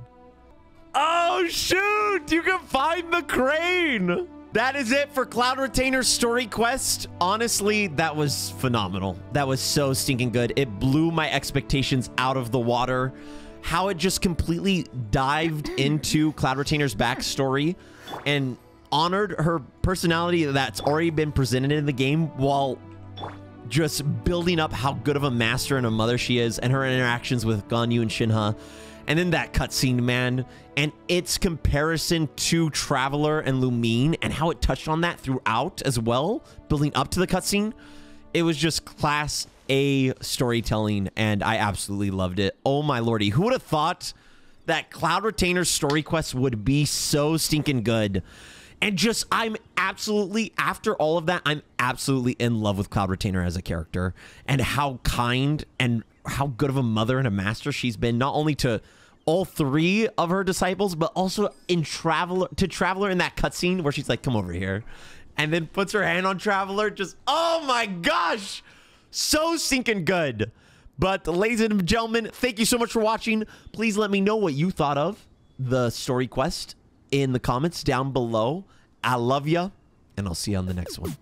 Oh, shoot! You can find the crane! That is it for Cloud Retainer's story quest. Honestly, that was phenomenal. That was so stinking good. It blew my expectations out of the water. How it just completely dived *clears throat* into Cloud Retainer's backstory and honored her personality that's already been presented in the game while just building up how good of a master and a mother she is and her interactions with Ganyu and Shenhe. And then that cutscene, man, and its comparison to Traveler and Lumine and how it touched on that throughout as well, building up to the cutscene. It was just class A storytelling, and I absolutely loved it. Oh my lordy, who would have thought that Cloud Retainer's story quest would be so stinking good? And just, I'm absolutely, after all of that, I'm absolutely in love with Cloud Retainer as a character and how kind and how good of a mother and a master she's been, not only to all three of her disciples, but also in Traveler, to Traveler in that cutscene where she's like, come over here. And then puts her hand on Traveler. Just, oh my gosh. So stinking good. But ladies and gentlemen, thank you so much for watching. Please let me know what you thought of the story quest in the comments down below. I love you, and I'll see you on the next one.